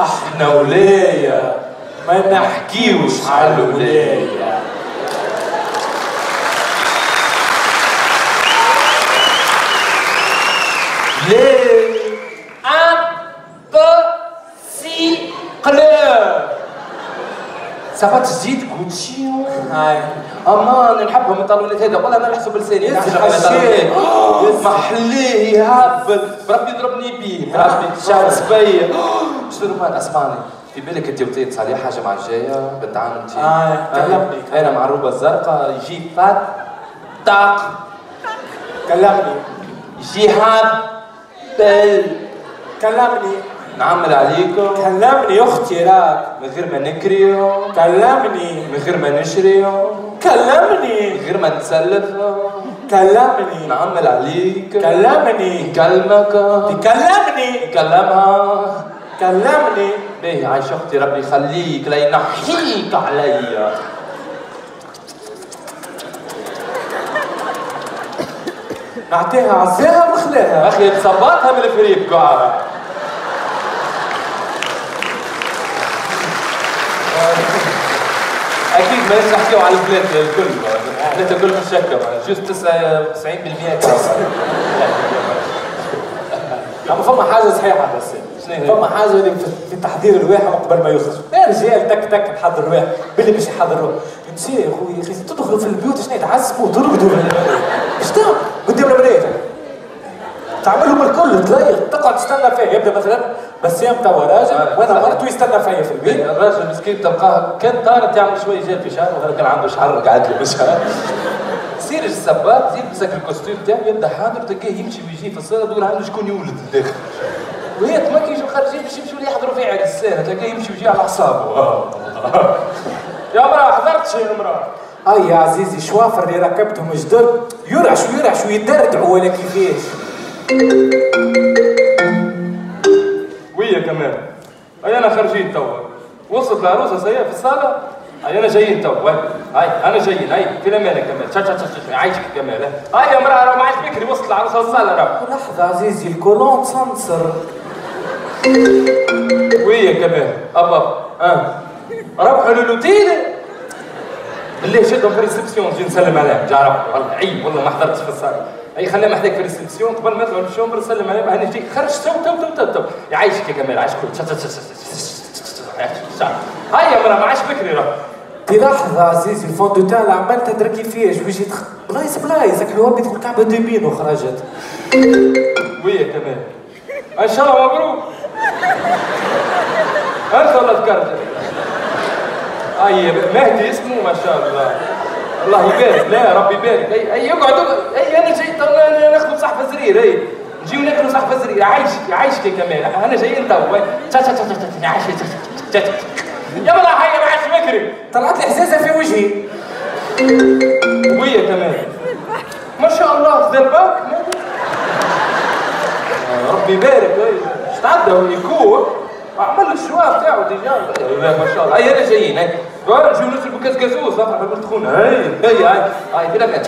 إحنا ولايه ما نحكيوش على الولايه ليه امبوسيبل صافا تزيد جوتشي هاي أمان نحبهم الطاولات هذا والله أنا نحسب لساني نحسب حشيش. محليه يهبل بربي يضربني بيه بربي شعر سبيه شنو ما اسمعني في بالك أنت وطيت صالح حاجة مع الجاية؟ بالدعم أنت. آه، كلمني. أنا مع الروبه الزرقاء يجي فات طاق. كلمني. يجي هبل كلمني. نعمل عليكم كلمني يا أختي راك من غير ما نكريو كلمني من غير ما نشريو كلمني. من غير ما نتسلف. كلمني. نعمل عليك. كلمني. نكلمك. كلمني. نكلمها. كلمني. باهي عايش أختي ربي يخليك لا ينحيك عليا نعطيها عزاها مخلاها أخي تصبطها من الفريق قعرة أكيد ما نحكيو على البلاد الكل البلاد الكل مش هكا جوست 99% كذا أما فما حاجة صحيحة بس؟ فما حاجة اللي في- تحضير الواحد قبل ما يخرج. يا رجال تك تك نحضر الواحد باللي باش يحضروا نسي يا خويا تدخلوا في البيوت شنو تعذبوا ترقدوا إيش تعمل قدام المرايه تعملهم الكل. تلاقي تقعد تستنى فيه يبدأ مثلا بسام توا راجل آه، وأنا. مرته يستنى فيا في البيت. الراجل مسكين تلقاه. كان طارت يعمل شوية جاب في شعره وهذا كان عنده شعر قاعد له شعر يصير السباك يلبسك ال costume تاعو يبدأ حاضر تلقاه يمشي ويجي في الصالة تقول عنده شكون يولد الداخل وهي ما كي يجوا خارجين باش يمشوا يحضروا فيه على السنة تلقاه يمشي ويجي على أعصابه. (laughs) يا مراه حضرتش يا مراه أي يا عزيزي شوافر اللي ركبتهم جدد يرعش ويرعش ويدردعوا ولا كيفاش ويا كمان؟ اي أنا خارجين توا. وصلت العروسه سيئة في الصالة؟ اي أنا جايين توا. هاي أنا جايين. هاي في الامان كمال شا شا شا شا عايشك كمال هاي يا مرأة راه ما عادش بكري. وصلت العروسه للصاله راه. لحظة عزيزي الكولون تسنصر ويا كمان. أبا آه روحوا للوتيل بالله شدهم في الريسبسيون نجي نسلم عليهم. جا روحوا والله عيب. والله ما حضرتش في الصالة. اي خليهم محداك في الريسبسيون قبل ما يطلعوا للشومبر سلم عليهم هاني جيك خرج تو تو تو تو تو يعيشك يا كمال عايش كل شا- شا- شا- شا- شا- شا- هاي يا مرا ما عادش بكري راه في لحظة عزيزي الفون دو تان اللي عمال تدركي فيه ويجي تخ... بلايص بلايص هاك الواد يدخل كعبة دومين وخرجت ويا كمان ان شاء الله مبروك انت ولا ذكرت اي مهدي اسمه ما شاء الله الله يبارك لا ربي يبارك اي اي يقعد اي أنا جاي ناخذ صحفه زرير اي نجيو ناكلوا صح فزري يعيشك يعيشك يا كمال أنا تشا تشا تشا تشا يعيش تشا تشا يلا هيا ما عادش بكري طلعت لي حزازه في وجهي ويا كمان ما شاء الله ذرباك ربي يبارك تعدى ويكون عمل الشوا بتاعه ديجا ما شاء الله. هيا أنا جايين هيا نجيو نشربوا كاس كازوز افرح قلت خونا. هيا هيا هيا هيا في لك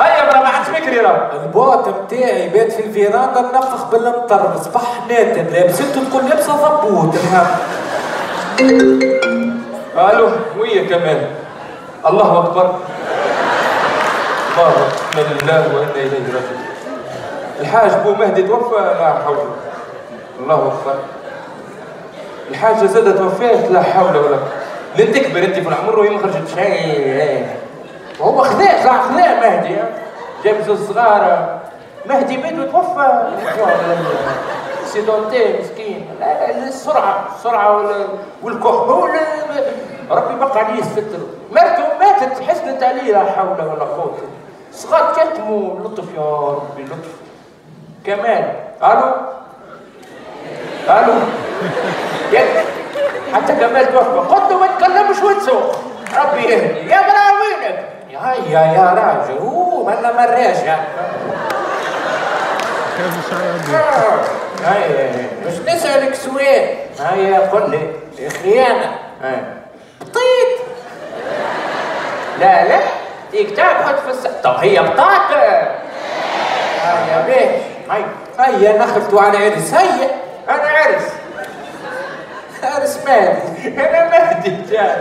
هيا برا ما عادش بكري راه. البوط بتاعي بات في الفيراندا نفخ بالمطر. صباح ناتن لابسته تقول لابسة ضبوط. ألو ويا كمان؟ الله أكبر. الله إنا لله وإنا إليه راجعون. الحاج بو مهدي توفى لا حول. الله أكبر. الحاجة زادت توفات لا حول ولا قوة. لن تكبر أنت في العمر وهي ما خرجت شيء. وهو خذاه طلع خذاه مهدي. جاب زوج صغار. مهدي بيت وتوفى. سيدونتي مسكين. السرعة وال- والكحول ربي بقى عليه الستر. مرته ماتت حزنت عليه لا حول ولا قوة. صغار كتموا لطف يا ربي لطف. كمان ألو؟ ألو يد حتى كمال توفى قلت له ما تكلمش وتسوق ربي يهدي. يا براوينك يا هيا يا راجل. أوه منا مراجع هيا مش نسألك سؤال. هيا قل لي. خيانة. بطيط لا لا. ديك تاخذ في الس... طب هي بطاطا (laughs) هيا باش هيا هيا نخلتوا على عرس هيا عرس عرس مالي أنا مهدي جاي.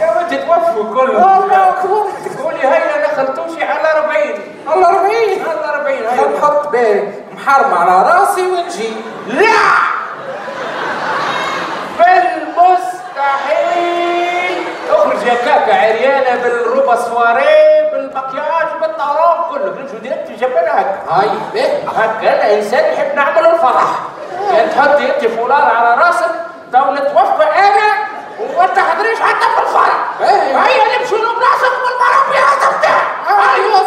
يا ولد توفوا كل الله اكبر قولي هيا خلطوشي على 40 الله ربيع على 40 خل هيا نحط محرم على راسي ونجي. لا! بالمستحيل. أخرج يا كاكا عريانة بالروبا سواري بالمكياج بالطراب كله. بنمشوا ديريكت جنبنا هكا هاي. باهي هكا أنا إنسان يحب نعمل الفرح. تحطي انت فولار على راسك تو نتوفى أنا وما تحضريش حتى في الفرح. هيا نمشوا نبلاصك والمرة فيها تفتح أيوه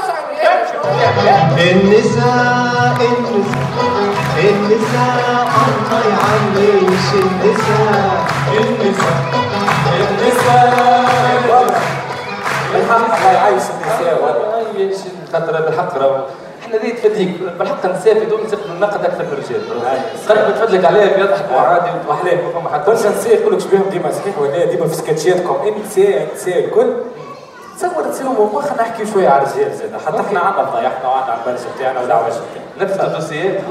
النساء النساء النساء الله يعلمش النساء النساء. الحق الله يعيش النساء والله. خاطر بالحق راهو إحنا ذي تفديك بالحق دون نسافر النقد أكثر من الرجال قرب تفدلك عليها بيضحكوا عادي وحلاه وفما حد برشا نساء يقول لك شبيهم ديما صحيح ولا ديما في سكتشاتكم النساء النساء الكل تصور تصيروا خلينا نحكي شوية على الرجال زاد حتى إحنا عندنا فضايحنا وعندنا البرش بتاعنا والعوج بتاعنا نفس الدوسيات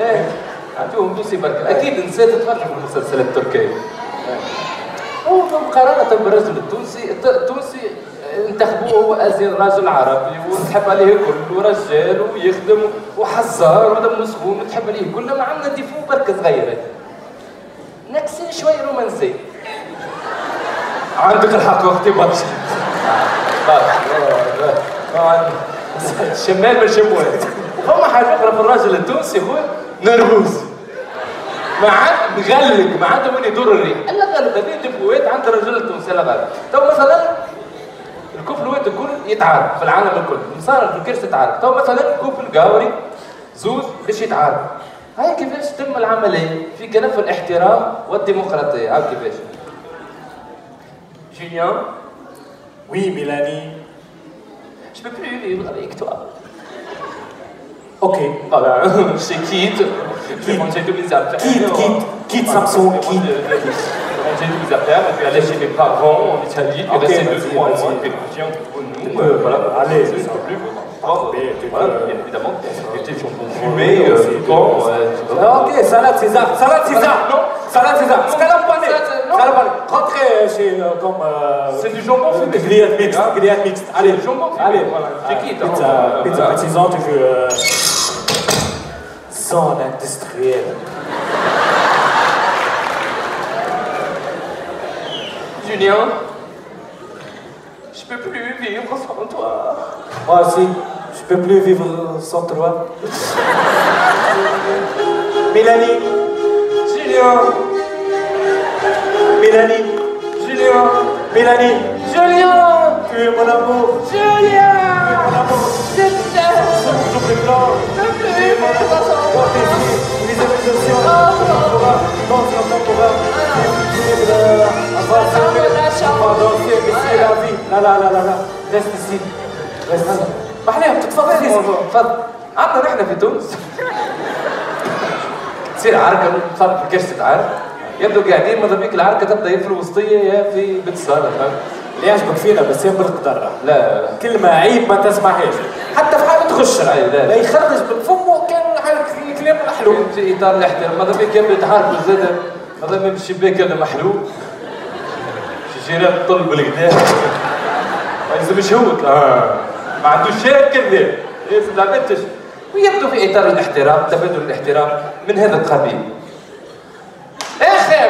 إيه اعطيهم dossier برك أكيد نسيت تتفرج في المسلسلات التركيه هو مقارنة بالرجل التونسي الت- التونسي انتخبوه هو ازين رجل عربي وتحب عليه الكل ورجال ويخدم وحزار ودم سخون تحب عليه الكل ما عندنا défaut برك صغير. نكسي شوي رومانسي. عندك الحق وقتي برشا. الشمال من الشمال فما حاجة أخرى في الراجل التونسي هو nerveux ما عاد مغلق ما عنده وين يدور الريح. إلا غالب هذه عند الرجل التونسي لا غالب تو مثلا الكوبلوات الكل يتعارف في العالم الكل. صار في الكرس يتعارف تو مثلا couple قاوري زوز باش يتعارف هاي كيفاش تتم العملية في كنف الاحترام والديمقراطية. هاي كيفاش؟ جوليان وي ميلاني. Je peux plus vivre avec toi. أوكي Voilà, (laughs) je quitte. Je vais manger tous mes affaires. كيت كيت كيت سامسونج Je كيت vais manger tous mes affaires, je vais aller chez mes parents en Italie, puis Ok, rester deux, vas-y, trois vas-y. mois, puis revenir pour nous. peux, euh, Voilà, allez, je ne ça. peux plus me prendre. Mais tu Voilà, peux. bien évidemment. Et puis, si on peut Oui, fumer euh, aussi, tout le temps. oui. euh, أوكي سالاد سيزار سالاد سيزار Non. سالاد سيزار سكالام باني Non. سكالام باني رونتري شي كوم C'est du jambon fumé. جريات ميكس جريات ميكس allez du jambon fumé, allez voilà. Je quitte, hein. بيتزا Voilà. بيتزا بيتيزون tu veux Julien, je peux plus vivre sans toi. Moi aussi, je peux plus vivre sans toi. Mélanie, Julien, Mélanie, Julien, Mélanie, Julien, tu es mon amour. Julien, tu es mon amour. Je t'aime. Je لا لا لا لا لا ici. Reste ici. ما إحنا بتتفضل تفضل عندنا نحن في تونس تصير عركه صارت في عرك يبدو قاعدين ماذا بيك العركه تبدا يا في الوسطيه يا في بنت الصاله؟ اللي يعجبك فينا بس يا بالقدر لا كلمة عيب ما تسمعهاش حتى في حالة تخش أي لا. لا يخرج من فمه كان الكلام الحلو في إطار الاحترام. ماذا بيك يبدا يتحاربوا زاده ماذا من الشباك هذا محلول. شجيرات طل بالقدام. ما يلزمش هو آه. ما عندوش شيء كذاب ياسر لا بنتش ويبدو في إطار الاحترام تبادل الاحترام من هذا القبيل.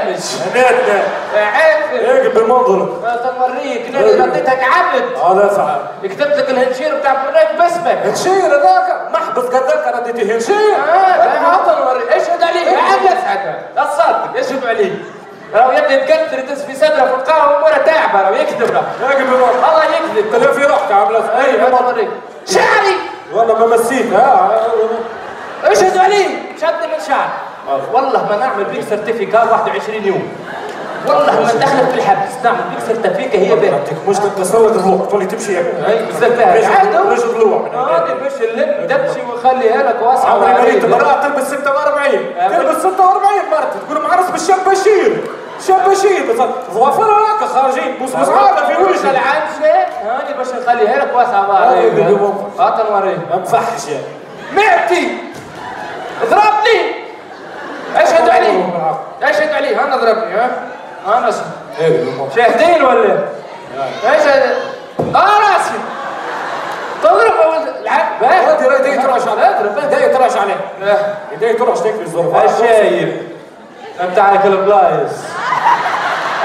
هناتنا يا عافر بالمنظر ما تمريك أنا رديتك عبد على فعل كتبت لك الهنشير بتاع بنات باسمك هنشير هذاك محبس قداك رديتي هنشير آه وري اشهد عليه يسعد لا تصدق اشهد عليه راهو يبدا يتكثر يدس في صدره في القهوه اموره تعبه راهو يكذب راهو بالمنظر والله يكذب تلف في روحك عاملة اي شعري والله ما مسيت ها اشهد عليه شد من شعر والله ما نعمل بيك سيرتيفيكا 21 يوم. والله ما ندخلك في الحبس. نعمل بيك سيرتيفيكا هي باهي مش تتصور الروح. تولي تمشي هيك أي بالذات رجل ضلوع من هذه باش اللم تمشي ونخليها لك واسعه عمري ما. ريت مرأة تلبس 46 آه، تلبس 46 مرت تقول معرس بالشاب بشير. شاب بشير. ظوافر هكا خارجين. بوس بوس عادة في وجهي. العنشة هاني باش نخليها لك واسعة هذه اللي وعريضة هو- هات نوريك مفحش يعني. معتي. اضربني أشهد عليه أشهد عليه أنا ضربني ها. أنا شاهدين ولا؟ أشهد آه راسي تضرب أول العب. هذه راه يديه ترعش عليه يديه ترعش عليه يديه ترعش تكفي الظروف الشايب. انت عليك البلايص.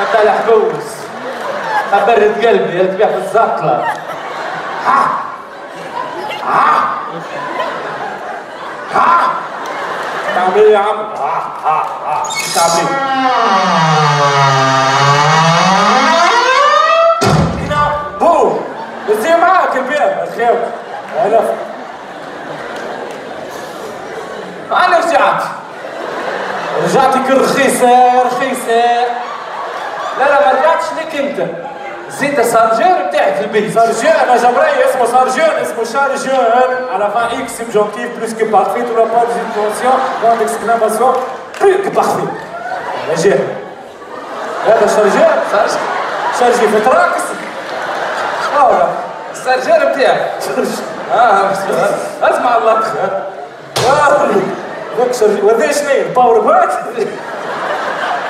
انت الحبوس أبرد قلبي اللي تبيع في الزقلة تعمل إيه يا عم ها ها ها تعمل هنا بو زي معاك البيت الخير هلا أنا رجعت رجعتك رخيصة رخيصة لا لا ما رجعتش لك انت زيد السارجير بتاعي في البيت سارجون أنا جبري اسمه سارجون اسمه شارجون على فان إكس سبجونتيف بلوس كو بارفي تو لا بار ديزينفونسيون بوان ديكسكلاماسيون بلو كو بارفي أجي هذا شارجون شارجي في تراكس آه السارجير بتاعي آه اسمع الله ذاك شارجي وذا شنو باور بات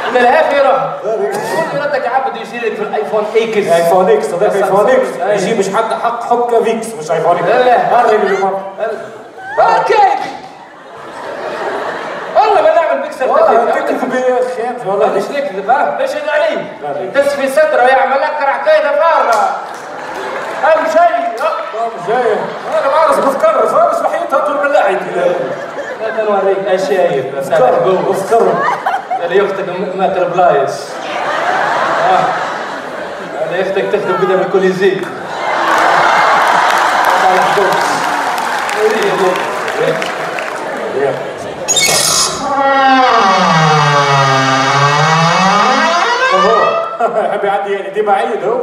ان الهافي يروح كل ردك عبد يشيل لك في الايفون إكس ايفون إكس هذاك ايفون إكس. يجي مش حد حق حبكه فيكس مش ايفون إكس لا، لا. هذا اللي مرة. أوكي. والله ما نعمل بيك والله سيرتيفيكت تكذب يا أخي والله. مش نكذب ها إيش عليه يدس في صدره يعمل لك عقيده فارغة. اهم شيء جاي. أنا ما أعرف. بفكر فارس وحياتها طول من اللعب هذا أفكر حبوب أفكر اللي يختك ماكل بلايص آه. اللي يختك تخدم قدام الكوليزي دي. يحب يعدي يعني دي بعيد هو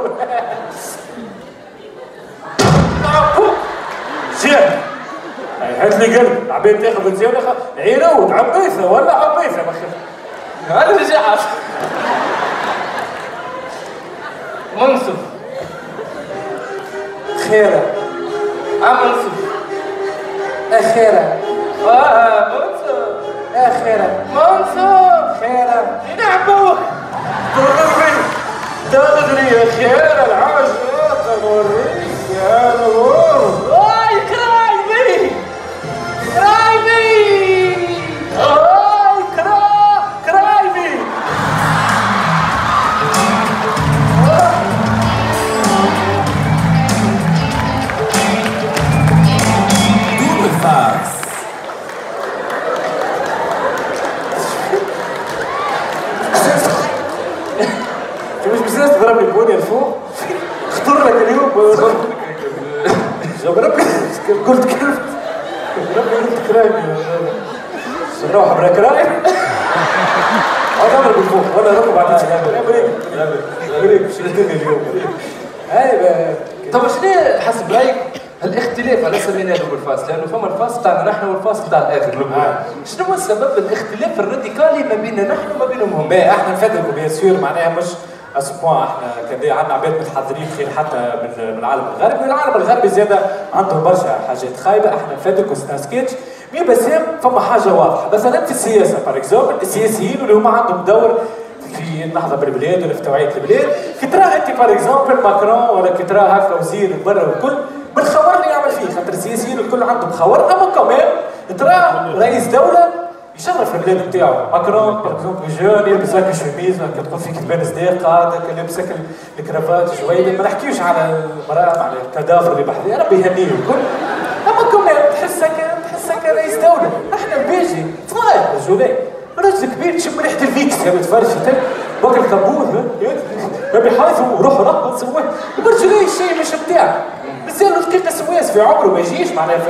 زين هات لي قلب. عبيد تاخذ زين عيرود عبيثه ولا عبيثه ما خف هذا اللي جعل منصف. خيرة. منصف. اخيره آه منصف. اخيره منصف. خيرة. ينعبوك تغري تغري يا خيره العاشقات نوريك يا نور. قلت كلفت قلت كرايم نروح برا كرايم أنا اضرب الفوق وأنا اضرب بعد يا بريك يا بريك الدنيا اليوم هاي طب شنو حسب رأيك؟ الاختلاف على سميناه بالفاس لأنه فما الفاس تاعنا نحن والفاس تاع الآخر. شنو هو سبب الإختلاف الراديكالي ما بيننا نحن وما بينهم هما إحنا نفادكم بيان سور معناها مش أسبوع إحنا كان عندنا عباد متحضرين خير حتى من العالم الغربي والعالم الغربي زيادة عندهم برشا حاجات خايبة. إحنا c'est un sketch mais بس فما حاجة واضحة. مثلا في السياسة par exemple السياسيين اللي هما عندهم دور في النهضه بالبلاد ولا في توعية البلاد. كي ترى أنت par exemple ماكرون ولا كي ترى هكا وزير برا والكل بالخور اللي يعمل فيه. خاطر السياسيين الكل عندهم خور أما كمان ترى رئيس دولة يشرف البلاد نتاعو ماكرون par exemple jeune يلبس هكا شوميز هكا تقول فيك تبان صداقه هكا لابس هكا الكرافات جويده ما نحكيوش على المرأة على الكدافر اللي بحذاه ربي يهنيه الكل. أما كمان تحس هكا تحس هكا رئيس دولة. إحنا بيجي فايق رجولين راجل كبير تشم ريحة الفيكس يا متفرج انت باقي الكابوت ما بيحايفوا روح روح سواه. الرجل الشيء مش بتاعك. بس له دقيقه سواس في عمره ما يجيش معناها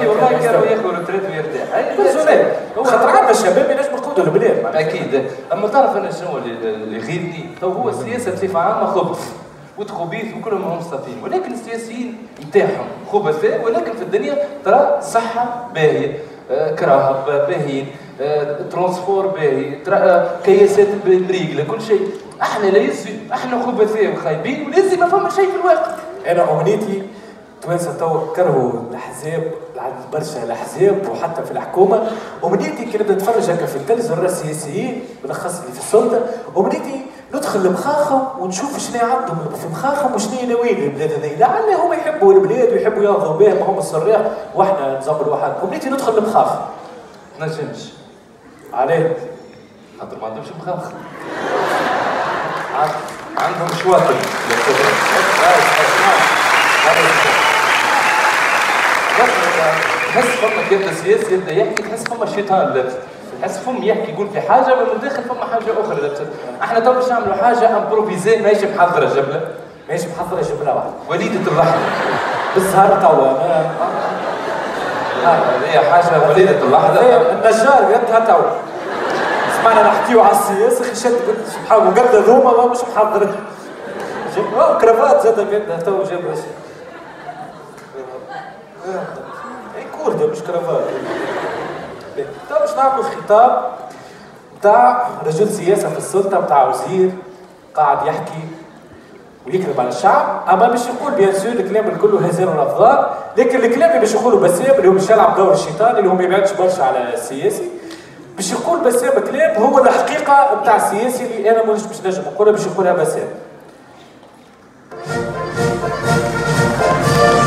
اي والله كانوا ياخذوا ريتريت ويرتاح. رجولين خاطر عندنا الشباب ينجم يقودوا البلاد أكيد. أما تعرف أنا شنو اللي يغيظني تو هو السياسة بصفة عامة خبث وتخبيث وكلهم هم صافين ولكن السياسيين نتاعهم خبثاء ولكن في الدنيا ترى صحة باهية. آه، كراهب باهيين آه، transport باهي. آه، كياسات مريقله كل شيء. إحنا لا يزي إحنا خبثاء وخايبين ولازم ما فما شيء في الواقع. أنا امنيتي توانسة تو كرهوا الأحزاب برشا الأحزاب وحتى في الحكومة. امنيتي كي نبدأ نتفرج هكا في التلفزيون السياسيين بالاخص اللي في السلطة. امنيتي ندخل لمخاخهم ونشوف شنو عندهم في مخاخهم وشنو نوايا البلاد هذه لعل هم يحبوا البلاد ويحبوا ياخذوا بها ما هم الصراخ وإحنا نظام الواحد امنيتي ندخل لمخاخهم نجمش. عليه خاطر ما عندهمش مخاخ عندهم شواطر تحس فما كده سياسي يبدا يحكي تحس فما شيطان لابس تحس فم يحكي يقول في حاجة من الداخل فما حاجة أخرى لابسه إحنا تو باش نعملوا حاجة امبروفيزي ماهيش محضره جبله ماشي محضره جبله واحدة وليده الرحمه بالسهر توا هذه حاجة وليده اللحظه إيه، النجار قدها تو سمعنا نحكيو على السياسة شد قلت سبحان الله قد ذوما ما مش محضر. كرافات زاد قدها تو جاب اي كوردة مش cravate. تو باش نعملوا خطاب. بتاع رجل سياسة في السلطة بتاع وزير قاعد يحكي ويكذب على الشعب. أما باش يقول bien sûr الكلام الكل هزار ونفضال لكن الكلام اللي باش يقولوا بسام اللي هو باش يلعب دور الشيطان اللي هو ما يبعدش برشا على السياسي. باش يقول بسام كلام هو الحقيقة بتاع السياسي اللي أنا مش باش نجم نقولها باش يقولها بسام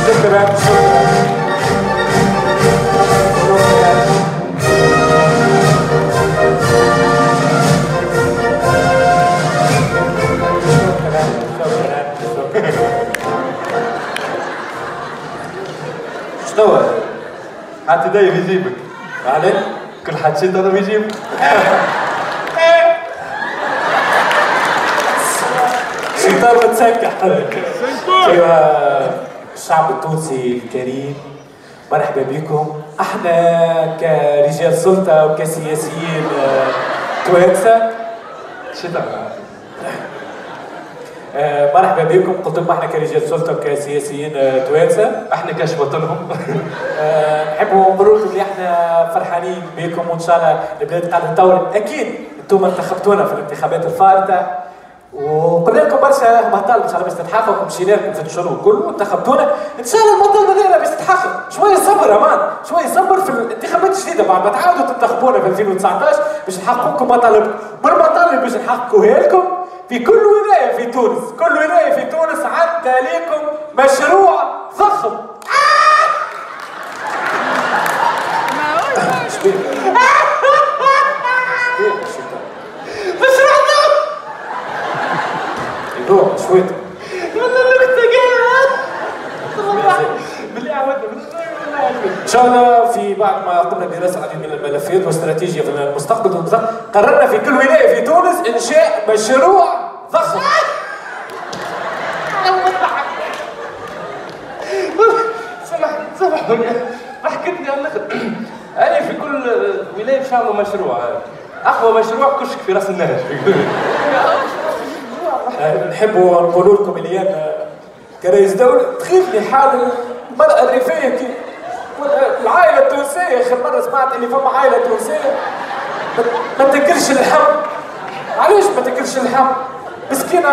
شكرا شكرا شنو دايما يجيبك. عليه؟ كل حد شد بيجيبك شيطان متسكح ايوا الشعب التونسي الكريم مرحبا بكم. أحنا كرجال سلطة وكسياسيين آه، توانسه شد آه، مرحبا بكم. قلت لكم إحنا كرجال سلطة وكسياسيين آه، توانسة. إحنا كاش وطنهم. (laughs) آه، نحبوا نقولوا اللي إحنا فرحانين بكم وإن شاء الله البلاد قاعدة تطور. أكيد أنتم انتخبتونا في الانتخابات الفارطة. وقلنا لكم برشا مطالب إن شاء الله باش تتحقق ومشينا لكم في الشهور الكل وانتخبتونا إن شاء الله المطالب هذينا باش تتحقق شوية صبر أمان شوية صبر في الانتخابات الجديدة. بعد ما تعاودوا تنتخبونا في 2019 باش نحققوا لكم مطالبكم والمطالب باش نحققوها لكم. في كل ولاية في تونس. كل ولاية في تونس عدى لكم مشروع ضخم شبيه؟ شبيه الشيطان؟ مشروع ضخم يروح شوية إن شاء الله في بعد ما قمنا بدراسة العديد من الملفات واستراتيجية في المستقبل قررنا في كل ولاية في تونس إنشاء مشروع ضخم. سامح سامحوني ضحكتني على الأخر. أنا في كل الولايه باش نعملوا مشروع. أقوى مشروع كشك في رأس النهر. نحبوا نقولوا لكم اللي أنا كرئيس دولة تخيفني حال المرأة الريفية كي العائلة التونسية. آخر مرة سمعت اللي فما عائلة تونسية. ما تاكلش اللحم علاش ما تاكلش اللحم؟ مسكينة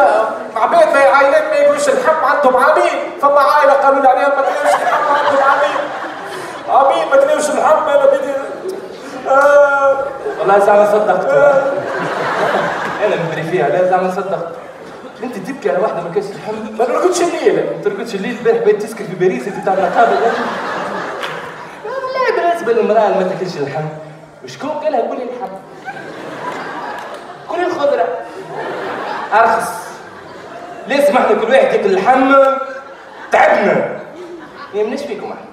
عباد عائلات ما ياكلوش اللحم عندهم عمين فما عائلة قالوا لي عليها ما تاكلوش اللحم عندهم عمين عمين ما تاكلوش اللحم أنا بدي آه والله زعما صدقت. أنا مدري فيها لا زعما صدقت. انت تبكي على واحدة ما كانش الحمد ما نرقدش الليل. ما ترقدش الليل البارح بقيت تسكر في باريس انت تاع النقابه لا بالنسبة للمرأة اللي ما تاكلش اللحم. وشكون قال لها كلي اللحم؟ الخضرة. أرخص. ليه سمحنا كل واحد ياكل اللحم؟ تعبنا. ما يمناش فيكم أحنا.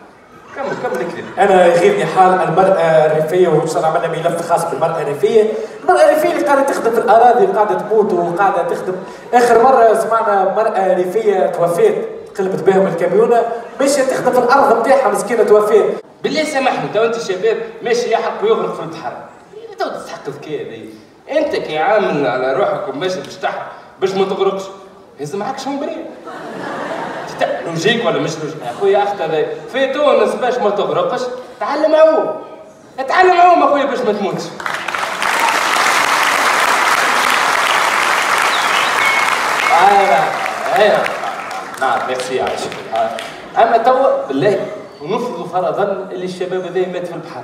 كمل كمل الكلام. أنا يغيرني حال المرأة الريفية وإن شاء الله عملنا ملف خاص بالمرأة الريفية. الريفيه اللي قاعدة تخدم في الأراضي وقاعده تموت وقاعدة تخدم. آخر مرة سمعنا مرأة ريفية توفات قلبت بهم الكاميونه ماشيه تخدم في الأرض نتاعها مسكينة توفات بالله سامحني تو انت شباب ماشي يحرق ويغرق في البحر تو تستحق الذكاء هذه انت كي عامل على روحك وماشي باش تحرق باش ما تغرقش. هز معاك chambre à air logique ولا مش logique؟ يا خويا أخت هذا. في تونس باش ما تغرقش تعلم عوم. اتعلم عوم أخويا باش ما تموتش. أيوه نعم ميرسي عايش أما توا بالله ونفرض فرضا اللي الشباب هذا مات في البحر.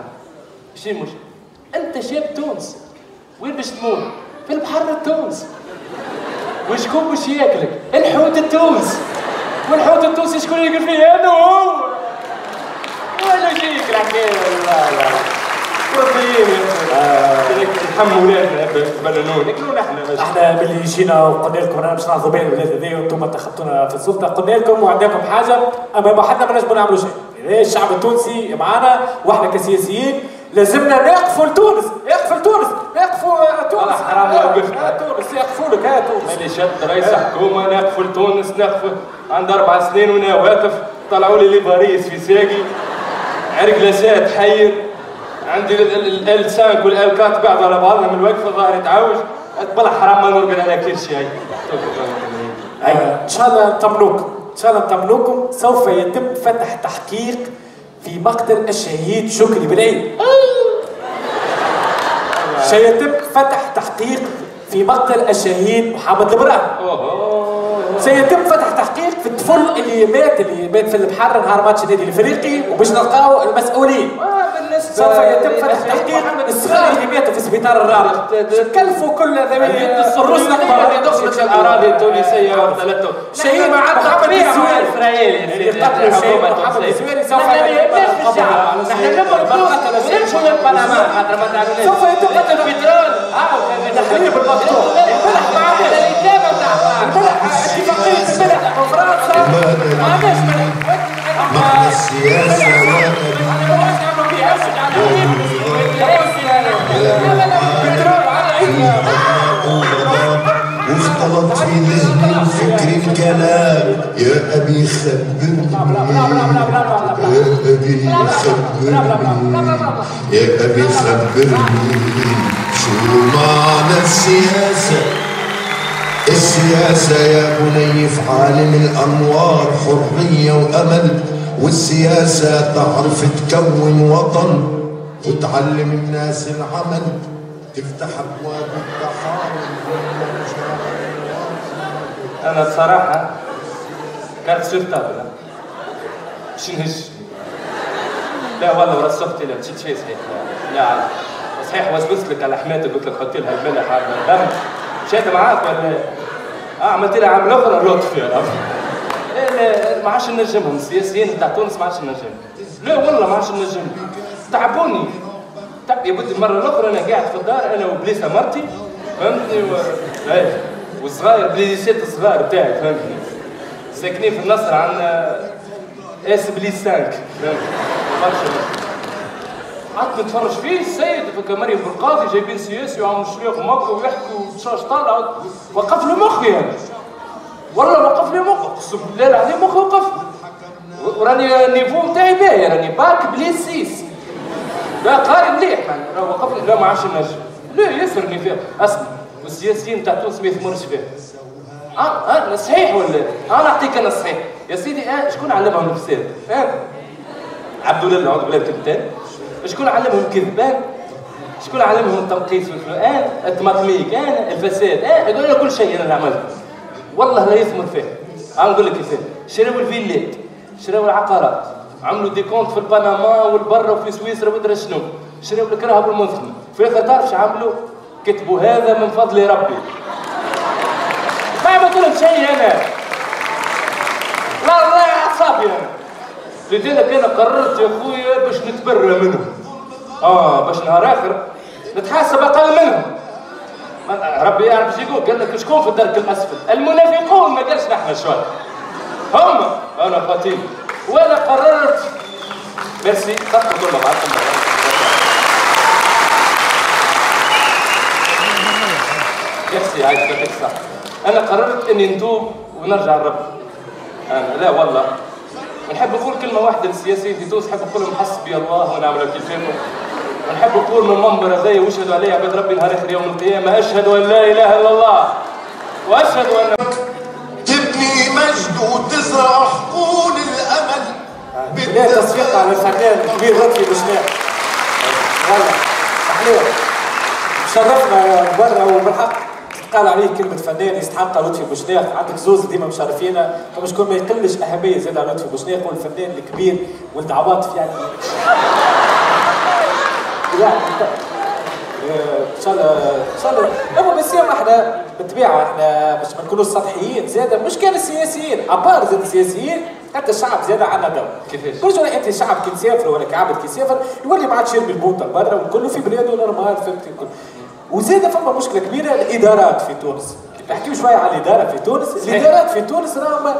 المشكل؟ أنت شاب تونس وين باش تموت؟ في البحر التونس. وشكون باش ياكلك؟ الحوت التونس. والحوت التونسي شكون يقول فيه؟ أنا. وهو logique الحكاية لا إحنا إحنا باللي جينا وقلنا لكم أنا باش ناخذوا بالي الولاد هذيا وأنتم انتخبتونا في السلطه قلنا لكم وعندكم حاجة اما ما حدنا ما نجموا نعملوا شيء الشعب التونسي معنا وإحنا كسياسيين لازمنا نقفوا لتونس يقفوا لتونس يقفوا تونس حرام. تونس يقفوا لك تونس ماني شد رئيس حكومه نقفل تونس نقفل عند أربع سنين وأنا واقف طلعوا لي ليفاريس في ساقي عرقلاسات حير عندي ال 5 والال 4 بعض على بعضهم الوقفه ظهري تعوج بلا حرام ما نرقد على كل شيء. إن شاء الله نطمنوكم إن شاء الله نطمنوكم سوف يتم فتح تحقيق في مقتل الشهيد شكري بالعيد. سيتم فتح تحقيق في مقتل الشهيد محمد البراهيم سيتم فتح تحقيق في الطفل اللي مات اللي مات في البحر نهار ماتش النادي الإفريقي وباش نلقاو المسؤولين. سوف يتم فتح تحقيق اللي ماتوا في سبيطار الرابط كلفوا كل ذوي الروس اللي دخلت الاراضي التونسيه وارتلته شهيد محمد الزويري اسرائيل اللي قتلوا الشهيد محمد الزويري سوف نحن نبغى نمشوا للبرلمان سوف يتم فتح البترول تحرير بالمقطوع ما فرنسا ما يا أبي خبرني يا أبي خبرني يا أبي خبرني شو معنى السياسة السياسة يا بني في عالم الأنوار حرية وأمل والسياسة تعرف تكون وطن وتعلم الناس العمل تفتح أبواب التحارب. أنا بصراحة كانت سيرتابل باش نهش لا والله رسختي لا مشيت فيه صحيح. لا عاد. صحيح وسوست لك على حماتك؟ قلت لك حطي لها الملح على الدم مشيت معاك ولا؟ آه عملت لها عمله أخرى لطف يا رب لا ما عادش نجمهم السياسيين بتاع تونس ما عادش نجمهم لا والله ما عادش نجمهم تعبوني. تعب يا بدي المره الأخرى أنا قاعد في الدار أنا وبليسة مرتي فهمتني؟ و... أي. وصغار بليسات صغار بتاعي فهمتني؟ ساكنين في النصر عندنا S plus 5 فهمت برشا قعدت نتفرج فيه السيد فك مريم بالقاضي جايبين سياسي وعم شليخ مكه ويحكوا شاش طالع وقف له مخي يعني. والله وقف لي مخ اقسم بالله العظيم مخي وقف وراني ال niveau نتاعي باهي راني bac plus six. لا قاري مليح من راه وقفني لا ما عادش نجم لا يسرني فيها. أسمع والسياسيين تاع تونس ما يثمرش فيها؟ آه آه صحيح ولا؟ أنا نعطيك أنا صحيح. يا سيدي آه شكون علمهم الفساد؟ آه. عبد الله نعوذ بالله الكذبان. شكون علمهم الكذبان؟ شكون علمهم التنقيص والفلوس؟ أنا التمطميك أنا الفساد أنا يقول كل شيء أنا نعمله والله لا يثمر فيه. أنا نقول لك كيفاه شراو الفيلات شراو العقارات عملوا دي كونت في البنما والبرا وفي سويسرا ومدري شنو. شراو الكرهب والمنثني في الآخر تعرف عملوا؟ كتبوا هذا من فضل ربي. ما لهم شيء أنا. لا الله اعصابي أنا. لذلك أنا قررت يا اخويا باش نتبرى منهم. آه باش نهار آخر نتحاسب أقل منهم. ربي يعرف يقول. قال لك شكون في الدرك الأسفل؟ المنافقون ما قالش نحن شوية هم. أنا خطيب وأنا قررت. ميرسي. خدت كل معكم ميرسي عايز يعطيك أنا قررت إني نتوب ونرجع لربي أنا لا والله. نحب نقول كلمة واحدة للسياسيين في تونس نحب نقول لهم حسبي الله ونعم الوكيل فيكم ونحب نقول من المنبر هذايا واشهدوا عليه عباد ربي نهار آخر يوم القيامة. أشهد أن لا إله إلا الله. وأشهد أن تبني مجد وتزرع حقول الأمل. لا تصفيق على الفنان الكبير لطفي بوشناق والله صحيح شرفنا برا وبالحق قال عليه كلمة فنان يستحق لطفي بوشناق عندك زوز ديما مشرفينا. فمش شكون ما يقلش أهمية زاد على لطفي بوشناق والفنان الكبير ولد عواطف يعني. يعني ان شاء الله اما يوم إحنا بالطبيعه إحنا باش ما نكونوش سطحيين زاده مش كان السياسيين à part زاد السياسيين حتى الشعب زاد عنا دور كيفاش؟ شوية انت شعب كي تسافر ولا كعبد كي يسافر يولي ما عادش يرمي البوطه برا وكله في بلاده normal فهمت الكل وزاد فما مشكله كبيره الادارات في تونس نحكيو شوية على الاداره في تونس الادارات في تونس راهم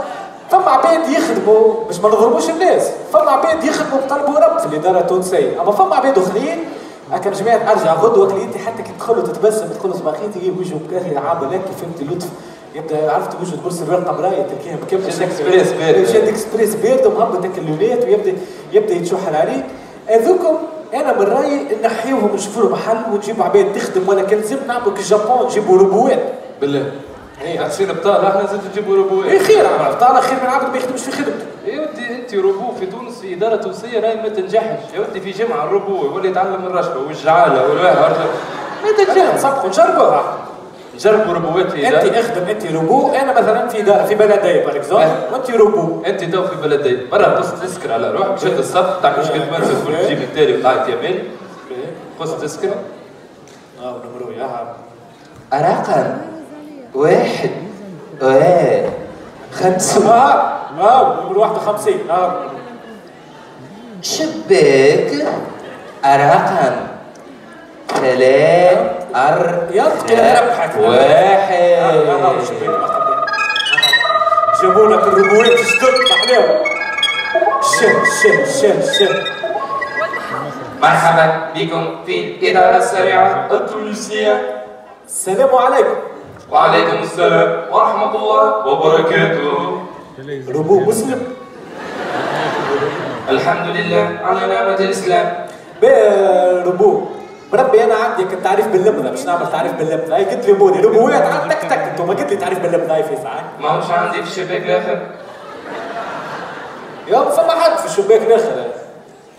فما عباد يخدموا باش ما نضربوش الناس فما عباد يخدموا بقلب ورب في الاداره التونسيه اما فما عباد اخرين هكا جماعة ارجع غدوة اللي انت حتى كي تدخل وتتبسم تقول صباح الخير تجيب وجهه مكاهي عامل هيك فهمت لطف. يبدأ عرفت وجهه تقول سروال قمرايه تلقيها مكمل شاد إكسبريس بارد. شاد إكسبريس بارد ومهبط هيك ال lunettes ويبدا يبدأ يتشحن عليك هذوكم أنا من رأيي نحيوهم نشوفوا له محل ونجيبوا عباد تخدم ولا كان لازم نعملوا كالجابون نجيبوا روبوات بالله. هي عطينا بطالة إحنا زاد نجيبوا إيه روبوات خير عمل خير من عبد ما يخدمش في خدمته. يا ودي أنت روبو في تونس. في إدارة تونسيه راهي ما تنجحش يا ودي في جمعه الروبو يولي يتعلم الرشوه والجعالة والواهر ما تنجح نصبحوا نجربوها جربوا. روبوات في أنت أخدم أنت روبو أنا مثلا في دار في بلديه par exemple أه. وأنت روبو أنت تو في بلدي برا قص تسكر على روحك. شد الصف؟ تاع كش قد مرسل تقول تجيب التالي وطلعت يمين قص تسكر آه نمرو يا عم رقم واحد. واحد خمسة آه نمرو 51 آه. شباك رقم ثلاث أر يلا كده ربحك واحد جابوا لك الروبوات جدد محلاهم شه شه شه شه مرحبا بكم في الإدارة السريعة التونسية السلام عليكم وعليكم السلام ورحمة الله وبركاته روبو مسلم الحمد لله على نعمة الإسلام بقى روبو بربي أنا عندي كنت تعريف باللمضة باش نعمل تعريف باللمضة. هاي قلت لي بودي روبوات عاد تك تك أنتم ما قلت لي تعريف باللمضة هاي في ساعة. ما هوش عندي في الشباك الآخر. يا فما حد في الشباك الآخر.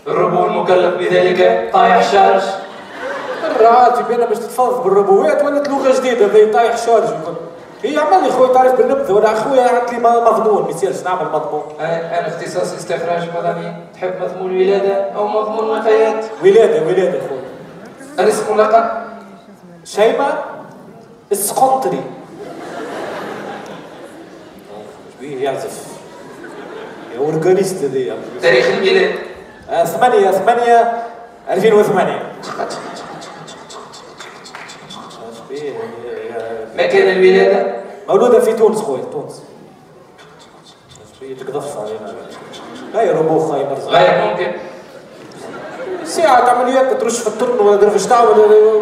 الربو المكلف بذلك طايح شارج. الرعاتي بينا باش تتفضل بالروبوات ولات لغه جديدة زي طايح شارج. وكل هي عمل لي خويا تعرف بالنبذه ولا اخويا عملت لي مضمون ما يصيرش نعمل مضمون أنا اختصاصي استخراج مدني تحب مضمون ولادة أو مضمون وفيات ولاده ولاده خويا الاسم لقب شيمة السقنطري بيه يعزف يا اورجانيست ذي تاريخ الميلاد آه، ثمانية ثمانية 2008 بيه يا- مكان الولادة؟ مولودة في تونس خويا تونس. ربو خاي مرزق غير ممكن. ساعة عمليات ترش في الطرن ولا درفش تعمل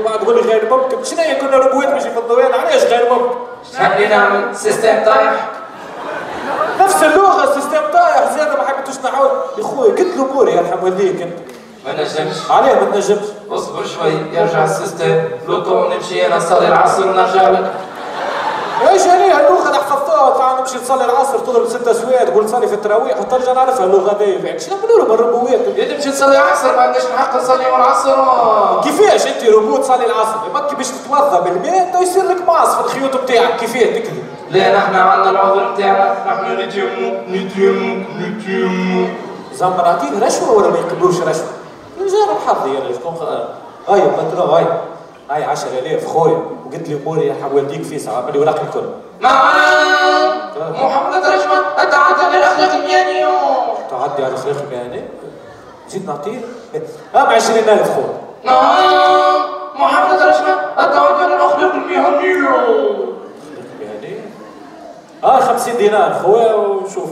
بعد تقول لي غير ممكن. شنو هي كنا ربوات ماشي في الضويان علاش غير ممكن؟ شحال نعمل سيستم طايح؟ نفس اللغة السيستم طايح. زياده ما حبيتوش نعاود. يا خويا قلت له موري يرحم والديك انت ما نجمش عليه ما تنجمش اصبر شوي يرجع ال système لو نمشي أنا نصلي العصر ونرجع لك إيش هذه اللغة اللي حفظتها تعال نمشي نصلي العصر تضرب ستة سويات تقول صلي في التراويح وترجع نعرفها اللغة هذه بعد شنو نعملوا لهم الربوات يا تمشي تصلي العصر ما عندناش الحق نصلي العصر كيفاش انت ربو تصلي العصر يبكي باش تتوضا بالماء تو يصير لك masse في الخيوط بتاعك كيفاش تكذب لا نحن عندنا العذر بتاعنا نحن نتيمو نتيمو زعما نعطيه رشوه ولا ما يقبلوش رشوه نجرب حظي أنا شكون هاي باترون هاي هاي 10000 خويا. وقلت لي يا والديك في ساعه عمل لي ورقي الكل. نعم. محمد رجمة أتعدى للأخلاق المهنية. تعدي على الأخلاق المهني زيد نعطيه. ها ب 20000 خويا. نعم. محمد رجمة أتعدى للأخلاق المهنية. يعني آه 50 دينار خويا وشوف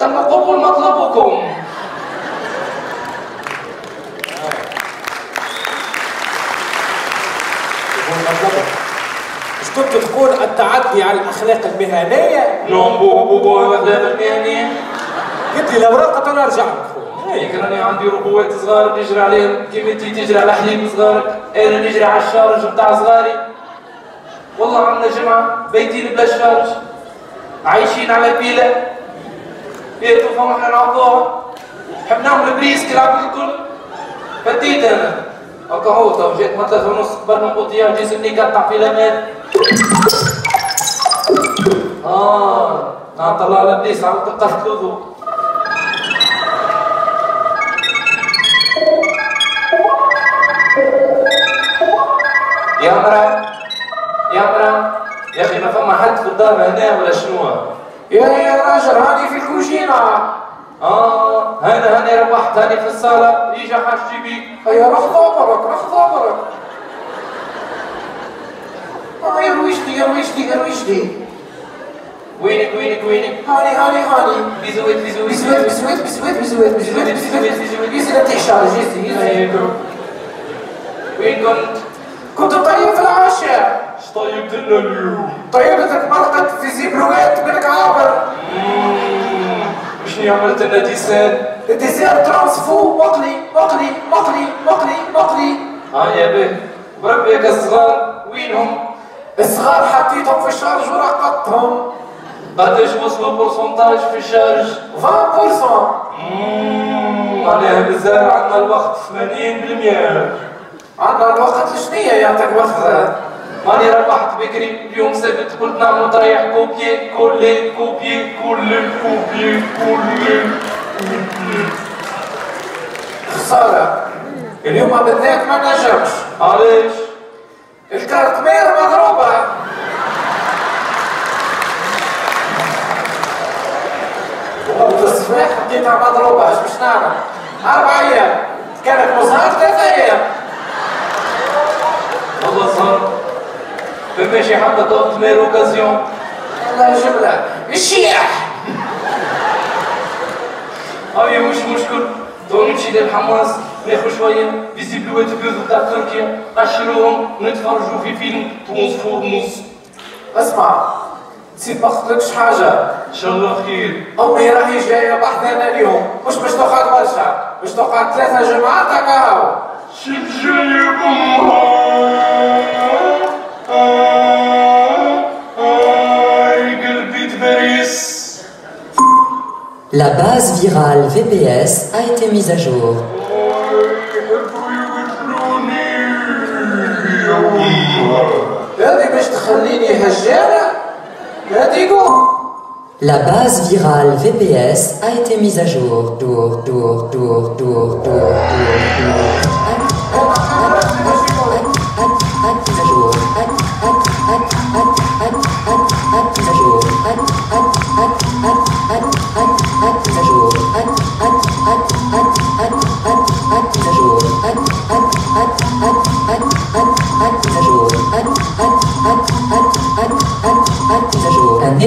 تم قبول مطلبكم. مش كنت تقول التعدي على الأخلاق المهنية؟ نعم بو بو بو الأخلاق المهنية. قلت لي الاوراق أنا أرجع لك. خويا هيك راني عندي ربوات صغار نجري عليهم. كيما انتي تجري على حليب صغارك؟ أنا نجري على الشارج بتاع صغاري. والله عندنا جمعة بيتين بلا شارج. عايشين على بيلة فما إحنا نعطوها نحب نعمل بريسك العبد الكل. فديت أنا. هكا هو تو جيت ما ثلاثة ونص قبل من بوطيان جسمني قطع في الامان آه نطلع للناس عم تلقى الوضوء يا مرا يا مرا. يا أخي ما فما حد في الدار هنا ولا شنو؟ يا يا راجل هاني في الكوجينة. آه هنا هنا روحت هاني في الصالة. يجي حاجتي بيك هيا رح ضابرك رح ضابرك. آه يا رويشتي يا رويشتي يا رويشتي. وينك وينك وينك؟ هاني هاني هاني. بيزويت بيزويت بسويت بسويت بسويت بسويت بسويت بسويت بسويت يزيد تحشر جيسي يزيد. وين كنت؟ كنت طيب في العشاء اش طيبت لنا اليوم؟ طيبتك مرقت في زيبروات بنك عابر شنو عملت لنا ديسان؟ ديزير ترانسفو مقلي مقلي مقلي مقلي مقلي آه يا به بربيك الصغار وينهم؟ الصغار حطيتهم في ال charge ورقدتهم قداش وصلوا pourcentage في ال charge؟ 20% معناها مازال عندنا الوقت 80% عندنا الوقت الشنية يعطيك وقت ماني ربحت بكري اليوم سبت قلت نعمل طريح copier-coller copier-coller copier-coller خسارة اليوم بالذات ما نجمش علاش؟ الكارتمير مضروبة والله الصباح حطيتها مضروبة إيش باش نعمل؟ أربع أيام كانت مظهر ثلاثة أيام والله صار فماشي حتى مير اوكازيون الله جملة الشيح هاي مش مشكل تو نمشي للحماس ناخذ شوية فيزيبلوات بيوز بتاع تركيا نقشروهم نتفرجوا في فيلم Transformers اسمع نسيت ما قلتلكش حاجة ان شاء الله خير أمي راهي جاية بحثنا اليوم مش باش تقعد برشا باش تقعد ثلاثة جمعات هكا هاو شوف جايب La base virale VPS a été mise à jour. La base virale VPS a été mise à jour. Dour, dour, dour, dour, dour, dour, dour.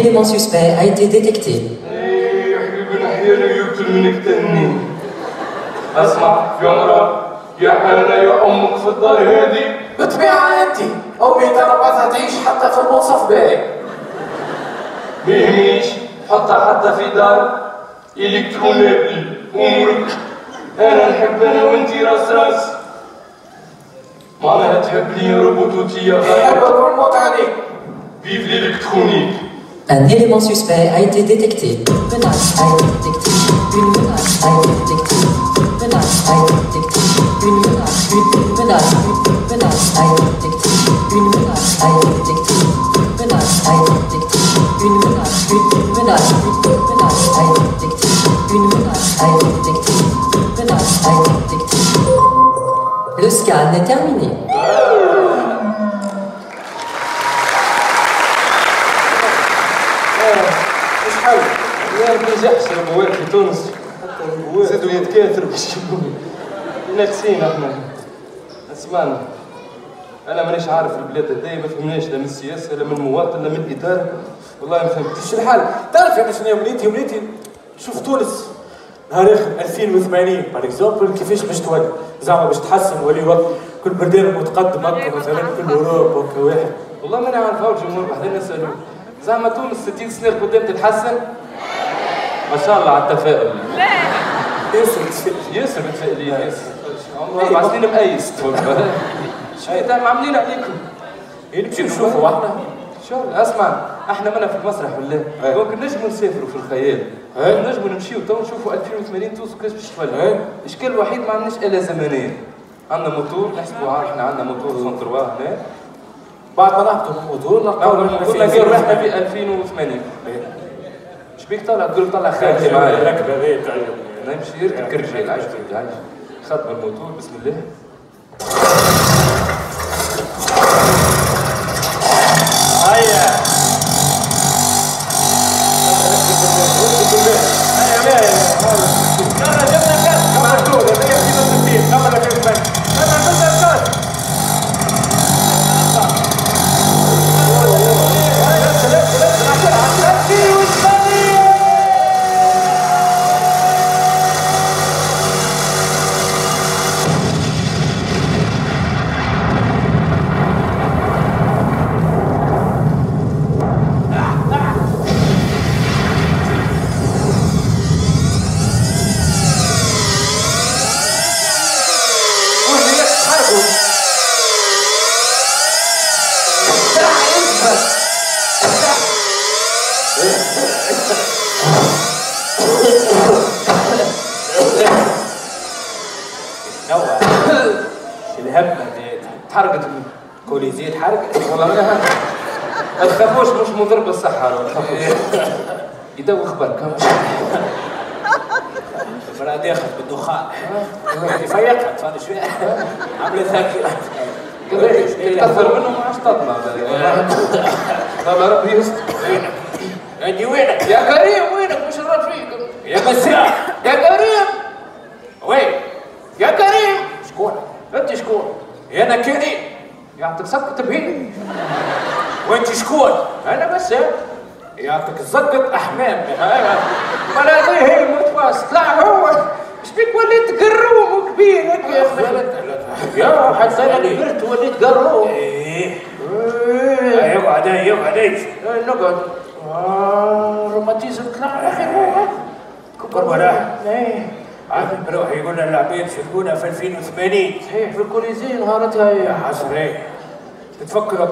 Élément suspect a été détecté. اسمع يا يا يا أمك في الدار هذه بالطبيعة تعيش حتى في باهي ما يهمنيش حطها حتى في دار الكترونات امورك أنا نحب أنا وانتي راس راس معناها تحب لي روبوتوتية نحبك ونموت عليك فيف الالكترونيك Un élément suspect a été détecté. Menace a été détectée. Une menace a été détectée. Menace a été détectée. Une menace, une menace, une menace a été détectée. Une menace a été détectée. Menace a été détectée. Une menace, une menace, une menace a été détectée. Une menace a été détectée. Menace a été détectée. Le scan est terminé. الابواب في تونس. زادوا يتكاثروا باش ناقصين إحنا اسمعنا أنا مانيش عارف البلاد هذيا ما فهمناش لا من السياسة لا من المواطن لا من الإدارة. والله ما فهمتش الحال تعرف يا شنو وليتي وليتي شوف تونس. نهار آخر 2080 par exemple كيفاش باش تولي. زعما باش تحسن ولي وقت. كل بلدان متقدم أكثر مثلا كل أوروبا واحد. والله ماني عارف هاو الجمهور بعدين نسالوه زعما تونس 60 سنة قدام تتحسن؟ ما (laughs) شاء الله على التفاؤل ياسر ياسر متفائلين ياسر عمره أربع سنين مقيس شوية دام عاملين عليكم. نمشي نشوفوا إحنا شو اسمع إحنا منا في المسرح بالله ممكن نجموا نسافروا في الخيال. نجموا نمشيو تو نشوفوا 2080 تونس كيفاش باش تولي الاشكال الوحيد ما عندناش اله زمنيه عندنا موتور نحسبوا إحنا عندنا موتور سون 3 هنا بعد ما نهبطوا الموتور نلقاو غير رحنا في 2080 شبيك طالع تقول طالع خالتي معايا. الركبه هذه تعجبني نمشي يركب عايش عايش خدم الموتور بسم الله.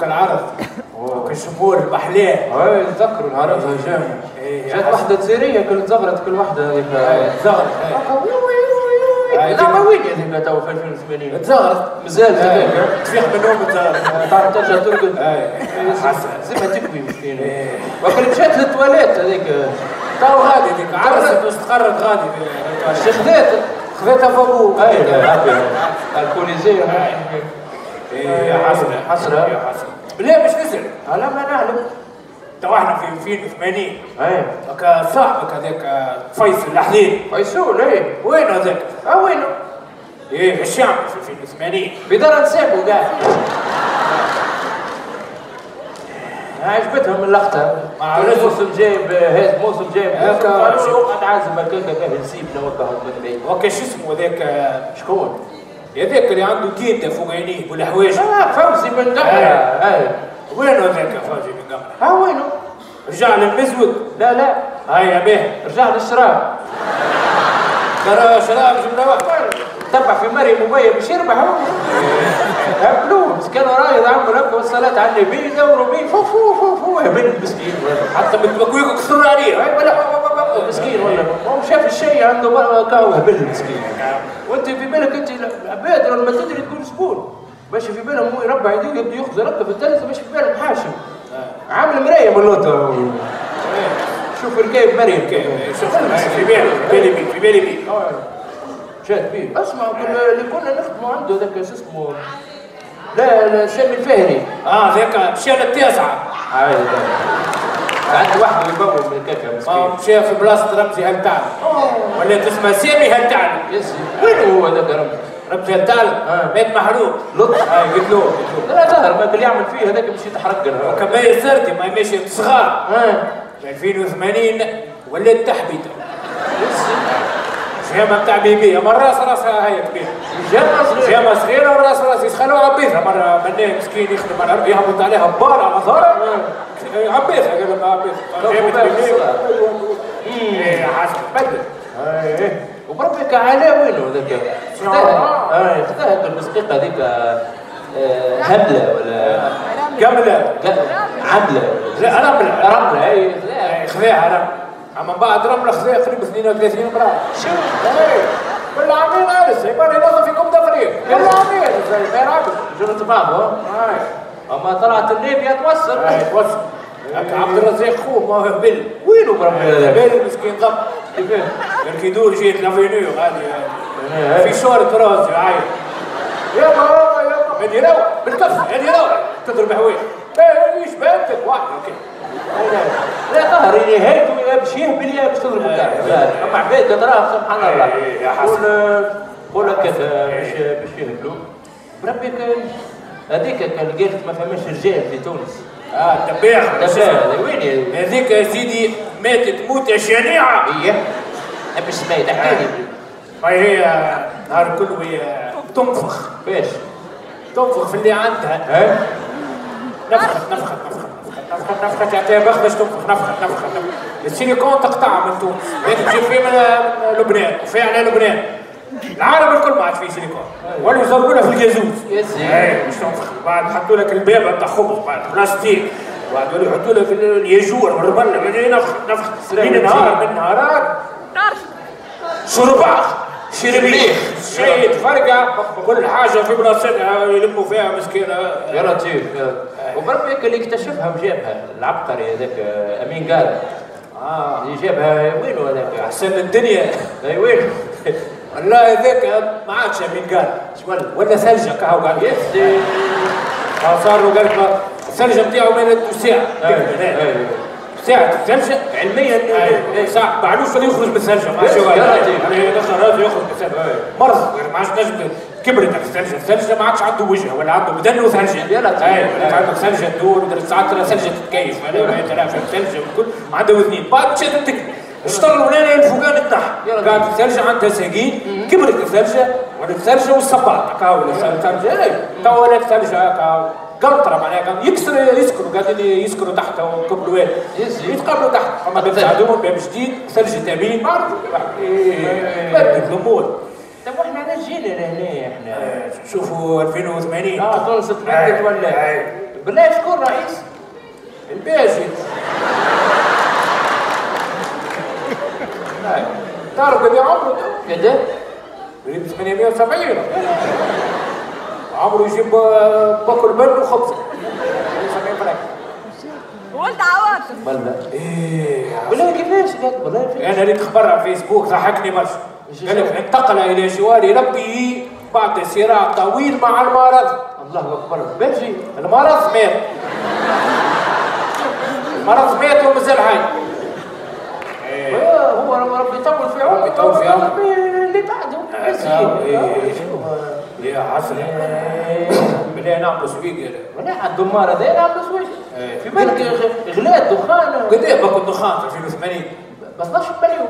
كالعرض وكالشمور المحلاه أي نتذكروا إيه، يا جات. واحدة زيرية كانت زغرت كل واحدة هذيك زغرت لا ما وين هذيك تو في 2080 زغرت مازال هذاك تفيق من النوم تزغرت (laughs) تعرف ترجع ترقد. حسن. زي ما تكوي مسكينة وكان مشات للتواليت هذيك. تو غادي ديك عرست واستقرت غادي. الشيخ خذات خذيتها فوق اي الكوليزي يا حسن. لا مش نزل؟ على ما نعلم. تو إحنا في 2080 أي. هكا صاحبك هذاك فيصل الحليل فيسول أي. وين هذاك؟ آه وينه؟ إيه إيش يعمل في 2080 في دار نسابه قاعد عجبتهم اللقطة. مع كل رجل. موسم جايب هذا موسم جايب هكا. قالوا له قد عازم هكاك كيف نسيب نوقعه من بعيد. وكا شو اسمه هذاك شكون؟ هذاك اللي عنده كينته فوق عينيه والحوايج آه فوزي من قبل. اي وينو هذاك فوزي من قبل؟ ها وينه؟ رجع للمزود لا لا. هاي يا بيه. رجع للشراب ترى شراب جمله واحدة. تبع في مريم ومية مش يربح هو فلوس كان رايض عمرو هكا والصلاة على النبي دوروا بيه. فو فو فو فو يا بنت مسكين حتى متبكويك كسر عليه. ولا مسكين ولا؟ هو شاف الشيء عنده بقى كاو هبل مسكين. وأنت في بالك أنت العباد لما تدري تكون زبون ماشي في بالهم يربع يديه يبدأ يخزر هكا في التلفزيون ماشي في بالهم حاشم. عامل مراية من اللوطه شوف ركايب مريم كيف. شوف في بالي في بالي بيه في بالي بيه شاد بيه اسمع اللي كنا نخدموا عنده ذاك شو اسمه؟ لا لا شامي الفهري. آه ذاك مشى للتاسعه عندي واحد من الكاكا آه مسكين. مشى في بلاصه رمزي هل تعلم ولا تسمى سامي هل تعلم وين هو ذاك رمز رمزي هل تعلم آه. مات محروق. لطف. قلت له. لا ظهر ما اللي يعمل فيه هذاك مش يتحرق كما سرتي ما ماشي صغار آه. في 2080 ولات تحبيته. جامة تاع بيبي. اما الراس راسها هي كبيرة جامع صغير جامة صغيرة. والراس راس يسخلوا عبيثها مرة منان مسكين يخدم على يهبط عليها بار على لها عبيثها جامة بيبي إيه حسب بدل إيه وبربك علاء وينه ذاك؟ خذاها آه. آه خذاها الموسيقى هذيك آه، هبلة ولا؟ عبلة. لا رملة رمله اي خذاها. رملة أما بعد رملة خذاها قريب 32 امرأة شوف إيه. كل عامين ارس يبان ينظف فيكم تفريق كل زي غير عبد جرت بعضه هاي أما طلعت الليبيا توصل توصل هكا عبد الرزاق خوه ما هو بل وينه بربي بل مسكين ضب كيفاه؟ قال كي يدور جيت لافينيو غادي هاي. في شورة راسي عايز يا ماما يا ماما هذه روعة بالكف. هذه روعة تضرب حوايج إيش بنتك؟ واحدة كده لا قهر نهايته يا باش يهبل يا باش تضرب أما عباد تراه سبحان الله. إيه، يا. قول قول كذا باش باش يهبلوا بربي هذيك كان قالت ما فماش رجال في تونس. آه تباع هذا وين؟ هذيك يا سيدي ماتت موتة شنيعة. هي؟ باش سميت احكي لي. هاي هي نهار كله هي تنفخ. باش تنفخ في اللي عندها. ها؟ نفخت نفخت نفخت نفخت نفخت. يعطيها بخ باش تنفخ نفخت نفخت نفخت. السيليكون تقطعها من تونس. تجيب فيه من لبنان. وفي على لبنان. العالم الكل ما عاد فيه سيليكون ولا يزربونا في الجازوز. اي تنفخ بعد حطوا لك الباب تاع خبز بعد بلاستيك. بعد ولا يحطوا لك الياجور والربله بعدين نفخ نفخ. من نهار من نهارات شرباخ. شربيخ. شيء تفرقع كل حاجة في بلاصتها يلموا فيها مسكينة. يا لطيف. وبربي اللي اكتشفها وجابها العبقري هذاك أمين قال. آه. اللي جابها وينه هذاك؟ أحسن الدنيا. إي وين والله هذاك ما عادش مين قال؟ ولا ولا ثلجه كهو قال. يسي صار له قال لك الثلجه نتاعو مالت ساعه ساعة الثلجة علميا. ساعة معلوش اللي يخرج من الثلجة ما. يعني يدخل راسه يخرج من الثلجة مرض. يعني ما عادش نجم كبرت الثلجة الثلجة ما عادش عنده وجه ولا عنده بدن وثلجة يا لطيف. اي ولات عندك ثلجة تدور ساعات ترى ثلجة تتكيف. ما يتلافى الثلجة والكل عنده اثنين بعد مشات اشتغل الاولاني تاعها لطيف. قاعد الثلجة عندها ساقين كبرت الثلجة ولا الثلجة والصباط هكا ولا الثلجة اي تو ولا الثلجة هكا قنطرة معناها يكسر يسكروا قاعدين يسكروا تحت ويقبلوا يتقابلوا تحت. اما باب عندهم باب جديد. ثلج ما عرفوا بدل الأمور طيب وإحنا علاش جينا لهنا إحنا. شوفوا 2080 آه تونس تمدد ولا. بالله شكون رئيس؟ الباجي. تعرف قد إيه عمره ده؟ كده قريب 870 عمره يجيب باكل بن وخبزه 70 فرنك وانت عواطف بلا إيه بالله كيفاش كيفاش أنا ريت خبر على فيسبوك ضحكني برشا قال لك انتقل إلى جوار ربه بعد صراع طويل مع المرض الله اكبر باجي المرض مات المرض مات ومازال حي هو ربي يطول في عمرك يطول في عمرك. اللي بعده. يا حسن بالله نعملوا سويق ولا على الدمار هذا نعملوا سويش في بالك غلاء دخان. قد إيه باكل دخان في 2080 ب 12 مليون.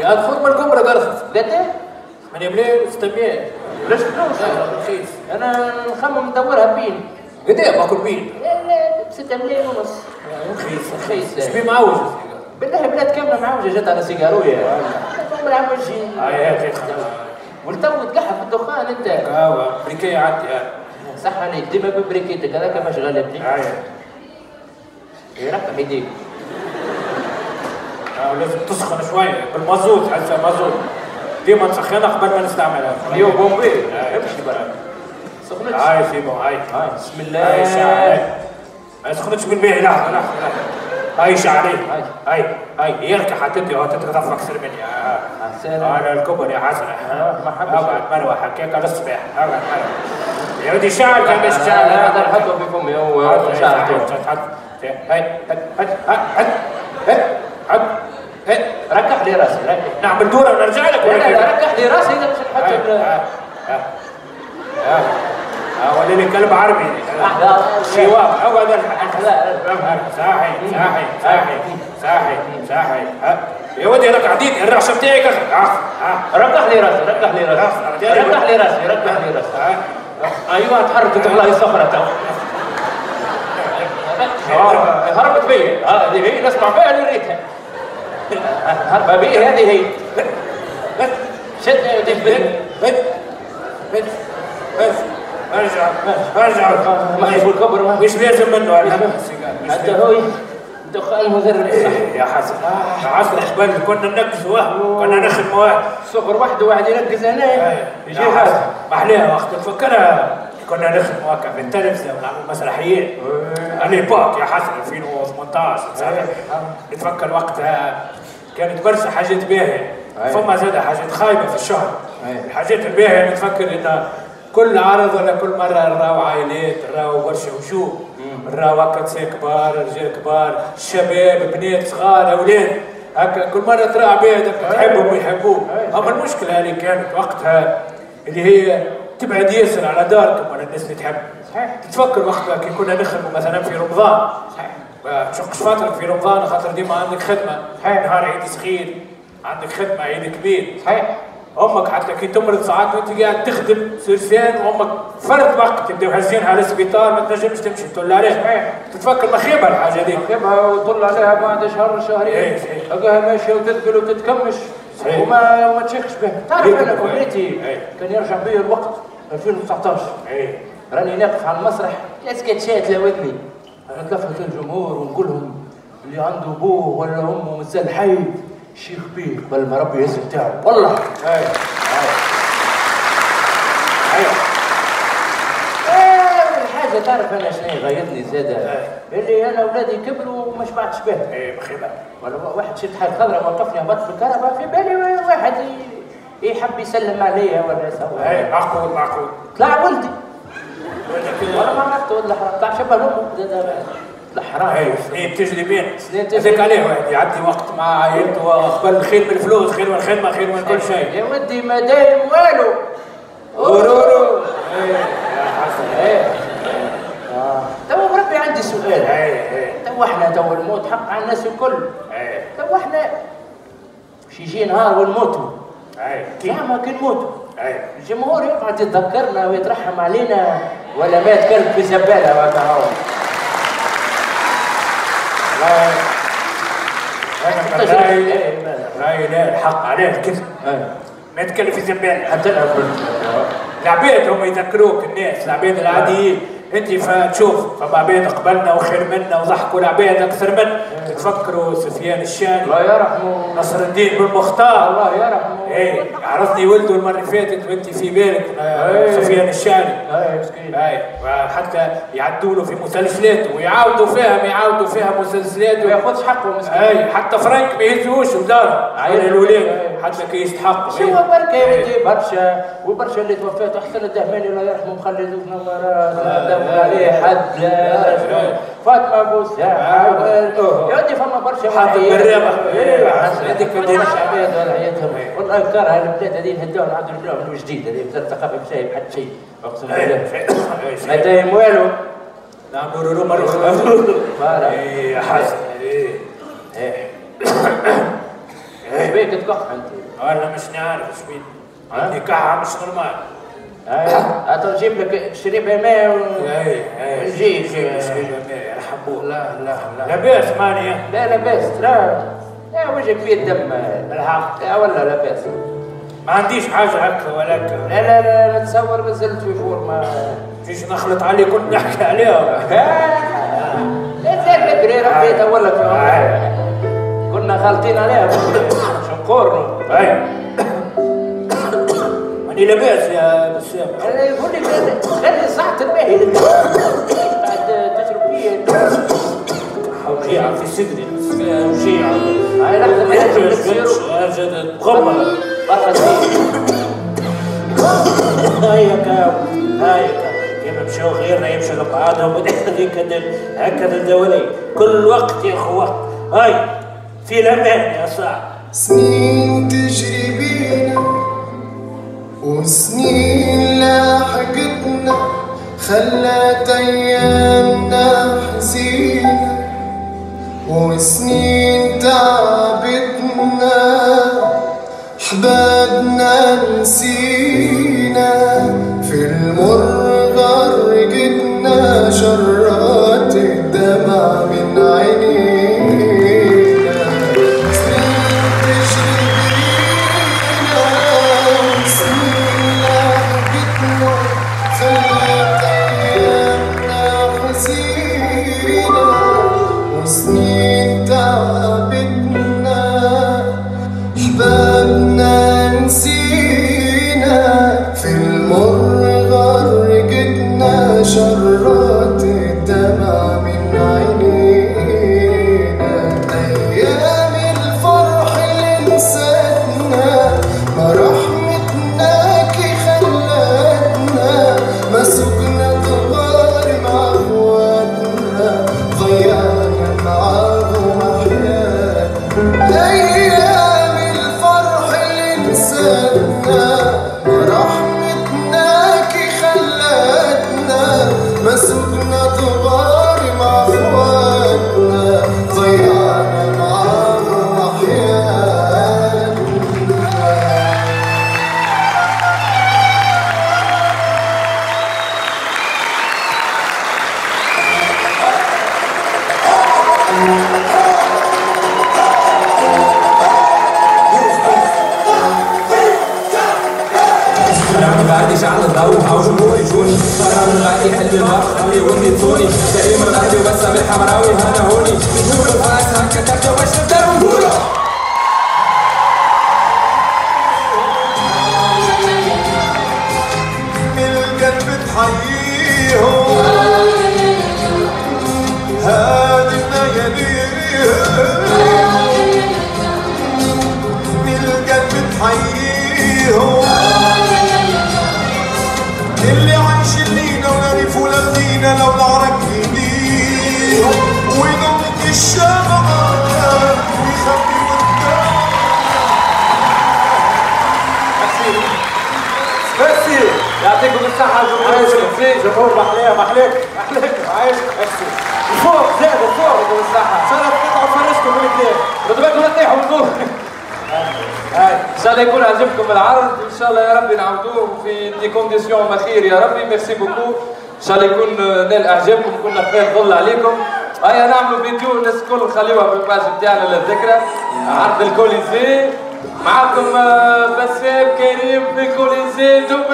يا ادخل من القمره قرصت ثلاثة 8 ملايين 600 ليش فلوس؟ رخيص. أنا نخمم ندورها بين قد إيه باكل بين؟ لا لا 6 ملايين ونص. رخيص. رخيص. إيش بيه معوج بالله بلاد كامله معوجه جات على هم العوجين هاي هيك هيك خلاص. والتو تقحى في الدخان أنت. قهوة امريكية عندي هاي صح عليك ديما ببريكيتك هذاك باش غلبني هاي يرقح يديك آه، لازم تسخن شوية بالمازوت هسه مازوت. ديما نسخنها قبل ما نستعملها. اليوم بومبي. امشي برا سخنتش. هاي سيبو هاي هاي بسم الله. هاي ما يسخنش بالبيع لحظة لحظة لحظة هاي شعري هاي. هاي هاي يركح حتدي هو تتغطى أكثر مني آه. على الكبر يا حسن. آه،. ابعد مروه حكيك على الصباح ابعد مروه يا ودي شعر كان مش هذا شعر نحطه في فمي هو شعر. ركح لي راسي نعمل دورة ونرجع لك؟ لا ركح لي راسي إذا مش نحط هاي، ال- ها، ها، ها. ها، ولا لي كلب عربي لا. شواء اقعد لا صاحي صاحي صاحي صاحي صاحي. يا ودي أنا قاعدين الرعشه بتاعي كذا. ركح لي رأسي ركح لي رأسي. ركح لي رأسي ركح لي رأسي. أيوه تحركت والله صخره تو. آه، هربت بي. هذه هي. نسمع بها اللي ريتها هربة بي. هذه هي. شد بس بس بس أرجع أرجع. ما يشوف الكبر ما مش لازم منه الهم حتى هو دخان صح يا حسن. يا حسن قبل كنا واحد. كنا نخدم واحد. صغر وحده واحد يركز هنا. يجي يا هذا. حسن محليها وقت تفكرها كنا نخدم هكا في التلفزيون ونعمل مسرحيات اليبوك يا حسن. 2018 19 نتفكر وقتها. كانت برشا حاجات باهية فما زاد حاجات خايبة في الشهر. الحاجات الباهية نتفكر ان كل عرض ولا كل مرة نراو عائلات نراو برشا وجوه نراو هكا كبار رجال كبار شباب بنات صغار أولاد. هكا كل مرة ترى عباد تحبهم ويحبوك. أما المشكلة اللي كانت وقتها اللي هي تبعد ياسر على داركم ولا الناس اللي تحب. صحيح. تتفكر وقتها كي كنا نخدموا مثلا في رمضان. صحيح. ما تشقش فترك في رمضان خاطر ديما عندك خدمة. صحيح. نهار عيد صغير عندك خدمة عيد كبير. صحيح. أمك حتى كي تمرض ساعات وانت قاعد تخدم سرسان وامك فرد وقت تبداو هازينها على السبيطار ما تنجمش تمشي؟ تطل عليه. صحيح. تتفكر مخيبه الحاجة دي. يبقى ويطل عليها بعد شهر إيه، شهرين. صحيح. تلقاها ماشية وتذبل وتتكمش. صحيح. وما ما تشيخش بها. تعرف أنا؟ كليتي إيه. كان يرجع بيا الوقت 2019 إيه. راني ناقف على المسرح. لا سكتشات لا ودني. أنا تلفت الجمهور ونقول لهم اللي عنده ابوه ولا أمه مازال حي. شيخ بيه قبل ما ربي يهز بتاعه والله. إيه أيوه. آه، حاجة تعرف أنا شنو غيرني زاده اللي أنا اولادي كبروا وما شبعتش به إيه مخيبه ولا واحد شد حاجة خضراء وقفني هبط في الكهرباء في بالي واحد يحب يسلم عليا ولا يسوي. إيه معقول معقول. طلع ولدي. ولا ما عرفت ولا حرام طلع شبه لامه زاد طلع حرام أيوه سنين تجري بين. هذاك عليه واحد يعدي وقت مع عائلته وقبل خير من الفلوس خير من الخدمة خير من كل شيء. يا ودي ما دايم والو ورورو. حسن إيه آه. تو بربي عندي سؤال. تو إحنا تو الموت حق على الناس الكل. تو إحنا مش يجي نهار ونموتوا زعما كي؟ نموتوا الجمهور يقعد يتذكرنا ويترحم علينا ولا مات كلب في زبالة هو. لا إيه، لا الحق عليه الكذب إيه. ما يتكلم في زباله حتى العباد هم يذكروك الناس العباد العاديين انت فتشوف فما عباد قبلنا وخير منا وضحكوا العباد أكثر منا تتفكروا سفيان الشامي الله يرحمه. نصر الدين بن مختار. الله يرحمه. إيه عرفني ولده المرة اللي فاتت وانت في بالك آه، إيه. سفيان الشامي اي مسكين. اي وحتى يعدوا له في مسلسلاته ويعاودوا فيها ما يعاودوا فيها ما مسلسلاته ياخذش حقه مسكين. اي حتى فرانك ما يهزوش بداره عيل أي. الولاد. حتى كي يستحق. شو بركة يا ودي برشا؟ وبرشا اللي توفات أحسن الدهماني الله يرحمه مخلد منورات لا دور عليه حد. فاطمة أبو ساعه يا ودي فما برشا حاطط. أيوه حسن. هذيك برشا عباد ولا عياتهم والله كره البلاد هذه نهدوها نعاودوا نبنوها من جديد هذه بلاد ثقافة مش شايف حد شيء. أقسم بالله. ما دايم والو نعم نورو. إيه يا حسن. إيه. إيه. إيش بيك تكح انت والله مش نعرف إيش بين نكاحها مش normal أيوه تجيب لك شريبه ماء اي اي ونجيك يرحبوك لا لا لا لاباس مانيا لا لا باس لا لا وجهك فيه الدم الحق لا ولا لا باس ما عنديش حاجة هكا ولا هكا لا لا لا لا تصور ما زلت في فورما فيش نخلط عليك كنت نحكي عليها لا تسال لك ري ربي يدور لك كنا خالطين عليها شنقور اي ماني لاباس يا بسام يقول لك خلي ساعة الباهي بعد تشرب فيه وجيعة في صدري وجيعة هاي لحظة ما يجب تصير هاجد مغمضة برا هايك هايك كيما مشاو غيرنا يمشوا لبعضهم هذيك هكذا الدولي كل وقت يا اخو وقت هاي في الامان يا صاحبي سنين تجري بينا وسنين لاحقتنا خلت أيامنا حزينة وسنين تعبتنا حبابنا نسينا في المر غرقتنا شرات الدمع من عينينا. النور ان شاء الله يكون عجبكم العرض ان شاء الله يا ربي نعودوه في des conditions مخير يا ربي merci beaucoup ان شاء الله يكون نال اعجابكم كنا خير ظل عليكم هيا نعملوا فيديو الناس الكل نخليوها في ال page بتاعنا للذكرى عرض الكوليزي معكم آه، بسام كريم في كوليزي دوب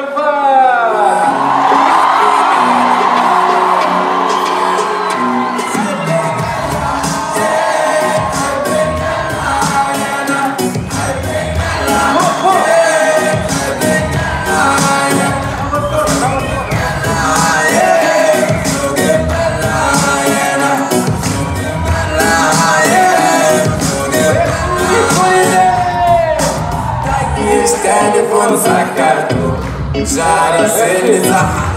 Anxiety and desire.